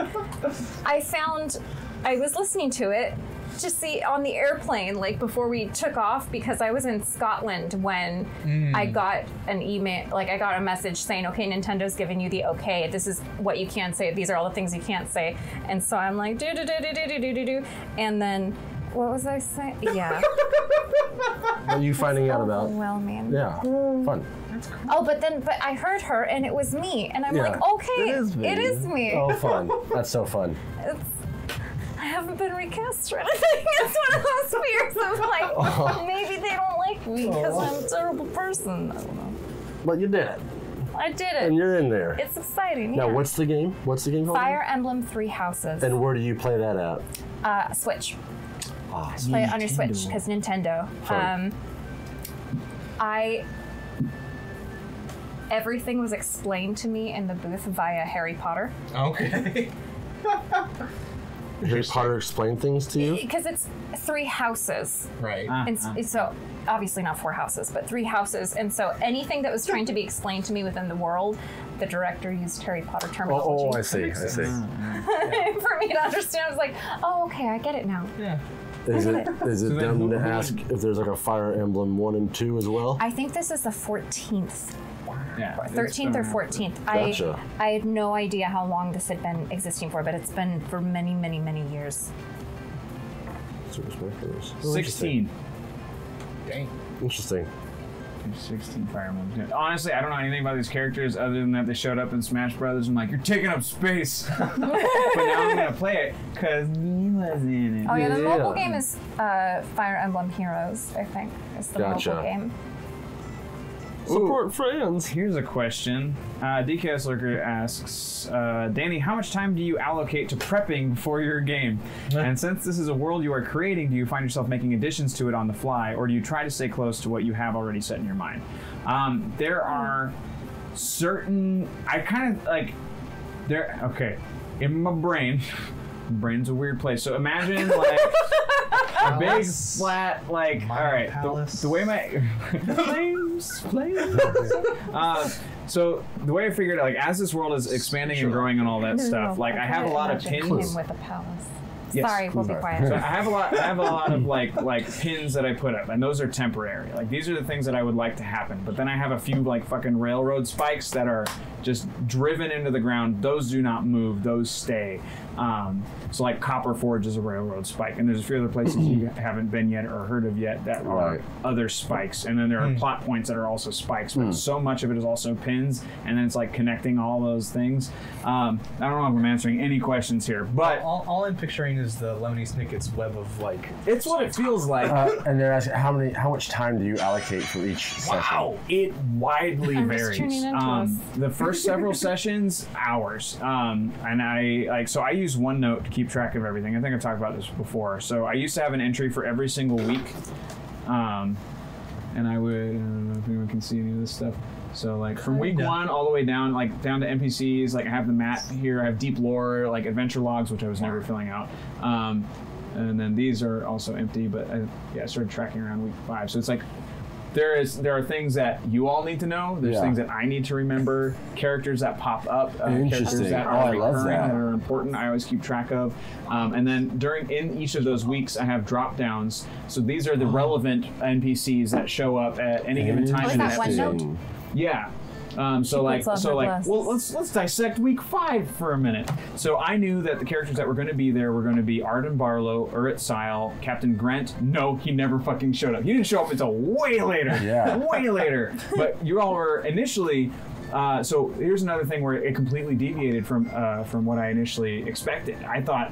i found i was listening to it to see on the airplane like before we took off because i was in scotland when mm. i got an email like i got a message saying okay nintendo's giving you the okay this is what you can say these are all the things you can't say and so i'm like do do do do do do do do do and then what was i saying yeah What are you finding out about? overwhelming Yeah, mm. fun. Oh, but then, but I heard her, and it was me, and I'm Yeah. like, okay, It is me. It is me. Oh, fun. That's so fun. It's, I haven't been recast or anything. It's one of those fears of like, Oh. maybe they don't like me because I'm a terrible person. I don't know. But you did it, I did it. and you're in there. It's exciting. Now, yeah. what's the game? What's the game called? Fire Emblem Three Houses? And where do you play that at? uh, Switch. Ah, Play it on your Switch because Nintendo. Um, I. Everything was explained to me in the booth via Harry Potter. Okay. Harry Potter explained things to you. Because it's three houses. right. Ah, And ah. so, obviously not four houses, but three houses. And so, anything that was trying to be explained to me within the world, the director used Harry Potter Oh, terminology oh, I see. I see. for me to understand. I was like, oh, okay, I get it now. yeah. Is it is it So then dumb to ask if there's like a Fire Emblem one and two as well? I think this is the 14th, Yeah, it's 13th or 14th. Gotcha. I, I had no idea how long this had been existing for, but it's been for many, many, many years. So it's my first. Oh, 16. Dang. Interesting. 16 Fire Emblems. Honestly, I don't know anything about these characters other than that they showed up in Smash Brothers. I'm like, you're taking up space. but now I'm gonna play it because Mila's in it. Oh, yeah, the Yeah. mobile game is uh, Fire Emblem Heroes, I think, is the Gotcha. mobile game. Support friends. Here's a question. Uh, DKS Lurker asks, uh, Danny, how much time do you allocate to prepping before your game? and since this is a world you are creating, do you find yourself making additions to it on the fly, or do you try to stay close to what you have already set in your mind? Um, there are certain. I kind of like. There. Okay. In my brain. brain's a weird place. So imagine like. a big Palace. flat like My all right the, the way my flames flames uh, so the way I figured out, like as this world is expanding and growing and all that No, no, stuff no, like I have a lot of pins with a palace. Yes. Sorry, we'll be quiet. So I have a lot. I have a lot of like like pins that I put up, and those are temporary. Like these are the things that I would like to happen. But then I have a few like fucking railroad spikes that are just driven into the ground. Those do not move. Those stay. Um, so like Copper Forge is a railroad spike, and there's a few other places you haven't been yet or heard of yet that are Right. other spikes. And then there are plot points that are also spikes. But so much of it is also pins, and then it's like connecting all those things. Um, I don't know if I'm answering any questions here, but All, all I'm picturing is the Lemony Snicket's web of like. it's what it feels like. Uh, and they're asking how many, how much time do you allocate for each session? Wow, it widely I'm varies. tuning into Um, us. the first several sessions, hours, um, and I like so I use OneNote to keep track of everything. I think I've talked about this before. So I used to have an entry for every single week, um, and I would I don't know if anyone can see any of this stuff. So like from week one all the way down, like down to NPCs. Like I have the map here. I have deep lore, like adventure logs, which I was never filling out. Um, and then these are also empty, but I, yeah, I started tracking around week five. So it's like there is there are things that you all need to know. There's Yeah. things that I need to remember. Characters that pop up. Uh, Interesting. Characters that Oh, are I love recurring that. that are important. I always keep track of. Um, and then during in each of those weeks, I have drop downs. So these are the relevant NPCs that show up at any given time Was in an that OneNote? episode. Interesting. Yeah. Um, so like, so like, glasses. well, let's let's dissect week five for a minute. So I knew that the characters that were going to be there were going to be Arden Barlow, Urit Sile, Captain Grant. No, he never fucking showed up. He didn't show up until way later. Yeah. way later. But you all were initially. Uh, so here's another thing where it completely deviated from uh, from what I initially expected. I thought.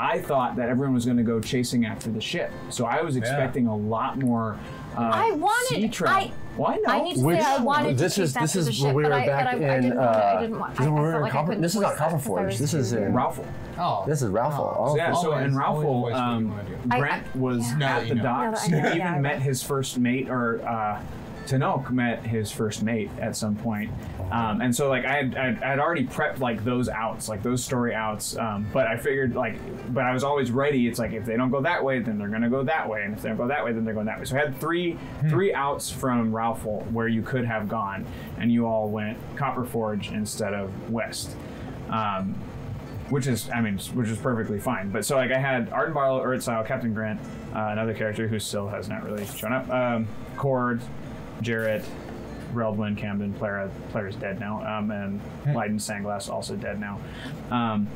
I thought that everyone was going to go chasing after the ship, so I was expecting a lot more. Uh, I wanted- sea travel. I- Why not? I need to Which- say I wanted this to is this is the ship, we were I, back I, in. I didn't uh. I didn't want. this is I, when we were like I couldn't This is not voice that Copper 'cause I Forge. This is in. Ralph. Oh. This is Ralph. Oh, Yeah, so in and Ralph always voice what you um, wanna do. I- Brent was Now at the you docks. Now that I know, He even met his first mate, or uh, Tanok met his first mate at some point. Um, and so like I had, I had already prepped like those outs, like those story outs. Um, but I figured like, but I was always ready. It's like if they don't go that way, then they're gonna go that way, and if they don't go that way, then they're going that way. So I had three three outs from Ralphel where you could have gone, and you all went Copper Forge instead of West. Um, which is, I mean, which is perfectly fine. But so like I had Arden Barlow, Urtsile, Captain Grant, uh, another character who still has not really shown up, um, Cord, Jarrett, Reldwin, Camden, Clara, Clara's dead now, um, and Leiden Sanglass also dead now. Um,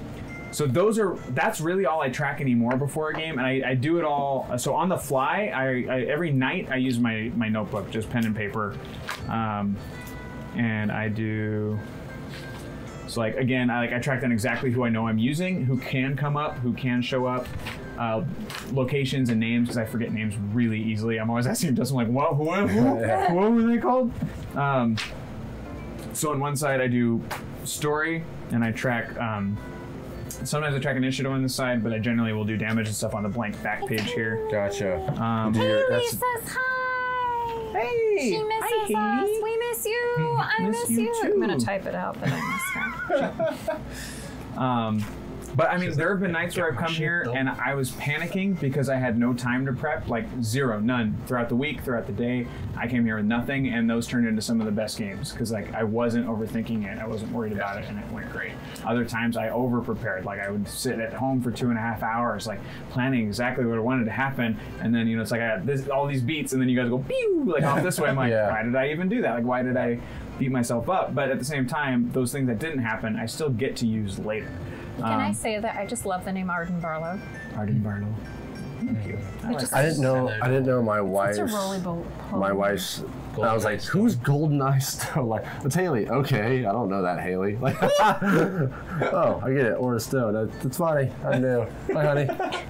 so those are that's really all I track anymore before a game, and I, I do it all. So on the fly, I, I every night I use my my notebook, just pen and paper, um, and I do. So like again, I like I track down exactly who I know I'm using, who can come up, who can show up, uh, locations and names because I forget names really easily. I'm always asking Justin like, what, what, what, what were they called? Um, so on one side I do story and I track. Um, sometimes I track initiative on the side, but I generally will do damage and stuff on the blank back page here. Gotcha. Um, Do your- that's- says hi. hey, She misses us. We miss you. I Miss miss, you you. I'm gonna type it out, but I miss her. Um, but I mean, there have been nights where I've come here and I was panicking because I had no time to prep, like zero, none throughout the week, throughout the day. I came here with nothing, and those turned into some of the best games because like I wasn't overthinking it, I wasn't worried about it, and it went great. Other times I over prepared, like I would sit at home for two and a half hours, like planning exactly what I wanted to happen, and then you know it's like I got this, all these beats, and then you guys go pew like off this way. I'm like, Yeah. why did I even do that? Like why did I beat myself up? But at the same time, those things that didn't happen, I still get to use later. Can I say that I just love the name Arden Barlow? Arden Barlow. Thank you. I like I didn't know. I didn't know my wife's. It's a roly boat. My wife's. I was like, "Who's Golden Eye Stone?" Like, it's Haley. Okay, I don't know that Haley. Like, oh, I get it. Or a stone. That, that's funny. I knew. Hi, honey.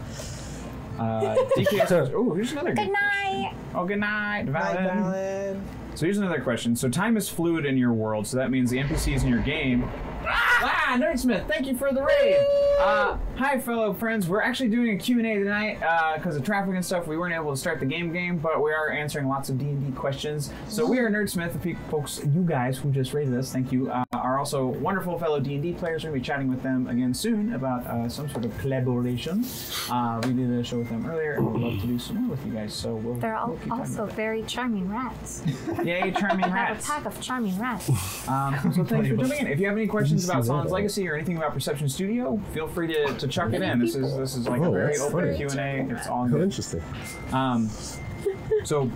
Uh, DKS. Oh, here's another good. Good night. Oh, good night, Valen. So here's another question. So time is fluid in your world, so that means the NPCs in your game Ah, Nerdsmith, thank you for the raid. Uh, hi, fellow friends. We're actually doing a Q&A tonight because of traffic and stuff. We weren't able to start the game game, but we are answering lots of D&D questions. So we are Nerdsmith. The pe- folks, you guys who just rated us, thank you, uh, are also wonderful fellow D&D players. We're going to be chatting with them again soon about uh, some sort of collaboration. Uh, we did a show with them earlier, and we'd love to do some more with you guys. So we'll, They're all we'll keep talking also very charming rats. Yay, charming I have a pack of charming rats. Um, so thanks for jumping in. If you have any questions about Sahlen's Legacy or anything about Perception Studio, feel free to, to chuck it in. This is this is like a Oh, very open. Q and A. It's all good. interesting. Um, so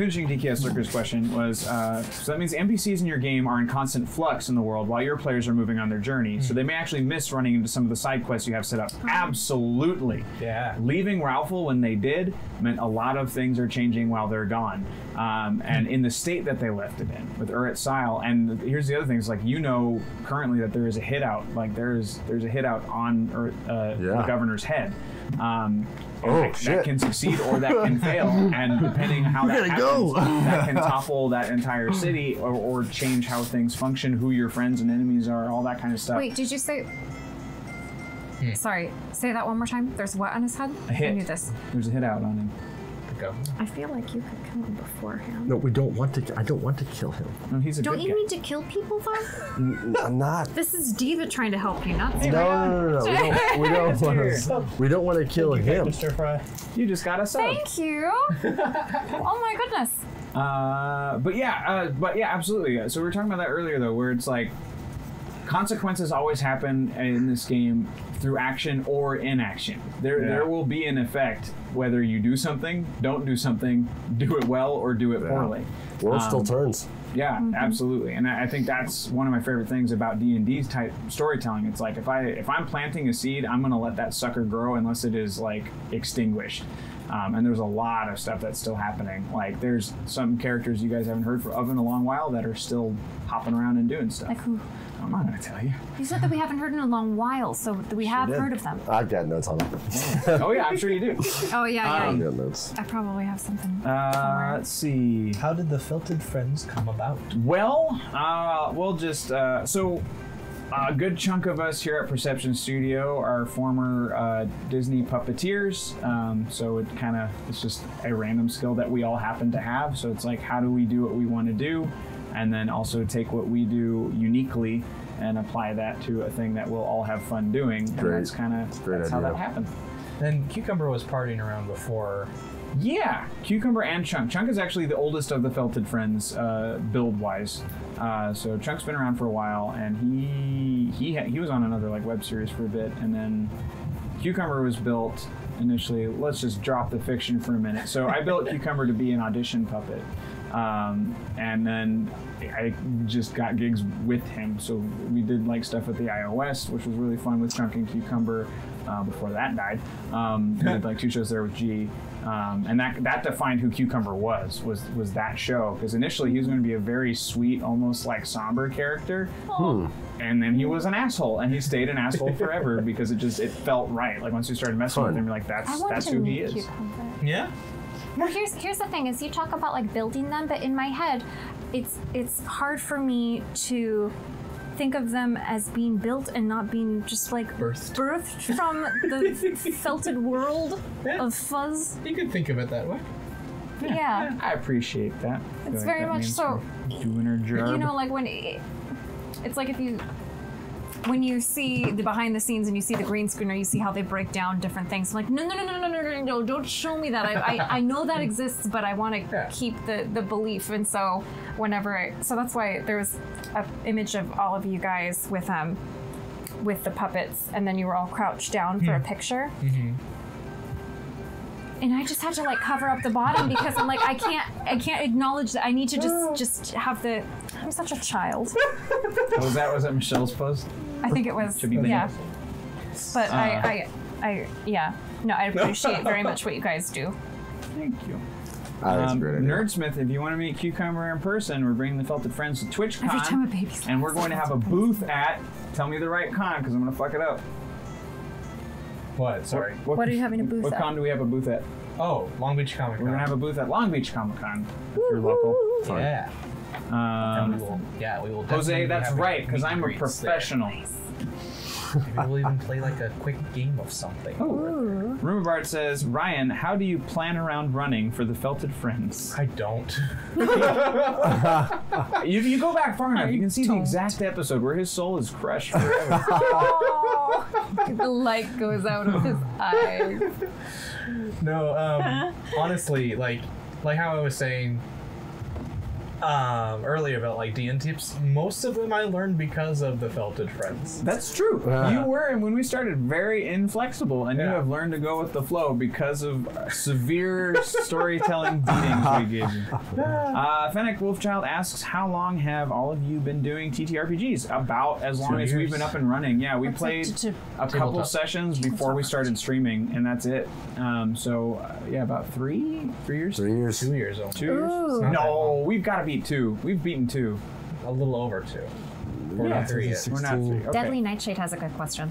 finishing DKS Lurker's question was uh, so that means NPCs in your game are in constant flux in the world while your players are moving on their journey. So they may actually miss running into some of the side quests you have set up. Absolutely. Yeah. Leaving Ralphel when they did meant a lot of things are changing while they're gone, um, and in the state that they left it in with Urit Sile. And here's the other thing: is like you know currently that there is a hit out, like there's there's a hit out on Ur- uh, the governor's head. Um, Oh, that, that can succeed or that can fail, and depending on how that gotta happens, Oh. go. that can topple that entire city or, or change how things function, who your friends and enemies are, all that kind of stuff. Wait, did you say? Hmm. Sorry, say that one more time. There's what on his head? A hit. I knew this. There's a hit out on him. Go. I feel like you could kill him beforehand. No, we don't want to. I don't want to kill him. No, he's a Don't good you guy. need to kill people though? I'm not. This is Diva trying to help you, not No, no, no, no. We don't. We don't want to. We don't want to kill him. Stir fry. You just got a sub. Thank you. oh my goodness. Uh, but yeah, uh, but yeah, absolutely. So we were talking about that earlier, though, where it's like consequences always happen in this game through action or inaction. There, Yeah. there will be an effect whether you do something, don't do something, do it well, or do it poorly. World still Um, turns. Yeah, absolutely, and I I think that's one of my favorite things about D and D's type storytelling. It's like if I if I'm planting a seed, I'm gonna let that sucker grow unless it is like extinguished. Um, and there's a lot of stuff that's still happening. Like there's some characters you guys haven't heard for, of in a long while that are still hopping around and doing stuff. Like who? I'm not gonna tell you. You said that we haven't heard in a long while, so we have did. heard of them. I've got notes on them. oh yeah, I'm sure you do. Oh yeah, yeah. Um, I've got notes. I probably have something. Uh, let's see. How did the Felted Friends come about? Well, uh, we'll just uh, so a good chunk of us here at Perception Studio are former uh, Disney puppeteers. Um, so it kind of it's just a random skill that we all happen to have. So it's like, how do we do what we want to do, and then also take what we do uniquely and apply that to a thing that we'll all have fun doing. And that's kind of Great that's how that happened. And Cucumber was partying around before. Yeah, Cucumber and Chunk. Chunk is actually the oldest of the Felted friends, uh, build-wise. Uh, so Chunk's been around for a while, and he he ha- he was on another like web series for a bit, and then Cucumber was built initially. Let's just drop the fiction for a minute. So I built Cucumber to be an audition puppet, um, and then I just got gigs with him. So we did like stuff at the iO West, which was really fun with Chunk and Cucumber. Uh, before that died, um, we did like two shows there with G, um, and that that defined who Cucumber was was was that show because initially he was going to be a very sweet, almost like somber character, and then he was an asshole, and he stayed an asshole forever because it just it felt right. Like once you started messing with him, you're like that's that's who he is. Cucumber. Yeah. Well, here's here's the thing: is you talk about like building them, but in my head, it's it's hard for me to think of them as being built and not being just like Birthed. birthed from the felted world Yeah. of fuzz. You could think of it that way. Yeah. I appreciate that. I feel It's like very that much so. Doing her job. You know, like when it, it's like if you when you see the behind the scenes and you see the green screen or you see how they break down different things. I'm like no, no, no, no, no, no, no, no, don't show me that. I, I, I know that exists, but I want to Yeah. keep the the belief. And so whenever, I, so that's why there's a image of all of you guys with um with the puppets, and then you were all crouched down for a picture. And I just had to like cover up the bottom because I'm like I can't I can't acknowledge that I need to just just have the I'm such a child. was that was that Michelle's post? I think it was Should be yeah. Linnea. But Uh. I, I I yeah. No, I appreciate very much what you guys do. Thank you. Ah, that's Um, great idea. Nerdsmith, if you want to meet Cucumber in person, we're bringing the Felted Friends to TwitchCon. Every time a baby and we're going to have a booth at. Tell me the right con, because I'm going to fuck it up. What? Sorry. What are you having a booth What at? con do we have a booth at? Oh, Long Beach Comic Con. We're going to have a booth at Long Beach Comic Con. If you're local. Yeah. And we Um, will, yeah, we will. Jose, definitely that's have right, because meet I'm a greets there. professional. Maybe we'll even play like a quick game of something. Oh. Rumor Bart says, Ryan, how do you plan around running for the Felted Friends? I don't. If you go back far enough, you can see the don't. exact episode where his soul is crushed forever. Oh, the light goes out of his eyes. No, um, honestly, like like how I was saying um, earlier about like D and tips, most of them I learned because of the Felted Friends. That's true. You were, and when we started, very inflexible, and you have learned to go with the flow because of severe storytelling beatings we gave you. Uh, Fennec Wolfchild asks, "How long have all of you been doing TTRPGs? About as long Two as we've been up and running. Yeah, we played to- a couple Tabletop. sessions before we started streaming, and that's it. Um, so uh, yeah, about three, three years, Three years. Two years old. two years. Ooh. Not No, we've got to beat two. We've beaten two. A little over two. We're Yeah, not three yet. We're not three. Okay. Deadly Nightshade has a good question.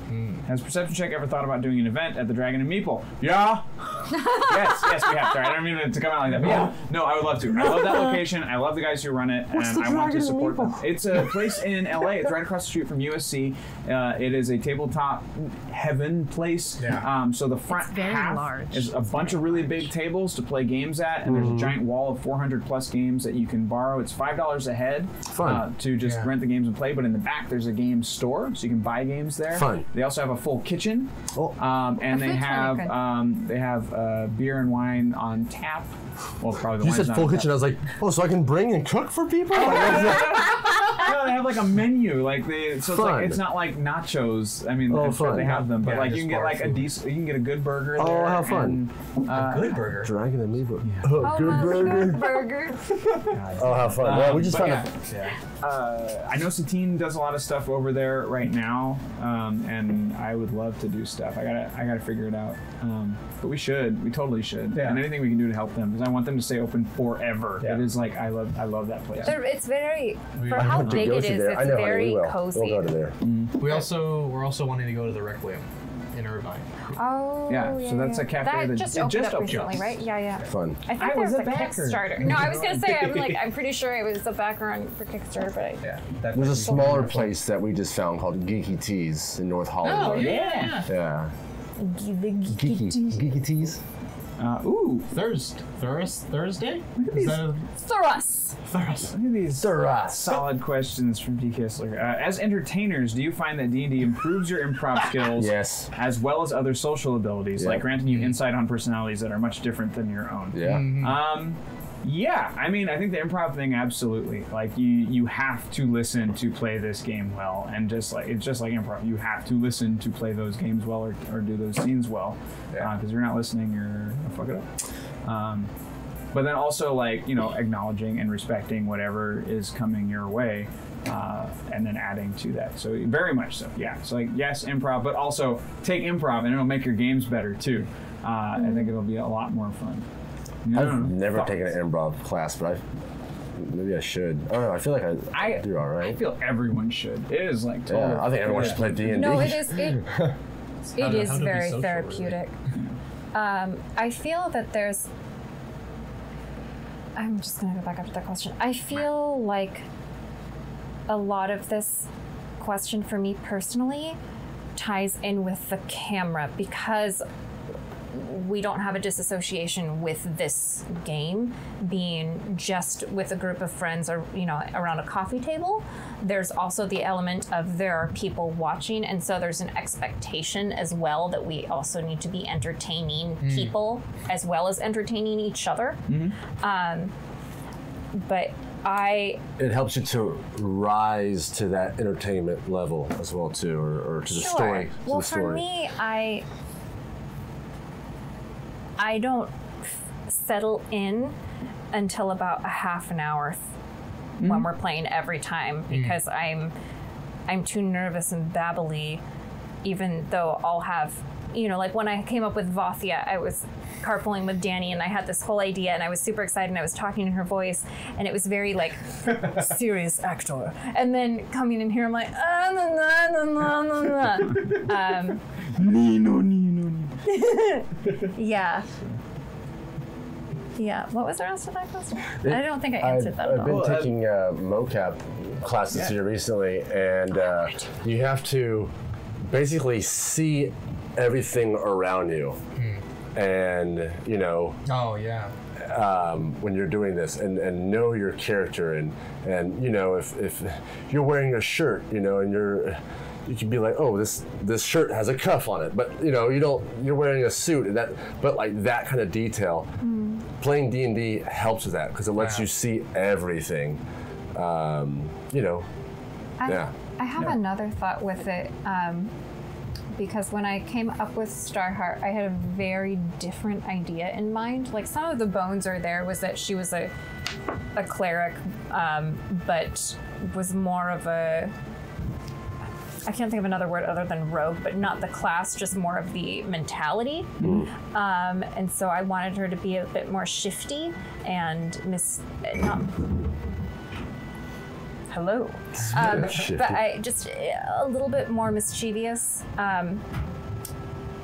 Has Perception Check ever thought about doing an event at the Dragon and Meeple? Yeah. yes, yes, we have. Sorry, I don't mean it to come out like that. But yeah, no, I would love to. I love that location. I love the guys who run it, and the I want to Dragon and support them. It's a place in LA. It's right across the street from USC. Uh, it is a tabletop heaven place. Yeah. Um, so the front It's very half large. is a bunch of really big tables to play games at, and there's a giant wall of 400 plus games that you can borrow. It's five dollars a head Fun. Uh, to just Yeah. rent the games and play. But in the back, there's a game store, so you can buy games there. Fun. They also have a full kitchen. Oh. Um, and they have um, they have uh, beer and wine on tap. Well, probably the You said full on tap. kitchen. I was like, oh, so I can bring and cook for people? no, they have like a menu. Like they, so it's like Fun. it's not like nachos. I mean, Oh, I'm sure fun. they have them, but Yeah, like you just can get bar like a food. decent. You can get a good burger. Oh, there how fun. and, uh, Good burger. Dragon and Meeple. Oh, good burger. Burger. Oh, how fun. well, we just but found yeah. A. uh, I know Satine does a lot of stuff over there right now, um, and I would love to do stuff. I gotta, I gotta figure it out. Um, but we should, we totally should, Yeah. and anything we can do to help them because I want them to stay open forever. Yeah. It is like I love, I love that place. They're- It's very for I how big go it to there. I It's know, honey, very we will. cozy. We'll go to there. We also we're also wanting to go to the Requiem in Irvine. Oh, Yeah, so that's a cafe that that- just opened just up opened. recently, right? Yeah, yeah. Fun. I think I there was was a a. Kickstarter. No, I was gonna say I'm like I'm pretty sure it was a background for Kickstarter, but I, Yeah. That There's a smaller wonderful. place that we just found called Geeky Teas in North Hollywood. Oh Hollywood. yeah. Yeah. the Geeky. Geeky Teas? Uh, ooh, Thursday. Thurs Thursday? Is that a Thrust. Look at these Thuras. solid questions from DKS Lurker. Uh, as entertainers, do you find that D and D improves your improv skills? Yes. As well as other social abilities, Yeah. like granting you insight on personalities that are much different than your own. Yeah. Um, yeah, I mean, I think the improv thing, absolutely. Like you, you have to listen to play this game well, and just like it's just like improv, you have to listen to play those games well or, or do those scenes well. Yeah. Because you're not listening, you're gonna fuck it up. Um, but then also like you know acknowledging and respecting whatever is coming your way. Uh, and then adding to that, so very much so, yeah. So like, yes, improv, but also take improv, and it'll make your games better too. Uh, I think it'll be a lot more fun. You know? I've never Thoughts? taken an improv class, but I maybe I should. I don't know. I feel like I, I do all I feel everyone should. It is like total. Yeah, I think everyone should play D and D. No, it is it. How It to- is how to be very social, therapeutic. Um, I feel that there's. I'm just gonna go back up to that question. I feel like a lot of this question for me personally ties in with the camera because we don't have a disassociation with this game being just with a group of friends or you know around a coffee table there's also the element of there are people watching and so there's an expectation as well that we also need to be entertaining people as well as entertaining each other um, but i It helps you to rise to that entertainment level as well too, or, or to the Sure. story. To Well, the for me, I I don't f- settle in until about a half an hour th- when we're playing every time because I'm I'm too nervous and babbly, even though I'll have. You know, like when I came up with Vothia, I was carpooling with Danny and I had this whole idea and I was super excited and I was talking in her voice and it was very like serious actor. And then coming in here, I'm like, ah, na, na, na, na, na. Um. yeah. Yeah. What was the rest of that question? It- I don't think I I've, answered that I've all. been Well, uh, taking uh, mocap classes Yeah. here recently, and uh, you have to basically see everything around you, and you know Oh yeah. um, when you're doing this and, and know your character and and you know if, if you're wearing a shirt you know and you're you can be like oh this this shirt has a cuff on it but you know you don't you're wearing a suit and that but like that kind of detail playing d&d helps with that because it lets Yeah. you see everything um, you know I, yeah. I have another thought with it um, because when I came up with Starheart, I had a very different idea in mind. Like some of the bones are there was that she was a a cleric, um, but was more of a I can't think of another word other than rogue, but not the class, just more of the mentality. Um, and so I wanted her to be a bit more shifty and mis not hello. Um, but i just a little bit more mischievous. Um,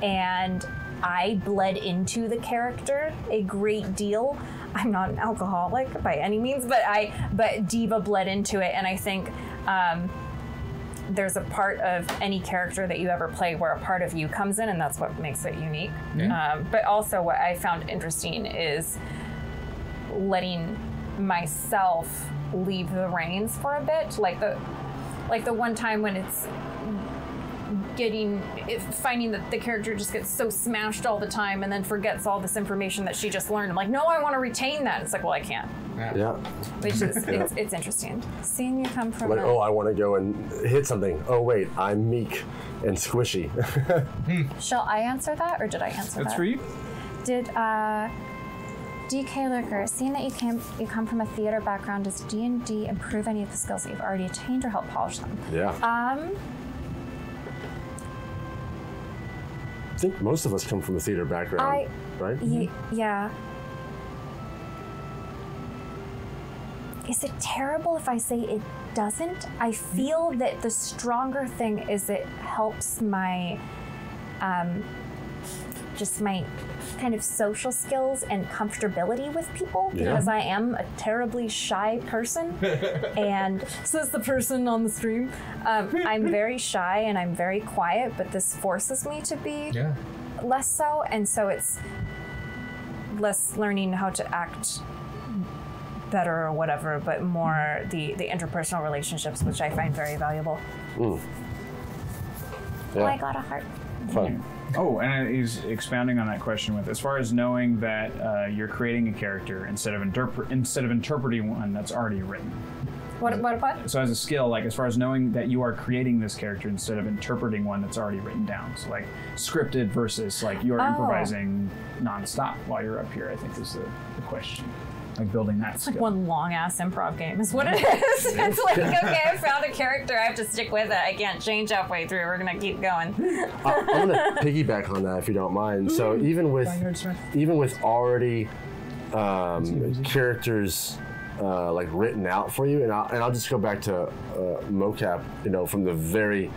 and i bled into the character a great deal. I'm not an alcoholic by any means but i but diva bled into it. And i think um, there's a part of any character that you ever play where a part of you comes in and that's what makes it unique. Um, but also what i found interesting is letting myself leave the reins for a bit. Like the like the one time when it's getting if finding that the character just gets so smashed all the time and then forgets all this information that she just learned. I'm like no i want to retain that. It's like well i can't. Yeah. Which is it's, it's interesting. Seeing you come from like a- oh i want to go and hit something. Oh wait i'm meek and squishy. Shall i answer that or did i answer That's that? for you. Did uh, DK Lurker, seeing that you came, you come from a theater background, does D and D improve any of the skills that you've already attained or help polish them? yeah. Um, i think most of us come from a theater background I- right yeah. Is it terrible if I say it doesn't? I feel that the stronger thing is it helps my, um, just my kind of social skills and comfortability with people Yeah. because I am a terribly shy person. and says the person on the stream. Um, I'm very shy and I'm very quiet, but this forces me to be Yeah. less so, and so it's less learning how to act better or whatever, but more the the interpersonal relationships, which I find very valuable. yeah Oh, I got a heart. fun Oh, and he's expounding on that question with as far as knowing that uh, you're creating a character instead of interpre- instead of interpreting one that's already written. What what what? So as a skill, like as far as knowing that you are creating this character instead of interpreting one that's already written down. So like scripted versus like you're Oh. improvising nonstop while you're up here. I think is the, the question. Like building that It's skill. Like one long ass improv game is what it is. it's like okay, I found a character, I have to stick with it. I can't change halfway through. We're gonna keep going. I- I'm gonna piggyback on that if you don't mind. So even with even with already um, characters uh, like written out for you, and I'll, and I'll just go back to uh, mocap. You know, from the very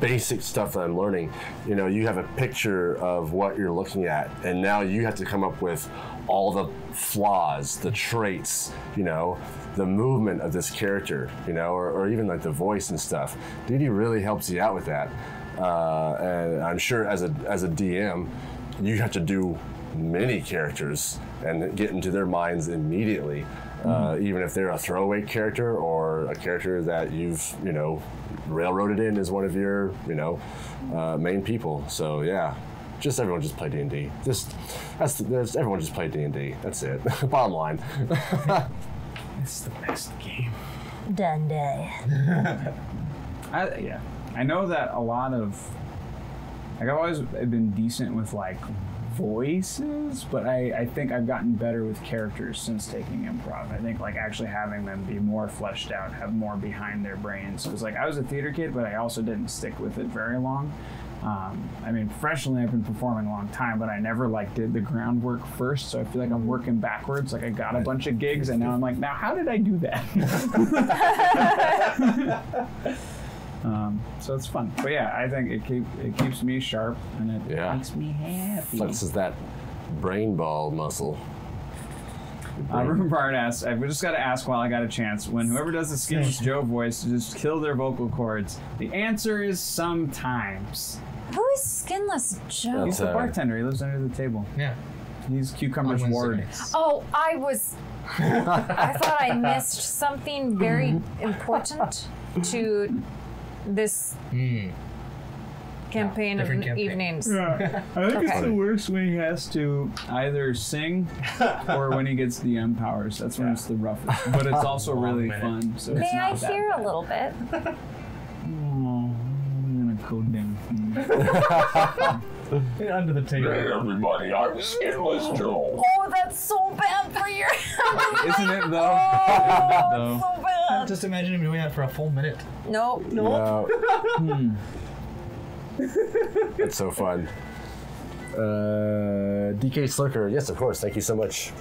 basic stuff that I'm learning. You know, you have a picture of what you're looking at, and now you have to come up with all the flaws, the traits. You know. The movement of this character, you know, or, or even like the voice and stuff. DD really helps you out with that. Uh, and I'm sure as a as a DM, you have to do many characters and get into their minds immediately, uh, even if they're a throwaway character or a character that you've you know railroaded in as one of your you know uh, main people. So yeah. Just everyone just play D and D. Just that's there's everyone just play D and D. That's it. Bottom line. It's the best game. Dundee. I, yeah, I know that a lot of like I've always been decent with like voices, but I, I think I've gotten better with characters since taking improv. I think like actually having them be more fleshed out, have more behind their brains. Because like I was a theater kid, but I also didn't stick with it very long. Um, I mean, professionally, I've been performing a long time, but I never like did the groundwork first. So I feel like I'm working backwards. Like I got a bunch of gigs, and now I'm like, now how did I do that? um, so it's fun. But yeah, I think it keep it keeps me sharp, and it Yeah. makes me happy. Flexes that brain ball muscle. Uh, Ruben Bard asks, I've just got to ask while I got a chance. When whoever does the Skinless Joe voice, just kill their vocal cords. The answer is sometimes. Who is Skinless Joe? He's the uh, bartender. He lives under the table. Yeah. He's Cucumber's On Wednesday ward. nights. Oh, I was. I thought I missed something very important to this Hmm. campaign of different campaign. evenings. Yeah, I think it's Okay. the worst when he has to either sing or when he gets DM powers. That's when it's the roughest. But it's also really minute. fun. So May I not that hear bad. a little bit? Under the table. Hey, everybody, I'm Skinless Joe. Oh, that's so bad for your. Isn't it though? oh, though. so bad. Just imagine him doing that for a full minute. Nope. No. Hmm. It's so fun. Uh, DKS Lurker, yes, of course. Thank you so much.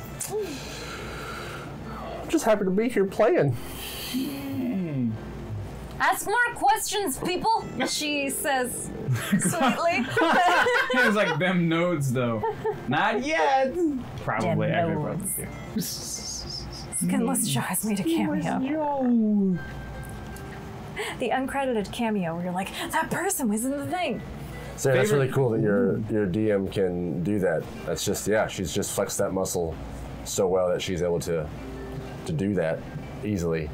I'm Just happy to be here playing. Ask more questions, people. She says sweetly. It's like them nodes though. Not yet. Probably. Them I could nodes. probably do. Skinless Joe has made a cameo. The uncredited cameo where you're like, that person was in the thing. So that's really cool that your your DM can do that. That's just yeah, she's just flexed that muscle so well that she's able to to do that easily.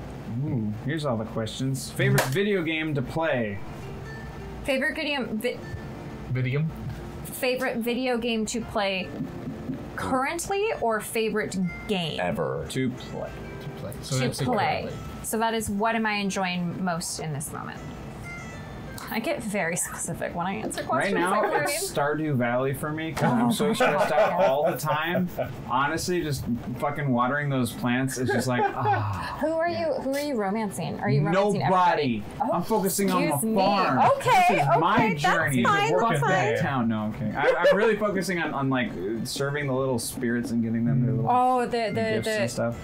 Here's all the questions. Favorite video game to play? Favorite video, vi- Video. favorite video game to play currently or favorite game Ever. To play. To play. So to play. currently. So that is what am I enjoying most in this moment? I get very specific when I answer questions. Right now, like it's Stardew Valley for me because Oh I'm so stressed out all the time. Honestly, just fucking watering those plants is just like ah, Who are you? Who are you romancing? Are you romancing nobody. Oh, I'm focusing on the me. farm. Okay, this is my okay, that's journey. fine, to work that's in fine. town. No, okay. I, I'm really focusing on, on like serving the little spirits and getting them their little Oh, the the gifts and the. stuff.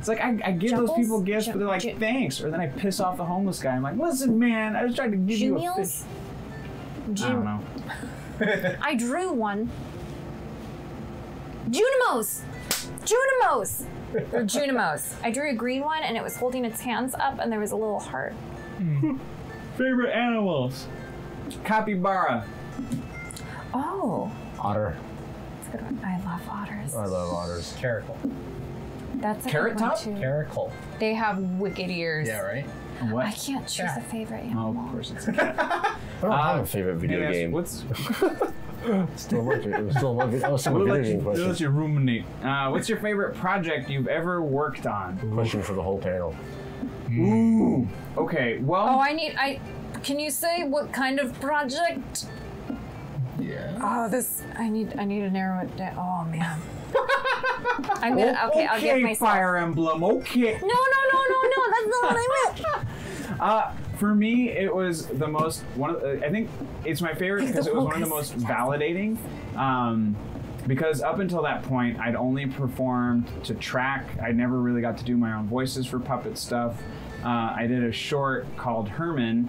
It's like I, I give those people gifts, but they're like, Ju- thanks. Or then I piss off the homeless guy. I'm like, listen, man, I was trying to give you a Junials? fish. I don't know. I drew one. Junimos! Junimos! or Junimos. I drew a green one and it was holding its hands up and there was a little heart. Hmm. Favorite animals? Capybara. Oh, Otter. that's a good one. I love otters. I love otters. Caracal. That's a Carrot good one Top? too. Caracal. They have wicked ears. Yeah, right? What? I can't choose a favorite Oh, animal. of course it's a cat. I don't have Uh, a favorite video Hey, game. What's Still working. It was still one video. Oh, still a we'll video let you, game we'll question. let you ruminate. Uh, what's your favorite project you've ever worked on? Question for the whole panel. Ooh. Okay. Well. Oh, I need. I. Can you say what kind of project? Yeah. Oh, this. I need. I need to narrow it down. Oh man. I'm gonna. Okay, I'll give myself. Fire Emblem. Okay. No, no, no, no, no. That's not what I meant. Uh, for me, it was the most one. Of, the- I think it's my favorite because it was one of the most validating. Um, because up until that point, I'd only performed to track. I never really got to do my own voices for puppet stuff. Uh, I did a short called Herman,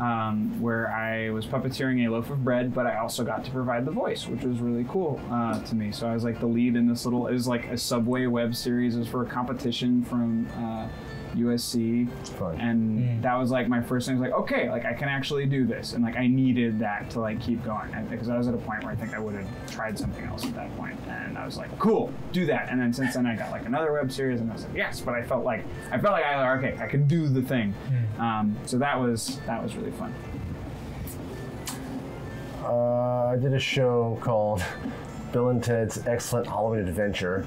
um, where I was puppeteering a loaf of bread, but I also got to provide the voice, which was really cool uh, to me. So I was like the lead in this little. It was like a Subway web series. It was for a competition from. Uh, USC, Fun. and that was like my first thing. I was like, okay, like I can actually do this, and like I needed that to like keep going because I was at a point where I think I would have tried something else at that point, and I was like, cool, do that. And then since then, I got like another web series, and I was like, yes, but I felt like I felt like I okay, I could do the thing. Um, so that was that was really fun. Uh, I did a show called Bill and Ted's Excellent Halloween Adventure,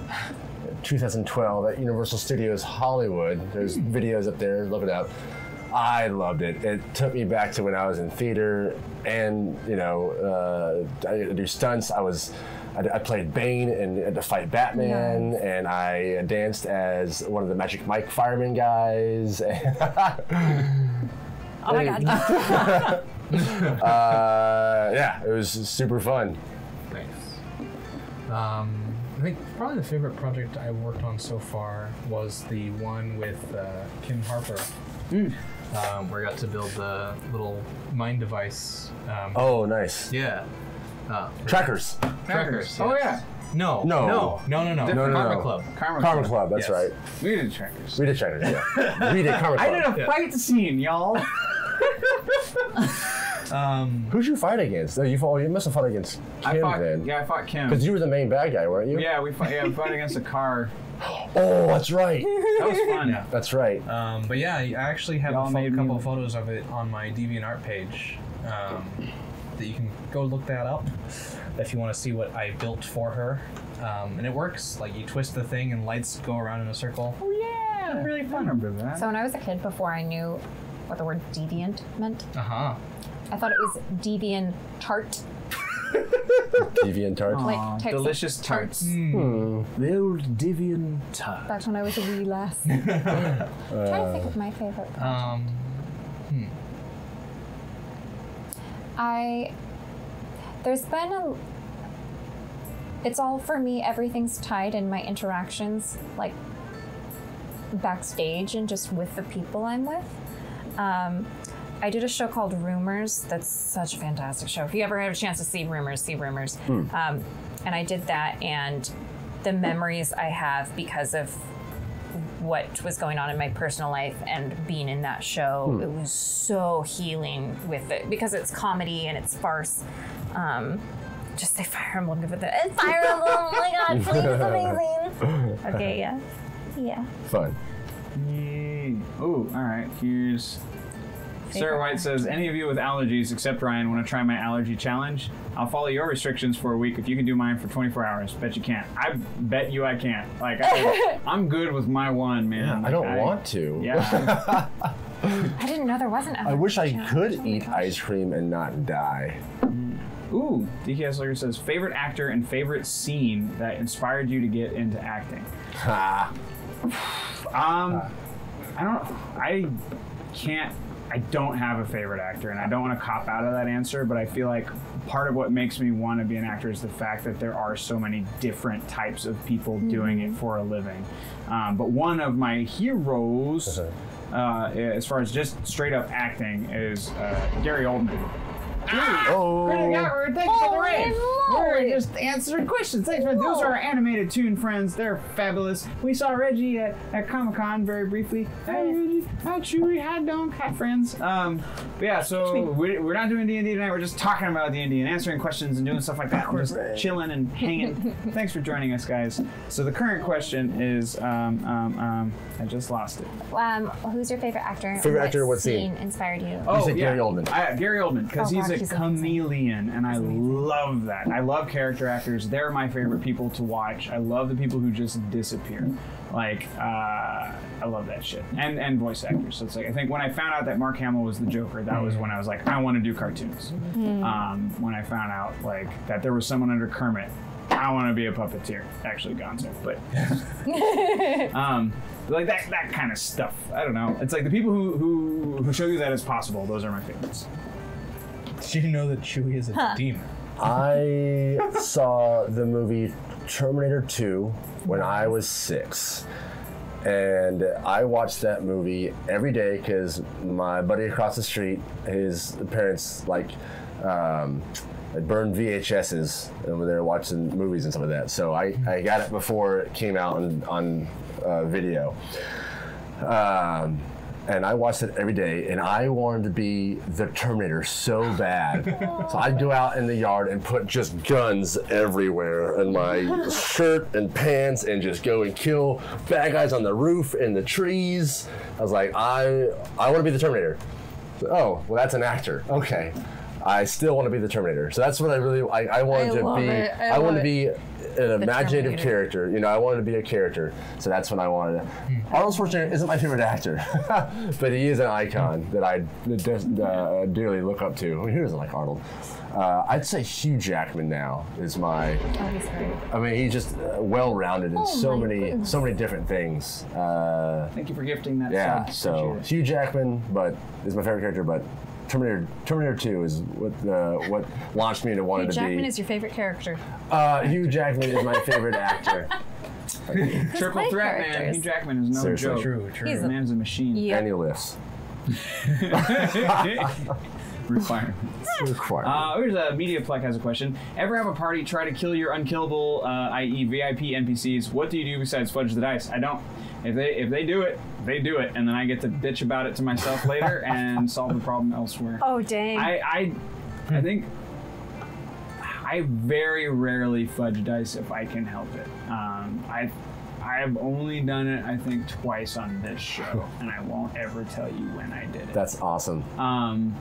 2012 at Universal Studios Hollywood. There's videos up there. Look it up. I loved it. It took me back to when I was in theater, and you know, uh, I do stunts. I was, I, I played Bane and had to fight Batman, Nice. and I danced as one of the Magic Mike fireman guys. Oh my god. uh, yeah, it was super fun. Nice. Um, I think probably the favorite project I worked on so far was the one with uh, Kim Harper, um, where I got to build the little mind device. Um, Oh, nice. yeah. Uh, Trackers. trackers. Oh yes. yeah. No. No. No. No. No. No. No, no, Karma no. Club. Karma, Karma Club, that's Yes. right. We did trackers. We did Trackers, yeah. we did Karma I Club. did a Yeah. fight scene, y'all. Um, Who'd you fight against? Oh, you, fought, you must have fought against I Kim fought. then. Yeah, I fought Kim. Because you were the main bad guy, weren't you? Yeah, we fought. Yeah, we fought against a car. Oh, that's right. That was fun. Yeah. That's right. um, but yeah, I actually have Y'all a pho- made me- couple of photos of it on my DeviantArt page. Um, that you can go look that up if you want to see what I built for her. Um, and it works. Like you twist the thing and lights go around in a circle. Oh yeah, really fun. I remember that. So when I was a kid, before I knew what the word deviant meant, Uh huh. I thought it was deviant tart. Deviant Tart. Like types delicious tarts. Hmm. The old Deviant tart. Back when I was a wee lass. I'm trying to think of my favorite. Um, I there's been a it's all for me everything's tied in my interactions like backstage and just with the people I'm with. Um, I did a show called Rumors. That's such a fantastic show. If you ever have a chance to see Rumors, see Rumors. Um, and I did that, and the memories I have because of what was going on in my personal life and being in that show, it was so healing with it because it's comedy and it's farce. Um, just say Fire Emblem with it. It's Fire Emblem! Oh my god, please, it's amazing. Okay, yeah. Yeah. Fun. Yay. Ooh, all right. Here's Sarah White says, "Any of you with allergies except Ryan want to try my allergy challenge? I'll follow your restrictions for a week if you can do mine for 24 hours. Bet you can't. I bet you I can't. Like I, I'm good with my one, man. I don't Like, want to. Yeah. I didn't know there wasn't I wish I allergy could. Oh eat gosh. ice cream and not die. Ooh, DK Slayer says favorite actor and favorite scene that inspired you to get into acting. Ha. Um, I don't. I can't. I don't have a favorite actor, and I don't want to cop out of that answer. But I feel like part of what makes me want to be an actor is the fact that there are so many different types of people doing it for a living. Um, but one of my heroes, uh, as far as just straight up acting, is uh, Gary Oldman. Oh. Thanks for the rave. Holy We're just answering questions. Thanks for those are our animated tune friends. They're fabulous. We saw Reggie at, at Comic Con very briefly. Hi Reggie. Hi Chewie. Hi Donk. Hi friends. Um, but yeah, so we, we're not doing D and D tonight. We're just talking about D and D and answering questions and doing stuff like that. We're just chilling and hanging. Thanks for joining us, guys. So the current question is, um, um, um, I just lost it. Um, who's your favorite actor? and Favorite actor, what scene? inspired you? Oh, said yeah. Gary Oldman. I, Gary Oldman, because Oh, he's God, a he's amazing. chameleon, and I love that. I love character actors. They're my favorite people to watch. I love the people who just disappear. Like, uh, I love that shit. And and voice actors. So it's like I think when I found out that Mark Hamill was the Joker, that was when I was like, I want to do cartoons. Um, when I found out like that there was someone under Kermit. I want to be a puppeteer. Actually, Gonzo, but um, like that that kind of stuff. I don't know. It's like the people who who who show you that it's possible. Those are my favorites. Did you know that Chewie is a demon? I saw the movie Terminator 2 when I was six. And I watched that movie every day because my buddy across the street, his parents like um, they burned VHSs and they were watching movies and stuff like that. So I, I got it before it came out on, on uh, video. Um, and I watched it every day, and I wanted to be the Terminator so bad. so I'd go out in the yard and put just guns everywhere in my shirt and pants, and just go and kill bad guys on the roof and the trees. I was like, I I want to be the Terminator. Oh, well, that's an actor. Okay. I still want to be the Terminator. So that's what I really I, I wanted I to be. it. I I, wanted to be an imaginative Terminator. character. You know, I wanted to be a character. So that's what I wanted. Hmm. Arnold Schwarzenegger isn't my favorite actor, but he is an icon that I uh, dearly look up to. I mean, who doesn't like Arnold? Uh, I'd say Hugh Jackman now is my. Oh, he's great. I mean, he's just uh, well-rounded in Oh so many, goodness. so many different things. Uh, Thank you for gifting that. yeah, so Appreciate. Hugh Jackman, but is my favorite character. But Terminator, Terminator 2 is what uh, what launched me into wanting Hugh to Jackman be. is your favorite character. uh, Hugh Jackman is my favorite actor. Triple play threat, man. Hugh Jackman is no Seriously. joke. True, true. He's The man's a machine. Yeah. And he lifts. Requirement. It's. Uh, here's a Mediaplex has a question. Ever have a party try to kill your unkillable, uh, i.e., VIP NPCs? What do you do besides fudge the dice? I don't. If they if they do it, they do it, and then I get to bitch about it to myself later and solve the problem elsewhere. Oh dang. I I, I think I very rarely fudge dice if I can help it. Um, I I've only done it I think twice on this show, and I won't ever tell you when I did it. That's awesome. Um,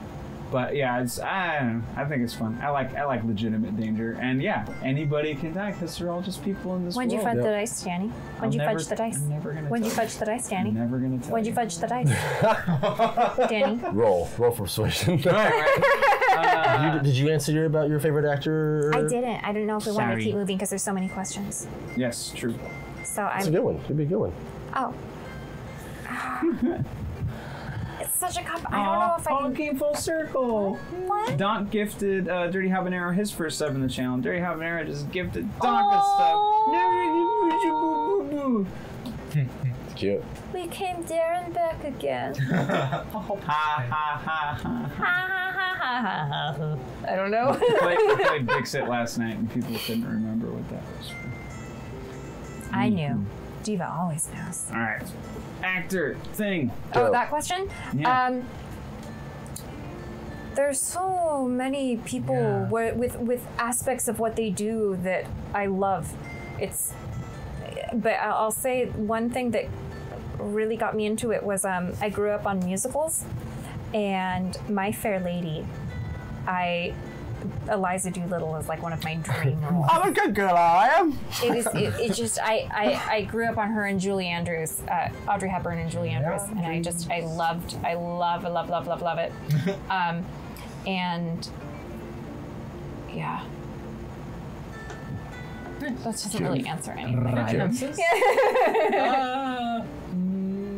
but yeah, it's I don't know. I think it's fun. I like I like legitimate danger, and yeah, anybody can die because they're all just people in this When'd you fudge Yep. the dice, Danny? When'd you never- fudge the dice? I'm never gonna When'd you fudge the dice, I'm Danny? never gonna tell When'd you fudge the dice? Danny? Roll, roll for persuasion. All right, right. Uh, you- did you answer your, about your favorite actor? I didn't. I didn't know if we wanted to keep moving because there's so many questions. Yes, true. So It's a I'm. good one. It'd be a good one. Oh. it's such a cop. I don't know if I Oh, can. came full circle. What? Donk gifted uh, Dirty Habanero his first sub in the channel. Dirty Habanero just gifted Donk Oh. a sub. Cute. We came there and back again. Ha ha ha ha. Ha, ha, ha, ha, ha, ha. I don't know. Played, played Dixit last night and people couldn't remember what that was. I knew. Diva always knows. All right, actor thing. Oh, that question? Yeah. Um, there's so many people Yeah. where, with with aspects of what they do that I love. It's, but I'll I'll say one thing that really got me into it was um, I grew up on musicals, and My Fair Lady, I. Eliza Doolittle is like one of my dream roles. I'm a good girl, I am. it was it, it just I, I I grew up on her and Julie Andrews, uh, Audrey Hepburn and Julie Andrews, and I just I loved I love I love love love love it, um, and yeah. That doesn't really answer anything. Uh,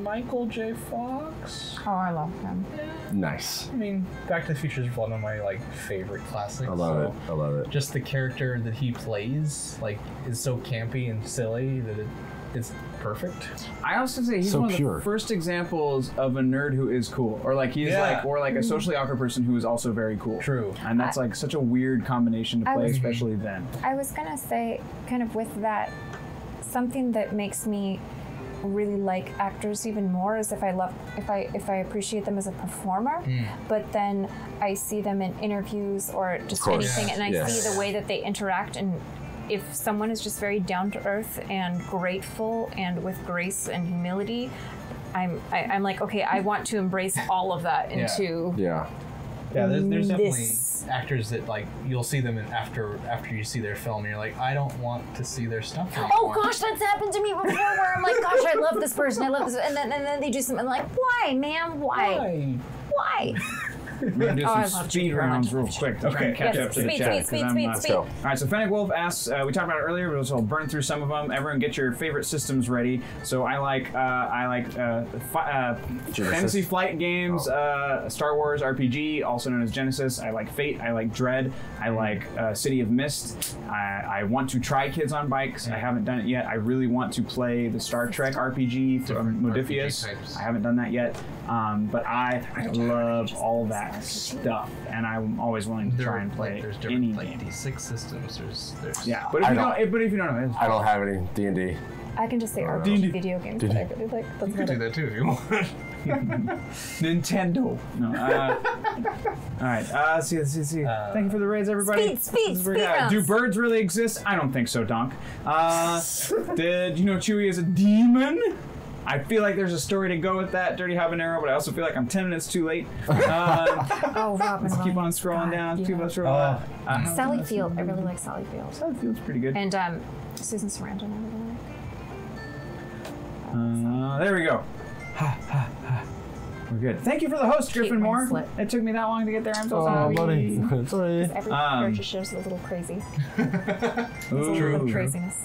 Michael J. Fox. Oh, I love him. Nice. I mean, Back to the Future is one of my like favorite classics. I love so it. I love it. Just the character that he plays, like, is so campy and silly that it, it's perfect. I also say he's So one of pure. the first examples of a nerd who is cool, or like he's Yeah. like, or like a socially awkward person who is also very cool. True. And that's like such a weird combination to I play, was- especially then. I was gonna say, kind of with that, something that makes me really like actors even more is if I love if I if I appreciate them as a performer, hmm. but then I see them in interviews or just anything, and I Yes. see the way that they interact and. If someone is just very down to earth and grateful and with grace and humility, I'm I, I'm like okay, I want to embrace all of that into Yeah. Yeah, there's, there's mm, definitely This- actors that like you'll see them in after after you see their film, and you're like, I don't want to see their stuff oh, anymore. Oh gosh, that's happened to me before. Where I'm like, gosh, I love this person. I love this, and then and then they do something like, why, man, why, Why? why? We're gonna do Oh, I some speed rounds real quick to try and Okay. catch Yes, up to the speed, chat. speed, 'cause speed, I'm, speed, uh, speed. go. All right, so Fennec Wolf asks, uh, we talked about it earlier, but we'll burn through some of them. Everyone, get your favorite systems ready. So I like, uh, I like uh, fi- uh, Genesys. Fantasy Flight games, uh, Star Wars RPG, also known as Genesys. I like Fate. I like Dread. I like uh, City of Mist. I, I want to try Kids on Bikes. I haven't done it yet. I really want to play the Star Trek RPG from Different Modiphius. RPG types. I haven't done that yet. Um, but I, I love all that stuff, and I'm always willing to There, try and like, play there's any like game. D6 systems. There's there's Yeah, but if I you don't- don't, if- but if you don't know, it's- I don't have any D and D. I can just say RPG video games that I really like. That's you could do that too if you want. Nintendo. No. Uh, all right. Uh, see. See. See. Uh, Thank you for the raids, everybody. Speed, speed, This is where- speed yeah, Do birds really exist? I don't think so, Donk. Uh, did you know Chewie is a demon? I feel like there's a story to go with that, Dirty Habanero, but I also feel like I'm 10 minutes too late. Uh, Oh, Robin. let's keep on scrolling God, down. yeah. Keep on scrolling down. Uh, Sally Field. I really like Sally Field. That feels pretty good. And um, Susan Sarandon. I really like. Uh, there we go. We're good. Thank you for the host, Griffin Moore. Winslet. It took me that long to get there. I'm so Oh, sorry. buddy. Sorry. Every Um, character shows a little crazy. Ooh. A little craziness.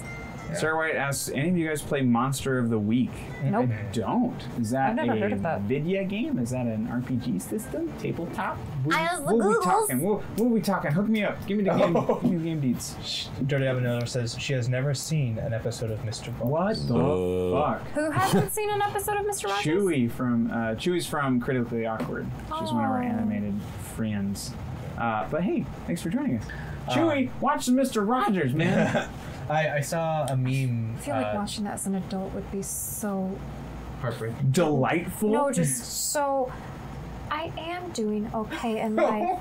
Sarah White asks, any of you guys play Monster of the Week? Nope. I don't. Is that I've never a heard of that. Vidya game? Is that an RPG system? Tabletop? What, I was the what are we Googles. talking? What, what we talking? Hook me up. Give me the game. Give me the game deets. Dirty Avenue says she has never seen an episode of Mr. Bones. What the Uh, fuck? Who hasn't seen an episode of Mr. Rogers? Chewy from uh, Chewy's from Critically Awkward. She's one of our Oh. animated friends. Uh, but hey, thanks for joining us. Chewy, watch some Mr. Rogers, man. I, I saw a meme. I feel like uh, watching that as an adult would be so heartbreaking. Delightful. no, just so. I am doing okay in life.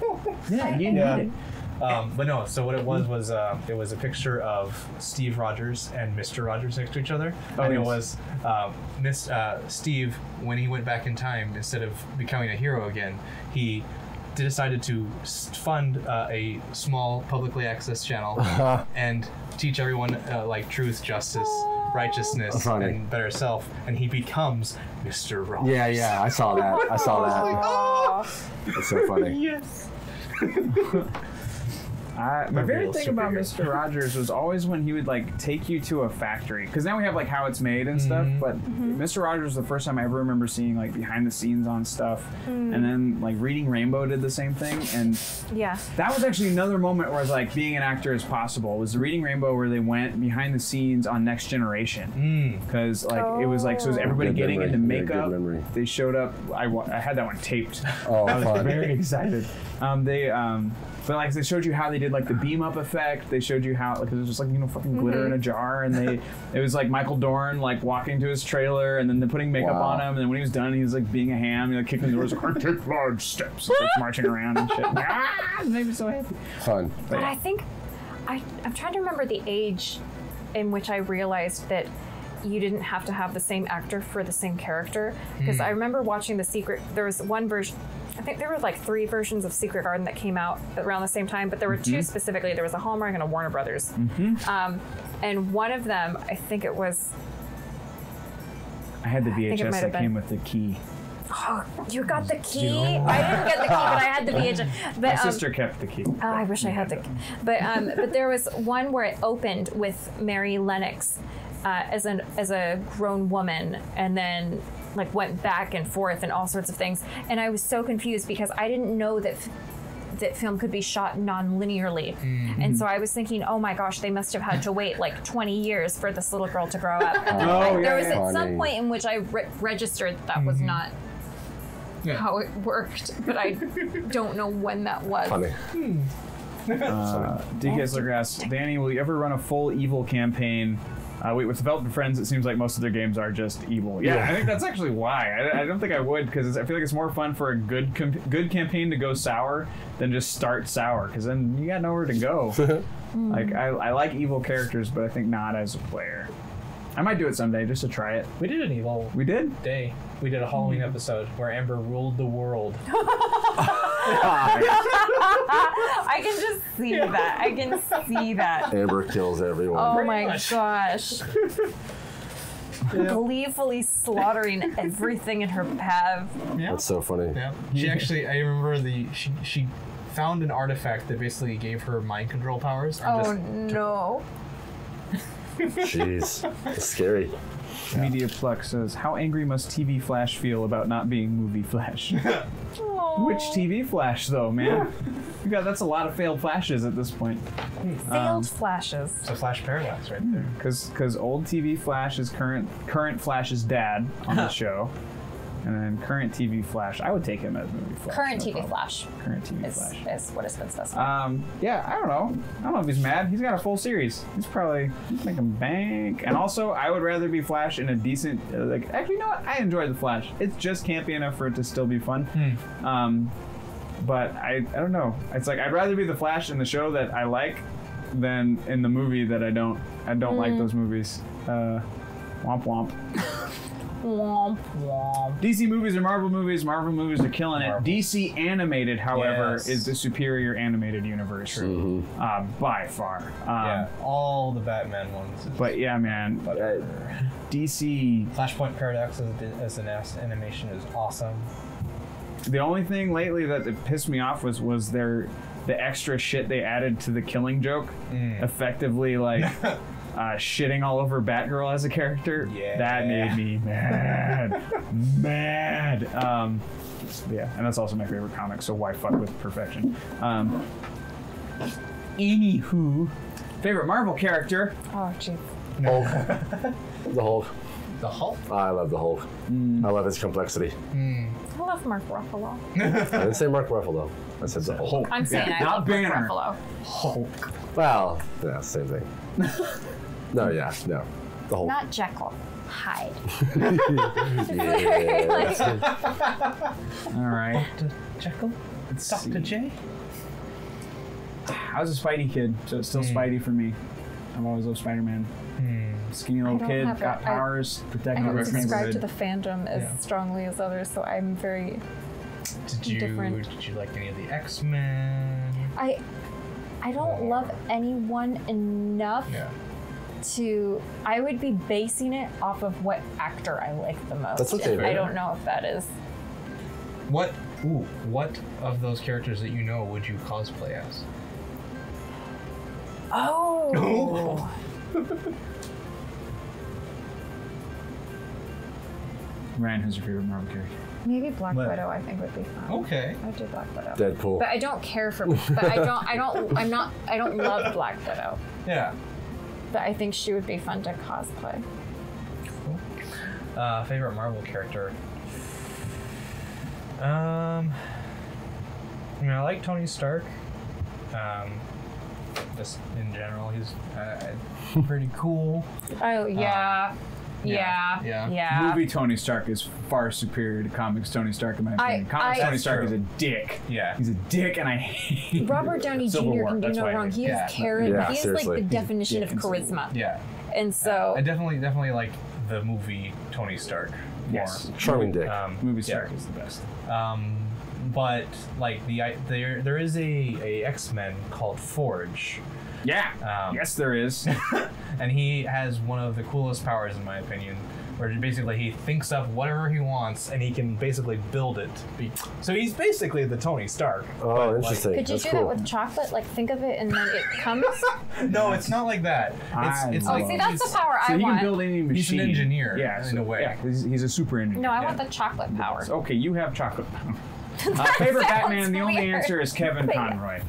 yeah, you Yeah. need it. Um, but no, so what it was was uh, it was a picture of Steve Rogers and Mr. Rogers next to each other, Oh, and it was um, Miss uh, Steve when he went back in time instead of becoming a hero again, he decided to fund uh, a small publicly access channel and teach everyone uh, like truth, justice, righteousness, Funny. and better self, and he becomes Mr. Rogers. Yeah, yeah, I saw that. I saw that. Aw. That's so funny. Yes. I, my favorite thing about. Mr. Rogers was always when he would like take you to a factory because now we have like how it's made and stuff. Mm-hmm. But Mr. Rogers was the first time I ever remember seeing like behind the scenes on stuff, and then like Reading Rainbow did the same thing, and Yeah. that was actually another moment where I was like, being an actor is possible. Was the Reading Rainbow where they went behind the scenes on Next Generation Mm. because like it was like so was everybody Good getting memory. into makeup. memory. They showed up. I, I had that one taped. Oh, I was fun. very excited. Um, they um, but like they showed you how they did like the beam up effect. They showed you how like it was just like you know fucking glitter in a jar, and they it was like Michael Dorn like walking to his trailer, and then they're putting makeup Wow. on him, and then when he was done, he was like being a ham, you know, kicking the doors, like, I take large steps, and, like marching around and shit. ah, it made me so happy. Fun. But I think I I'm trying to remember the age in which I realized that you didn't have to have the same actor for the same character because I remember watching the secret there was one version I think there were like three versions of Secret Garden that came out around the same time, but there were two specifically. There was a Hallmark and a Warner Brothers. Um, and one of them, I think it was, I had the VHS that have came with the key. oh, you got the key. I didn't get the key, but I had the VHS. But, My um, sister kept the key. Oh, I wish I had the. But um, but there was one where it opened with Mary Lennox uh, as an as a grown woman, and then like went back and forth and all sorts of things. And I was so confused because I didn't know that. f- That film could be shot non-linearly, mm-hmm. and so I was thinking, "Oh my gosh, they must have had to wait like 20 years for this little girl to grow up." And Oh, I- yeah, there was yeah. at some point in which I re- registered that that was mm-hmm. not Yeah. how it worked, but I don't know when that was. Funny. Hmm. Uh, DKS Lurker asks, Danny, will you ever run a full evil campaign? Uh, wait, with Development Friends, it seems like most of their games are just evil. Yeah, Yeah. I think that's actually why. I, I don't think I would because I feel like it's more fun for a good com- good campaign to go sour than just start sour because then you got nowhere to go. like I, I like evil characters, but I think not as a player. I might do it someday just to try it. We did an evil We did. day. We did a Halloween mm. episode where Amber ruled the world. I can just see that. I can see that. Amber kills everyone. Oh my much. gosh. Gleefully slaughtering everything in her path. Yeah. That's so funny. Yeah. She actually, I remember the she she found an artifact that basically gave her mind control powers. Oh just no. Jeez. It's scary. Mediaplex says, "How angry must TV Flash feel about not being Movie Flash?" Which TV Flash, though, man? You got that's a lot of failed flashes at this point. Um, failed flashes. It's a flash paradox right there. Because Because old TV Flash is current current Flash's dad on the show, and then current TV Flash. I would take him as a Movie Flash. Current no TV problem. flash Current TV is, Flash. is what has been specified. Um, yeah, I don't know. I don't know if he's mad. He's got a full series. He's probably he's making bank. And also, I would rather be Flash in a decent. Uh, like, actually, you know what? I enjoy the Flash. It's just campy enough for it to still be fun. Um, but I, I don't know. It's like I'd rather be the Flash in the show that I like than in the movie that I don't. I don't like those movies. Uh, womp womp. Womp womp. DC movies are Marvel movies. Marvel movies are killing it. Marvel. DC animated, however, Yes. is the superior animated universe uh, by far. Um, Yeah, all the Batman ones. But yeah, man, uh, DC. Flashpoint Paradox as, as an ass animation is awesome. The only thing lately that that pissed me off was was their the extra shit they added to the Killing Joke, Mm. effectively like. Uh, shitting all over Batgirl as a character. Yeah. That made me mad. mad. Um, yeah, and that's also my favorite comic, so why fuck with perfection? Um, anywho, favorite Marvel character? Oh jeez. Hulk. the Hulk. The Hulk. I love the Hulk. I love his complexity. I love Mark Ruffalo. I didn't say Mark Ruffalo. I said the Hulk. I'm saying Yeah, I not love Banner. Mark Ruffalo. Hulk. Well, yeah, same thing. no, yeah, no. The Hulk. Not Jekyll. Hyde. Yes. All right. Dr. Jekyll? Let's Dr. see. J? Ah, I was a Spidey kid, so it's still hmm. Spidey for me. I've always loved Spider-Man. Hmm. Skinny little kid, have got a- I- powers, I protecting don't the subscribe to the fandom as Yeah. strongly as others, so I'm very. Did you Different. did you like any of the X Men? I. I don't love anyone enough Yeah. To. I would be basing it off of what actor I like the most. That's okay, and I don't know if that is. What? Ooh, what of those characters that you know would you cosplay as? Oh. Ryan, who's your favorite Marvel character? Maybe Black What? Widow. I think would be fun. Okay. I'd do Black Widow. Deadpool. But I don't care for. But I don't. I don't. I'm not. I don't love Black Widow. Yeah. But I think she would be fun to cosplay. Uh, favorite Marvel character? Um, I mean, I like Tony Stark. Um, just in general, he's uh, pretty cool. Oh yeah. Yeah. yeah. Yeah. Movie Tony Stark is far superior to comics Tony Stark in my I- opinion. comics I- Tony Stark true. is a dick. Yeah. He's a dick, and I hate. Robert Downey Jr. War, can do that's no why I wrong. He him. has Yeah. charisma. Yeah, he is seriously. like the definition of dick in Civil War. charisma. Yeah. And so I definitely, definitely like the movie Tony Stark more. Yes. Charming dick. Um, Movie yeah. Stark is the best. Um, but like the I- there there is a, a X Men called Forge, Yeah. Um, yes, there is. and he has one of the coolest powers in my opinion, where basically he thinks up whatever he wants and he can basically build it. So he's basically the Tony Stark. oh, but, like- interesting. could you That's do cool. that with chocolate? Like think of it and then it comes. no, it's not like that. It's, it's love like oh, see, that's the power so I he want. can build any machine. He's an engineer, Yeah, in a way. Yeah, he's, he's a super engineer. no, I Yeah. want the chocolate power. Okay, you have chocolate. Uh, favorite Sounds Batman? The only answer is Kevin Conroy.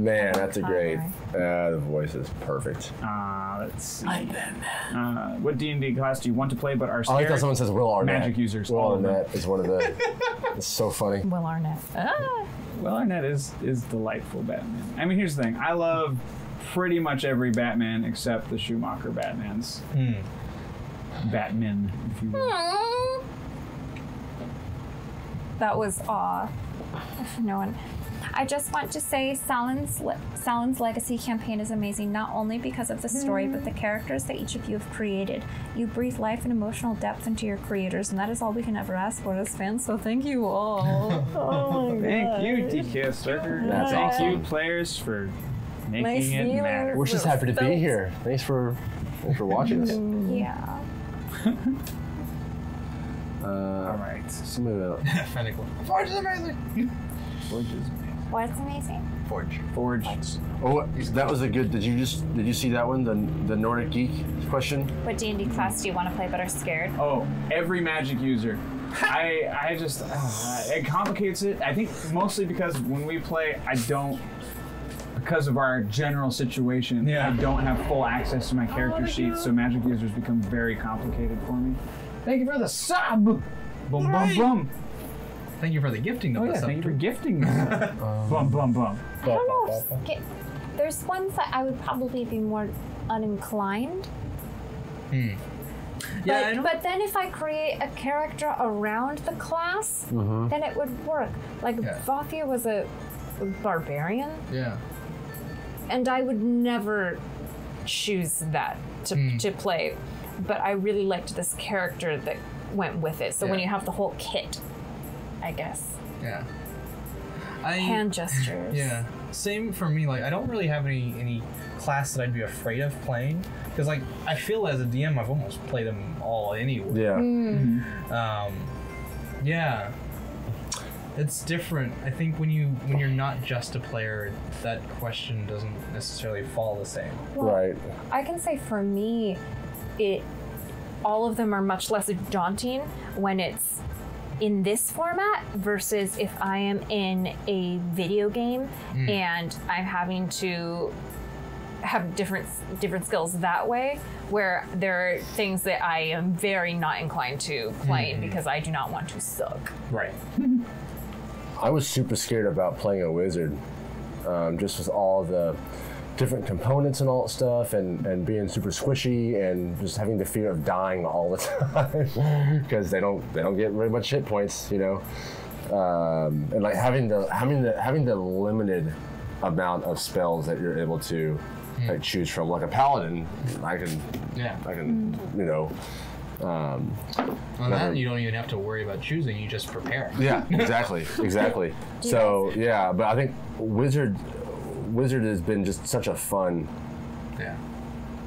Man, that's a great. Conroy. Uh, the voice is perfect. Uh, let's see. Uh, what D and D class do you want to play but are I scared? like that someone says Will Arnett. Magic users, Will all of them. Arnett is one of the. it's so funny. Will Arnett. Ah. Well, Arnett is is delightful Batman. I mean, here's the thing. I love pretty much every Batman except the Schumacher Batmans. Batman, if you will. Hmm. That was awe. No one. I just want to say Sahlen's, Le- Sahlen's Legacy campaign is amazing, not only because of the story, but the characters that each of you have created. You breathe life and emotional depth into your creators, and that is all we can ever ask for as fans, so thank you all. oh my Thank you, DK Striker. That's Thank awesome. you, players, for making Nice it feelings. matter. We're just happy to be here. Thanks for, thanks for watching us. Yeah. Uh, All right. somebody else. Fennec. Forge is amazing. Forge is amazing. What's amazing? Forge. Forge. Oh, that was a good. Did you just did you see that one? The the Nordic geek question. What D&D class do you want to play but are scared? Oh, every magic user. I I just uh, it complicates it. I think mostly because when we play, I don't because of our general situation. Yeah. I don't have full access to my character sheet, so magic users become very complicated for me. Thank you for the sub. Boom, boom, boom. Thank you for the gifting of Oh the yeah, sub. thank you for gifting me. bum, bum, bum. I don't know. if sca- There's ones that I would probably be more uninclined. Hmm. Yeah, but, I don't. but then if I create a character around the class, then it would work. Like Yeah. Vathia was a barbarian, yeah. and I would never choose that to, to play. But I really liked this character that went with it. So when you have the whole kit, I guess Yeah. I hand gestures. Yeah. Same for me. Like I don't really have any any class that I'd be afraid of playing because like I feel as a DM I've almost played them all anyway. Yeah. Um, yeah. It's different. I think when you when you're not just a player, that question doesn't necessarily fall the same. Right. I can say for me, it all of them are much less daunting when it's in this format versus if I am in a video game and I'm having to have different different skills that way. Where there are things that I am very not inclined to playing because I do not want to suck. Right. I was super scared about playing a wizard, um, just with all the different components and all that stuff, and, and being super squishy, and just having the fear of dying all the time because they don't they don't get very much hit points, you know, um, and like having the having the having the limited amount of spells that you're able to like, choose from, like a paladin, I can Yeah. I can you know. Um, On that, you don't even have to worry about choosing. You just prepare. yeah, exactly, exactly. So yeah, but I think wizard, wizard has been just such a fun. Yeah.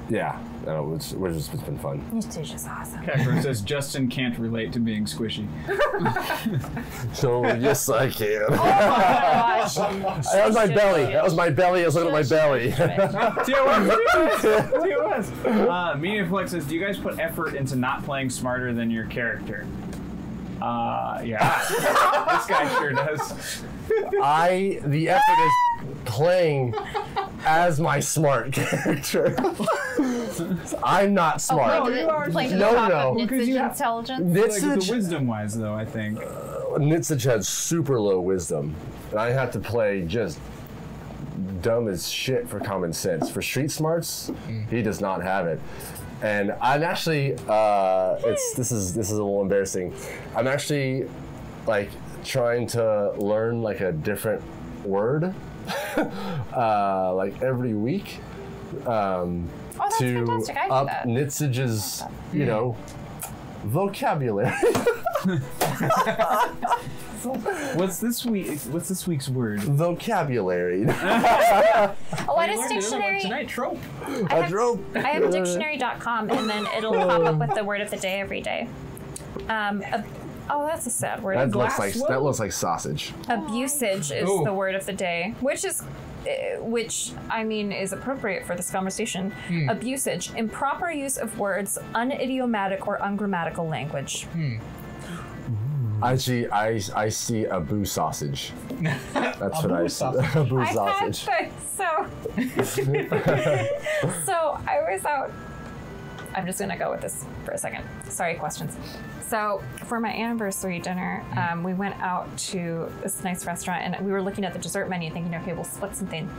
Yeah, no, it's, wizard's it's been fun. It's just awesome. Kagro says Justin can't relate to being squishy. So yes, I can. Gosh. that was my belly. That was my belly. I was looking at my belly. TOS. TOS. Uh, Mediaplex says, do you guys put effort into not playing smarter than your character? Uh, yeah. this guy sure does. I the effort is playing as my smart character. I'm not smart. Oh, you are Playing to No, the top no. of Because you Nitsid's have- intelligence. Like the wisdom wise, though, I think. Nitsich had super low wisdom, and I have to play just dumb as shit for common sense. For street smarts, he does not have it. And I'm actually, uh, it's this is this is a little embarrassing. I'm actually like trying to learn like a different word, uh, like every week. Um, Oh, that's to fantastic. I up that. Nitsich's, you know, vocabulary. What's this week? What's this week's word? vocabulary. Oh, I You have learned dictionary. tonight, trope. I have, drove- I have dictionary.com and then it'll pop up with the word of the day every day. Um, ab- oh, that's a sad word. That looks like Glass that looks like sausage. Abusage is Ooh. the word of the day, which is, uh, which I mean is appropriate for this conversation. Abusage, improper use of words, unidiomatic or ungrammatical language. I see. I I see a boo sausage. That's what I see. sausage. a boo I had sausage. to, so. so I was out. I'm just gonna go with this for a second. Sorry, questions. So for my anniversary dinner, um, we went out to this nice restaurant, and we were looking at the dessert menu, thinking, okay, we'll split something.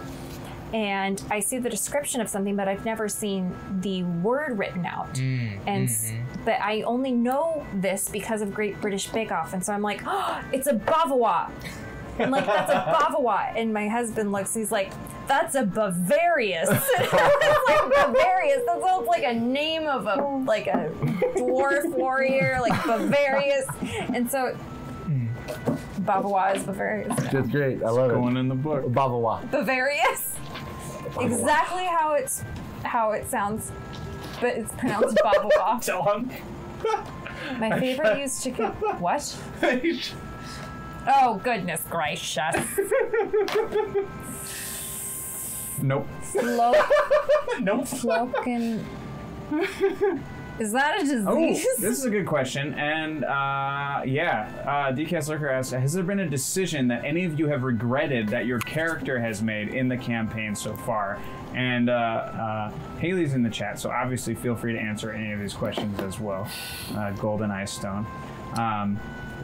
And I see the description of something, but I've never seen the word written out. and s- but I only know this because of Great British Bake Off, and so I'm like, oh, it's a bavarois. I'm like, that's a Bavarois. And my husband looks, he's like, that's a Bavarius. it's like Bavarius. That sounds like a name of a like a dwarf warrior, like Bavarius. And so Bavarois is Bavarius. It's great. I love Going it. in the book. Bavawa. Bavarius. Exactly how it's how it sounds, but it's pronounced Bavarois. Dog. My favorite used to get what? Oh goodness gracious! Nope. Flo- Nope. Floken. Is that a disease? Oh, this is a good question. And uh, yeah, uh, DKS Lurker asks Has there been a decision that any of you have regretted that your character has made in the campaign so far? And uh, uh, Haley's in the chat, so obviously feel free to answer any of these questions as well. Uh, Golden Eye Stone. Um,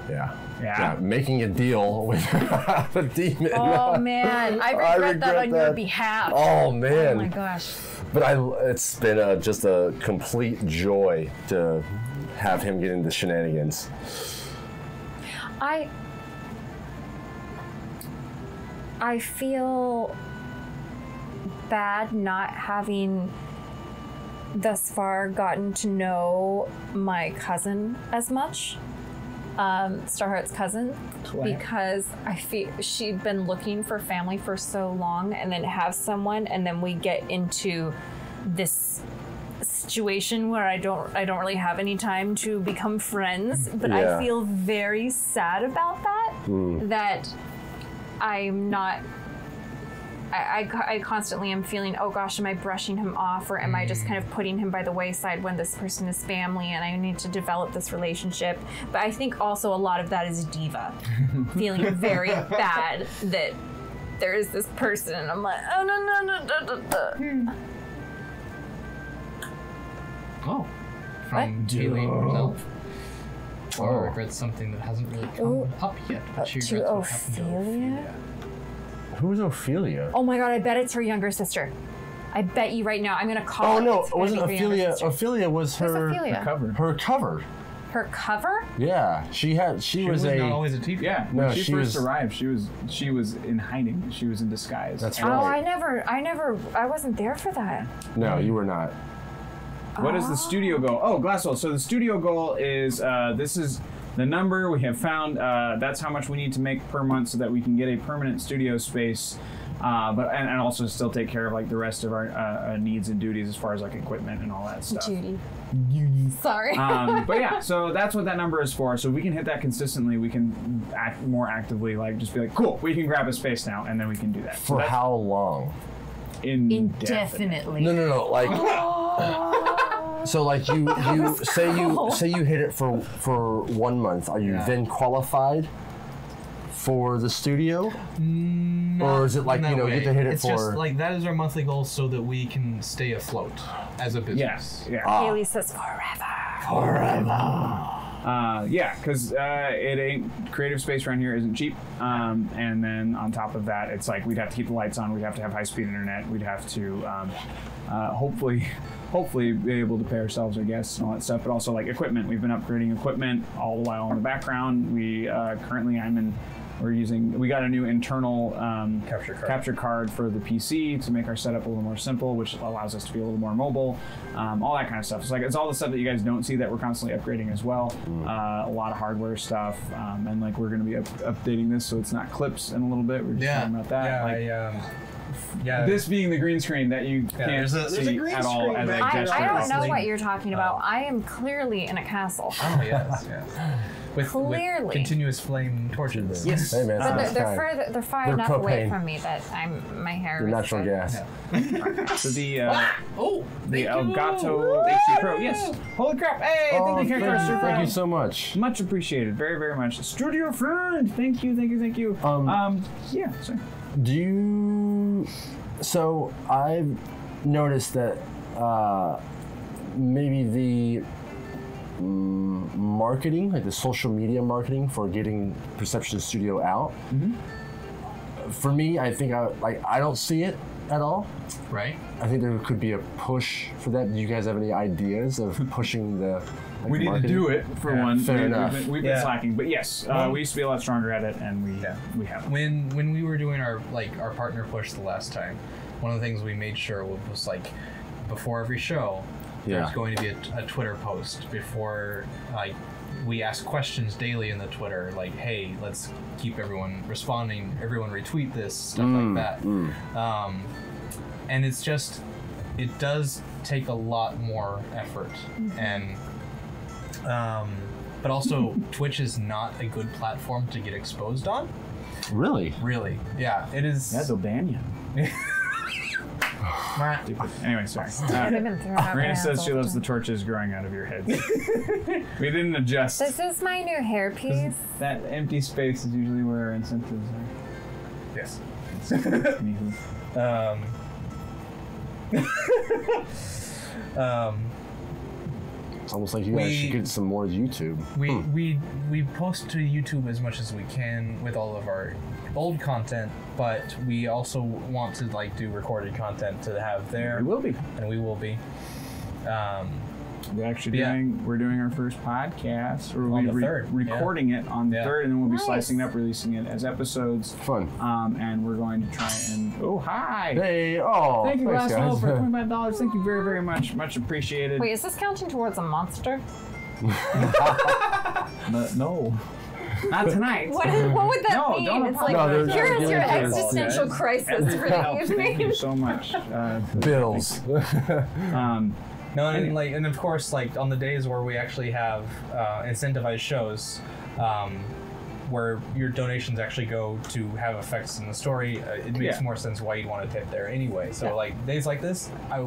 Yeah. Yeah. Making a deal with the demon. Oh man, I regret, that regret on your that. behalf. Oh man. Oh my gosh. But I, it's been a, just a complete joy to have him get into shenanigans. I I feel bad not having thus far gotten to know my cousin as much. Um, Starheart's cousin, because I feel she'd been looking for family for so long, and then have someone, and then we get into this situation where I don't I don't really have any time to become friends, but Yeah. I feel very sad about that. That I'm not. I, I, I constantly am feeling, oh gosh, am I brushing him off or am I just kind of putting him by the wayside when this person is family and I need to develop this relationship? But I think also a lot of that is diva, feeling very bad that there is this person, and I'm like, oh no no no no no. no. Oh. From Kaylee herself. Oh. Or oh. regrets something that hasn't really oh. come Ooh. up yet. But uh, she to regrets what happened to Ophelia? Who's Ophelia? Oh my god, I bet it's her younger sister. I bet you right now. I'm gonna call. Oh it. no, It's it wasn't be her younger Ophelia. Ophelia was her Ophelia? Covered. her cover. Her cover? Yeah, she had. She, She was, was a. not always a teacher. Yeah, No, when she, she first was- arrived, she was she was in hiding. She was in disguise. That's Oh. I never, I never, I wasn't there for that. no, you were not. What is the studio goal? Oh, Glasswell. So the studio goal is uh, this is the number we have found. Uh, that's how much we need to make per month so that we can get a permanent studio space. Uh, but and, and also still take care of like the rest of our uh, uh, needs and duties as far as like equipment and all that stuff. Judy. Sorry. um, but yeah, so that's what that number is for. So we can hit that consistently, we can act more actively, like just be like, cool, we can grab a space now, and then we can do that. For that's how long? indefinite. Indefinitely. No, no, no. Like. So like you you say you say you hit it for for one month. Are you Yeah. then qualified for the studio, mm, or is it like In you that know you way. get to hit it it's for? just like that is our monthly goal so that we can stay afloat as a business. Yes. Yeah. Ah. Haley says forever. Uh, yeah, because uh, it ain't creative space around here isn't cheap. Um, and then on top of that, it's like we'd have to keep the lights on. We'd have to have high speed internet. We'd have to um, uh, hopefully, hopefully be able to pay ourselves our guests and all that stuff. But also like equipment. We've been upgrading equipment all the while in the background. We uh, currently I'm in. We're using. We got a new internal um, Capture card. capture card for the PC to make our setup a little more simple, which allows us to be a little more mobile. Um, all that kind of stuff. It's like it's all the stuff that you guys don't see that we're constantly upgrading as well. Uh, a lot of hardware stuff, um, and like we're going to be up- updating this so it's not clips in a little bit. We're just Yeah. talking about that. Yeah. like, I, um, yeah. this being the green screen that you can't there's a- there's a see green at all screen as back a I, there. gesture. I don't know what you're talking about. I am clearly in a castle. Oh yes. yes. With, Clearly. with continuous flame torches. Yes. hey man, But they're, they're kind. further, they're far They're enough away propane. from me that I'm my hair. Your is natural good. gas. So the uh, Oh, the Elgato HD Pro. Yes. Holy crap! Hey, Oh, thank you, thank, Character you, thank you so much. Much appreciated. Very, very much. Studio friend. Thank you, thank you, thank you. Um, um yeah. Sorry. Do you? So I've noticed that uh, maybe the marketing, like the social media marketing for getting Perception Studio out. For me, I think I like I don't see it at all. right. I think there could be a push for that. Do you guys have any ideas of pushing the? Like, We need to do it for Yeah, one. fair we, enough. We've been, we've been Yeah. slacking, but yes, uh, we used to be a lot stronger at it, and we Yeah. we have. When when we were doing our like our partner push the last time, one of the things we made sure was, was like before every show, there's going to be a, a Twitter post before like we ask questions daily in the Twitter, like, hey, let's keep everyone responding, everyone retweet this, stuff Mm, like that. Um, and it's just, it does take a lot more effort. And, um, but also, Twitch is not a good platform to get exposed on. Really? Really? Yeah, it is. Yeah, they'll ban you. Anyway, sorry. I've Uh, been Marina says she loves the torches growing out of your heads. we didn't adjust. This is my new hairpiece. That empty space is usually where our incentives yes. are. Anywho. Um, um, It's almost like you guys We- should get some more YouTube. we we we post to YouTube as much as we can with all of our old content, but we also want to like do recorded content to have there, We will be. and we will be. Um, We're actually Yeah. doing. We're doing our first podcast. Or On we the third, yeah. recording it on the Yeah. third, and then we'll be Nice. slicing it up, releasing it as episodes. Fun. Um, and we're going to try and. Oh, hi. Hey, oh, Thank you, thanks, Glasswell, guys. for twenty-five dollars. Thank you very, very much. Much appreciated. Wait, is this counting towards a monster? No, no. Not tonight. What, is, what would that No, mean? don't It's like, apologize. No, here there's- is your there's- existential there's- crisis for Everything helps. the Thank you evening. so much. Uh, Bills. um, no, and like, and of course, like on the days where we actually have uh, incentivized shows, um, where your donations actually go to have effects in the story, uh, it makes Yeah. more sense why you'd want to tip there anyway. So like days like this, I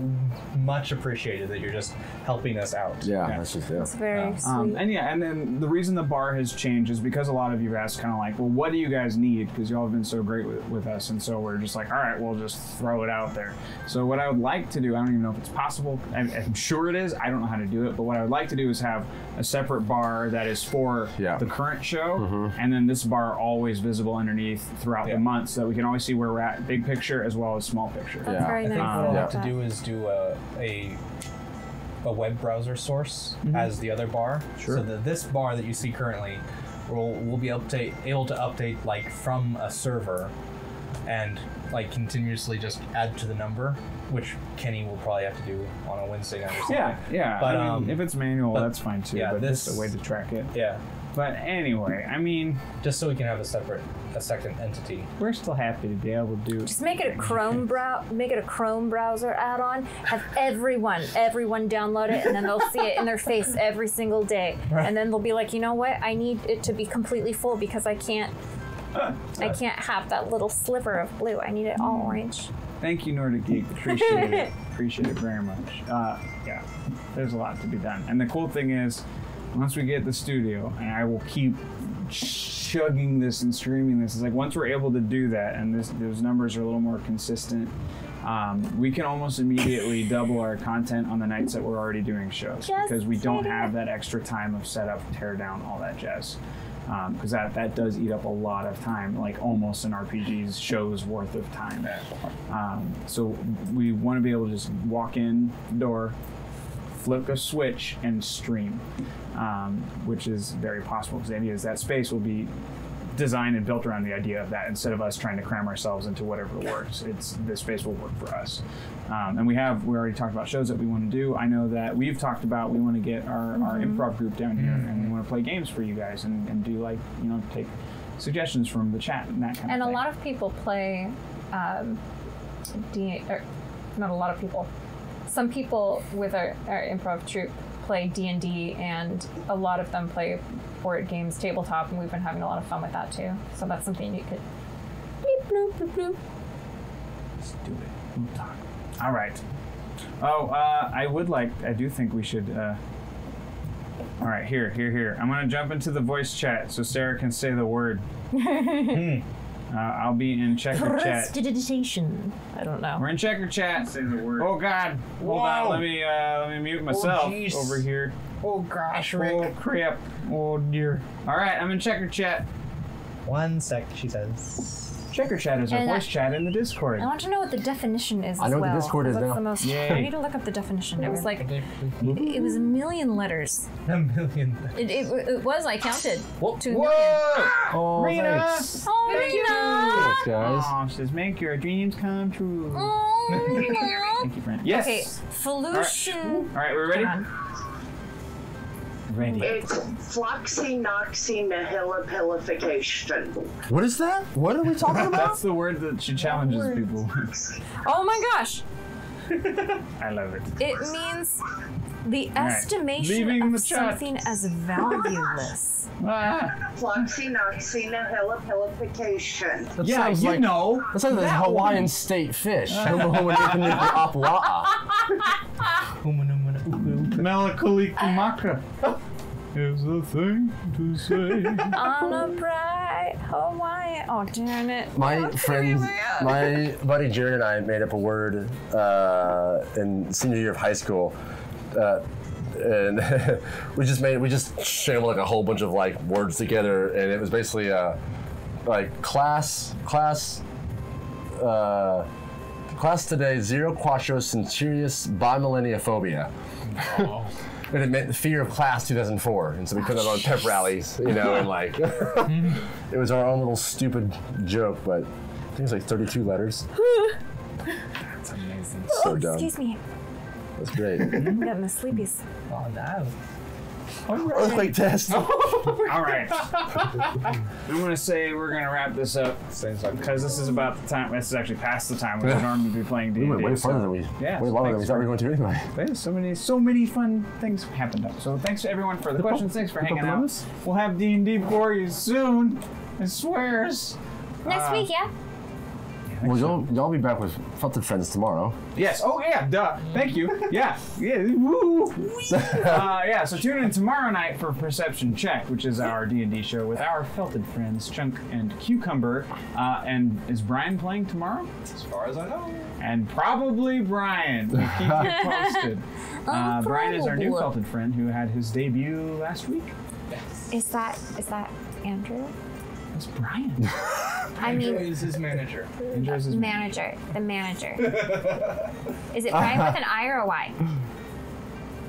much appreciated that you're just helping us out. Yeah, Yeah. that's just it. It's very sweet. Um, and yeah, and then the reason the bar has changed is because a lot of you have asked, kind of like, well, what do you guys need? Because y'all have been so great with, with us, and so we're just like, all right, we'll just throw it out there. So what I would like to do, I don't even know if it's possible. I'm, I'm sure it is. I don't know how to do it, but what I would like to do is have a separate bar that is for Yeah. the current show, and then this bar always visible underneath throughout Yeah. the month, so that we can always see where we're at, big picture as well as small picture. That's Yeah. very I think nice. what I'll Yeah. have to do is do a, a a web browser source as the other bar, Sure. so that this bar that you see currently will will be update able to update like from a server, and like continuously just add to the number, which Kenny will probably have to do on a Wednesday night. Or something. Yeah, yeah. But, I mean, um, if it's manual, but- that's fine too. yeah, but this- just a way to track it. yeah, But anyway, I mean, just so we can have a separate a second entity. we're still happy to be able to do. Just make it a Chrome brow, make it a Chrome browser add-on. Have everyone, everyone download it, and then they'll see it in their face every single day. And then they'll be like, you know what? I need it to be completely full because I can't, I can't have that little sliver of blue. I need it all orange. Thank you, Nordic Geek. Appreciate it. Appreciate it very much. Uh, yeah, there's a lot to be done. And the cool thing is, once we get the studio, and I will keep chugging this and streaming this, is like once we're able to do that, and this those numbers are a little more consistent. Um, we can almost immediately double our content on the nights that we're already doing shows Just because we don't have that extra time of setup, tear down, all that jazz. Because that, that does eat up a lot of time, like almost an RPG's show's worth of time. Um, so we want to be able to just walk in the door, flip a switch, and stream, um, which is very possible because the idea is that space will be designed and built around the idea of that instead of us trying to cram ourselves into whatever works. It's this space will work for us. Um, and we have we already talked about shows that we want to do. I know that we've talked about we want to get our, our improv group down here and we want to play games for you guys and, and do like you know take suggestions from the chat and that kind And of a lot of people play, um, D, or not a lot of people. Some people with our, our improv troupe play D and D, and a lot of them play board games, tabletop, and we've been having a lot of fun with that too. So that's something you could. Bleep, bloop, bloop, bloop. Let's do it. Talk. All right. Oh, uh, I would like. I do think we should. Uh, all right, here, here, here. I'm gonna jump into the voice chat so Sarah can say the word. uh, I'll be in checker chat. Prestidigitation. I don't know. We're in checker chat. Say the word. Oh God! Hold on. Let me uh, let me mute myself jeez. over here. Oh gosh, Rick. Oh crap! Oh dear. All right, I'm in checker chat. One sec, she says. Checker chat is our And, voice chat in the Discord. I want to know what the definition is I as know what the well. Discord is That's now. the most. Yay. I need to look up the definition. It was like it was a million letters. A million. It, it, it was. I counted. Whoa. Two million. Oh, Rena! thanks. Oh, Rena! Thanks, guys. Aw, she says, make your dreams come true. Oh, Rena. Thank you, friend. Yes. Okay, solution. All right, we're ready. Come Ready. It's floccinaucinihilipilification. What is that? What are we talking about? That's the word that she challenges people with. Oh my gosh! I love it. It means the right. estimation Leaving of the chat. something as valueless. Ah, Floccinaucinihilipilification. That yeah, sounds you like, know. That sounds like That Hawaiian state fish. Apua. Mele Kalikimaka is the thing to say. On a bright Hawaiian. Oh, darn it. My friend, my buddy Jared and I made up a word uh, in senior year of high school. Uh, and we just made we just scrambled like a whole bunch of like words together and it was basically uh like class class uh class today zero quattro centurious bimillenniaphobia oh. and it meant the fear of class 2004 and so we put that on pep rallies you know and like it was our own little stupid joke but i think it's like 32 letters That's amazing. so oh, dumb excuse me. that's great I'm getting the sleepies. Oh no. Earthquake test. All right. I'm gonna say we're gonna wrap this up because this is about the time. This is actually past the time we would normally be playing D&D. We went way farther than we, Yeah, way longer than we thanks thought we were going to anyway. Yeah, so many, so many fun things happened up. So thanks to everyone for the questions. Thanks for hip hanging out. We'll have D and D for you soon. I swears. Next Uh, week, yeah. Well, y'all, y'all be back with Felted Friends tomorrow. Yes. Oh yeah. Duh. Thank you. Yeah. Yeah. Woo. uh, yeah. So tune in tomorrow night for Perception Check, which is our D and D show with our felted friends Chunk and Cucumber. Uh, and is Brian playing tomorrow? As far as I know. And probably Brian. We'll keep you posted. Uh, Brian is our new probable. felted friend who had his debut last week. Is that is that Andrew? That's Brian. I mean, is his manager. Enjoys his manager. The manager. Is it Brian with an I or a Y?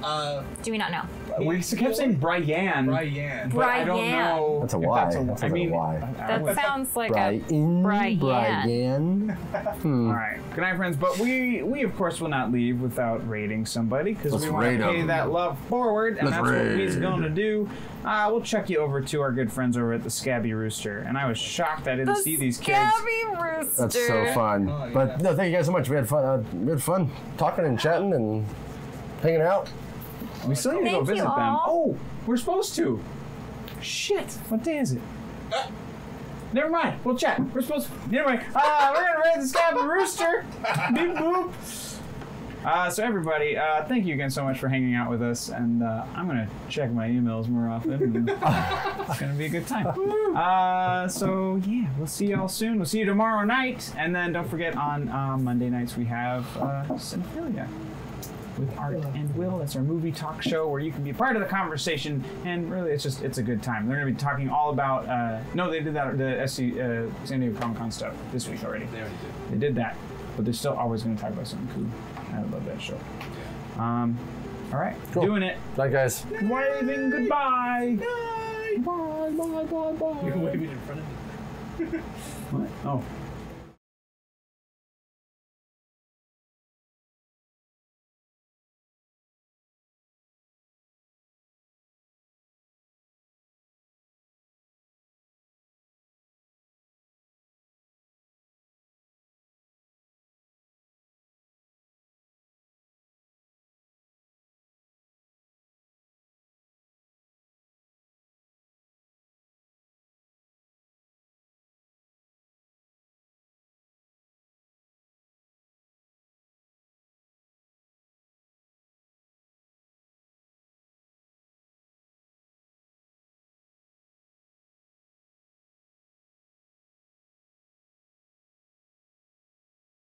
Uh, Do we not know? We kept saying Brian. Ryan. But I don't Brian. know. That's a if Y. That's a, That I sounds like a mean, Y. I- I That would- sounds like a Brian. Brian. Brian. All right. Good night, friends. But we, we of course, will not leave without rating somebody because Let's we want rate to pay 'em. that love forward, and Let's that's what we's rate. going to do. Uh, we'll check you over to our good friends over at the Scabby Rooster, and I was shocked I didn't see these kids. Scabby Rooster. That's so fun. Oh, yeah. But no, thank you guys so much. We had fun. Uh, we had fun talking and chatting and hanging out. We still need to go Thank you visit them. all. Oh, we're supposed to. Shit. What day is it? Never mind. We'll chat. We're supposed to. Never mind. Uh, we're gonna raid the Scabby Rooster. Beep boop. Uh, so everybody, uh, thank you again so much for hanging out with us, and uh, I'm gonna check my emails more often. and it's gonna be a good time. Uh, so yeah, we'll see y'all soon. We'll see you tomorrow night, and then don't forget on uh, Monday nights we have uh, Cinephilia with Art and Will. That's our movie talk show where you can be a part of the conversation, and really, it's just it's a good time. They're gonna be talking all about. Uh, no, they did that the SC uh, San Diego Comic Con stuff this week already. They already did. They did that, but they're still always gonna talk about something cool. I love that show. Um, all right, Cool. doing it. Bye, guys. Waving goodbye. Bye, bye, bye, bye. You're waving in front of me. What? Oh.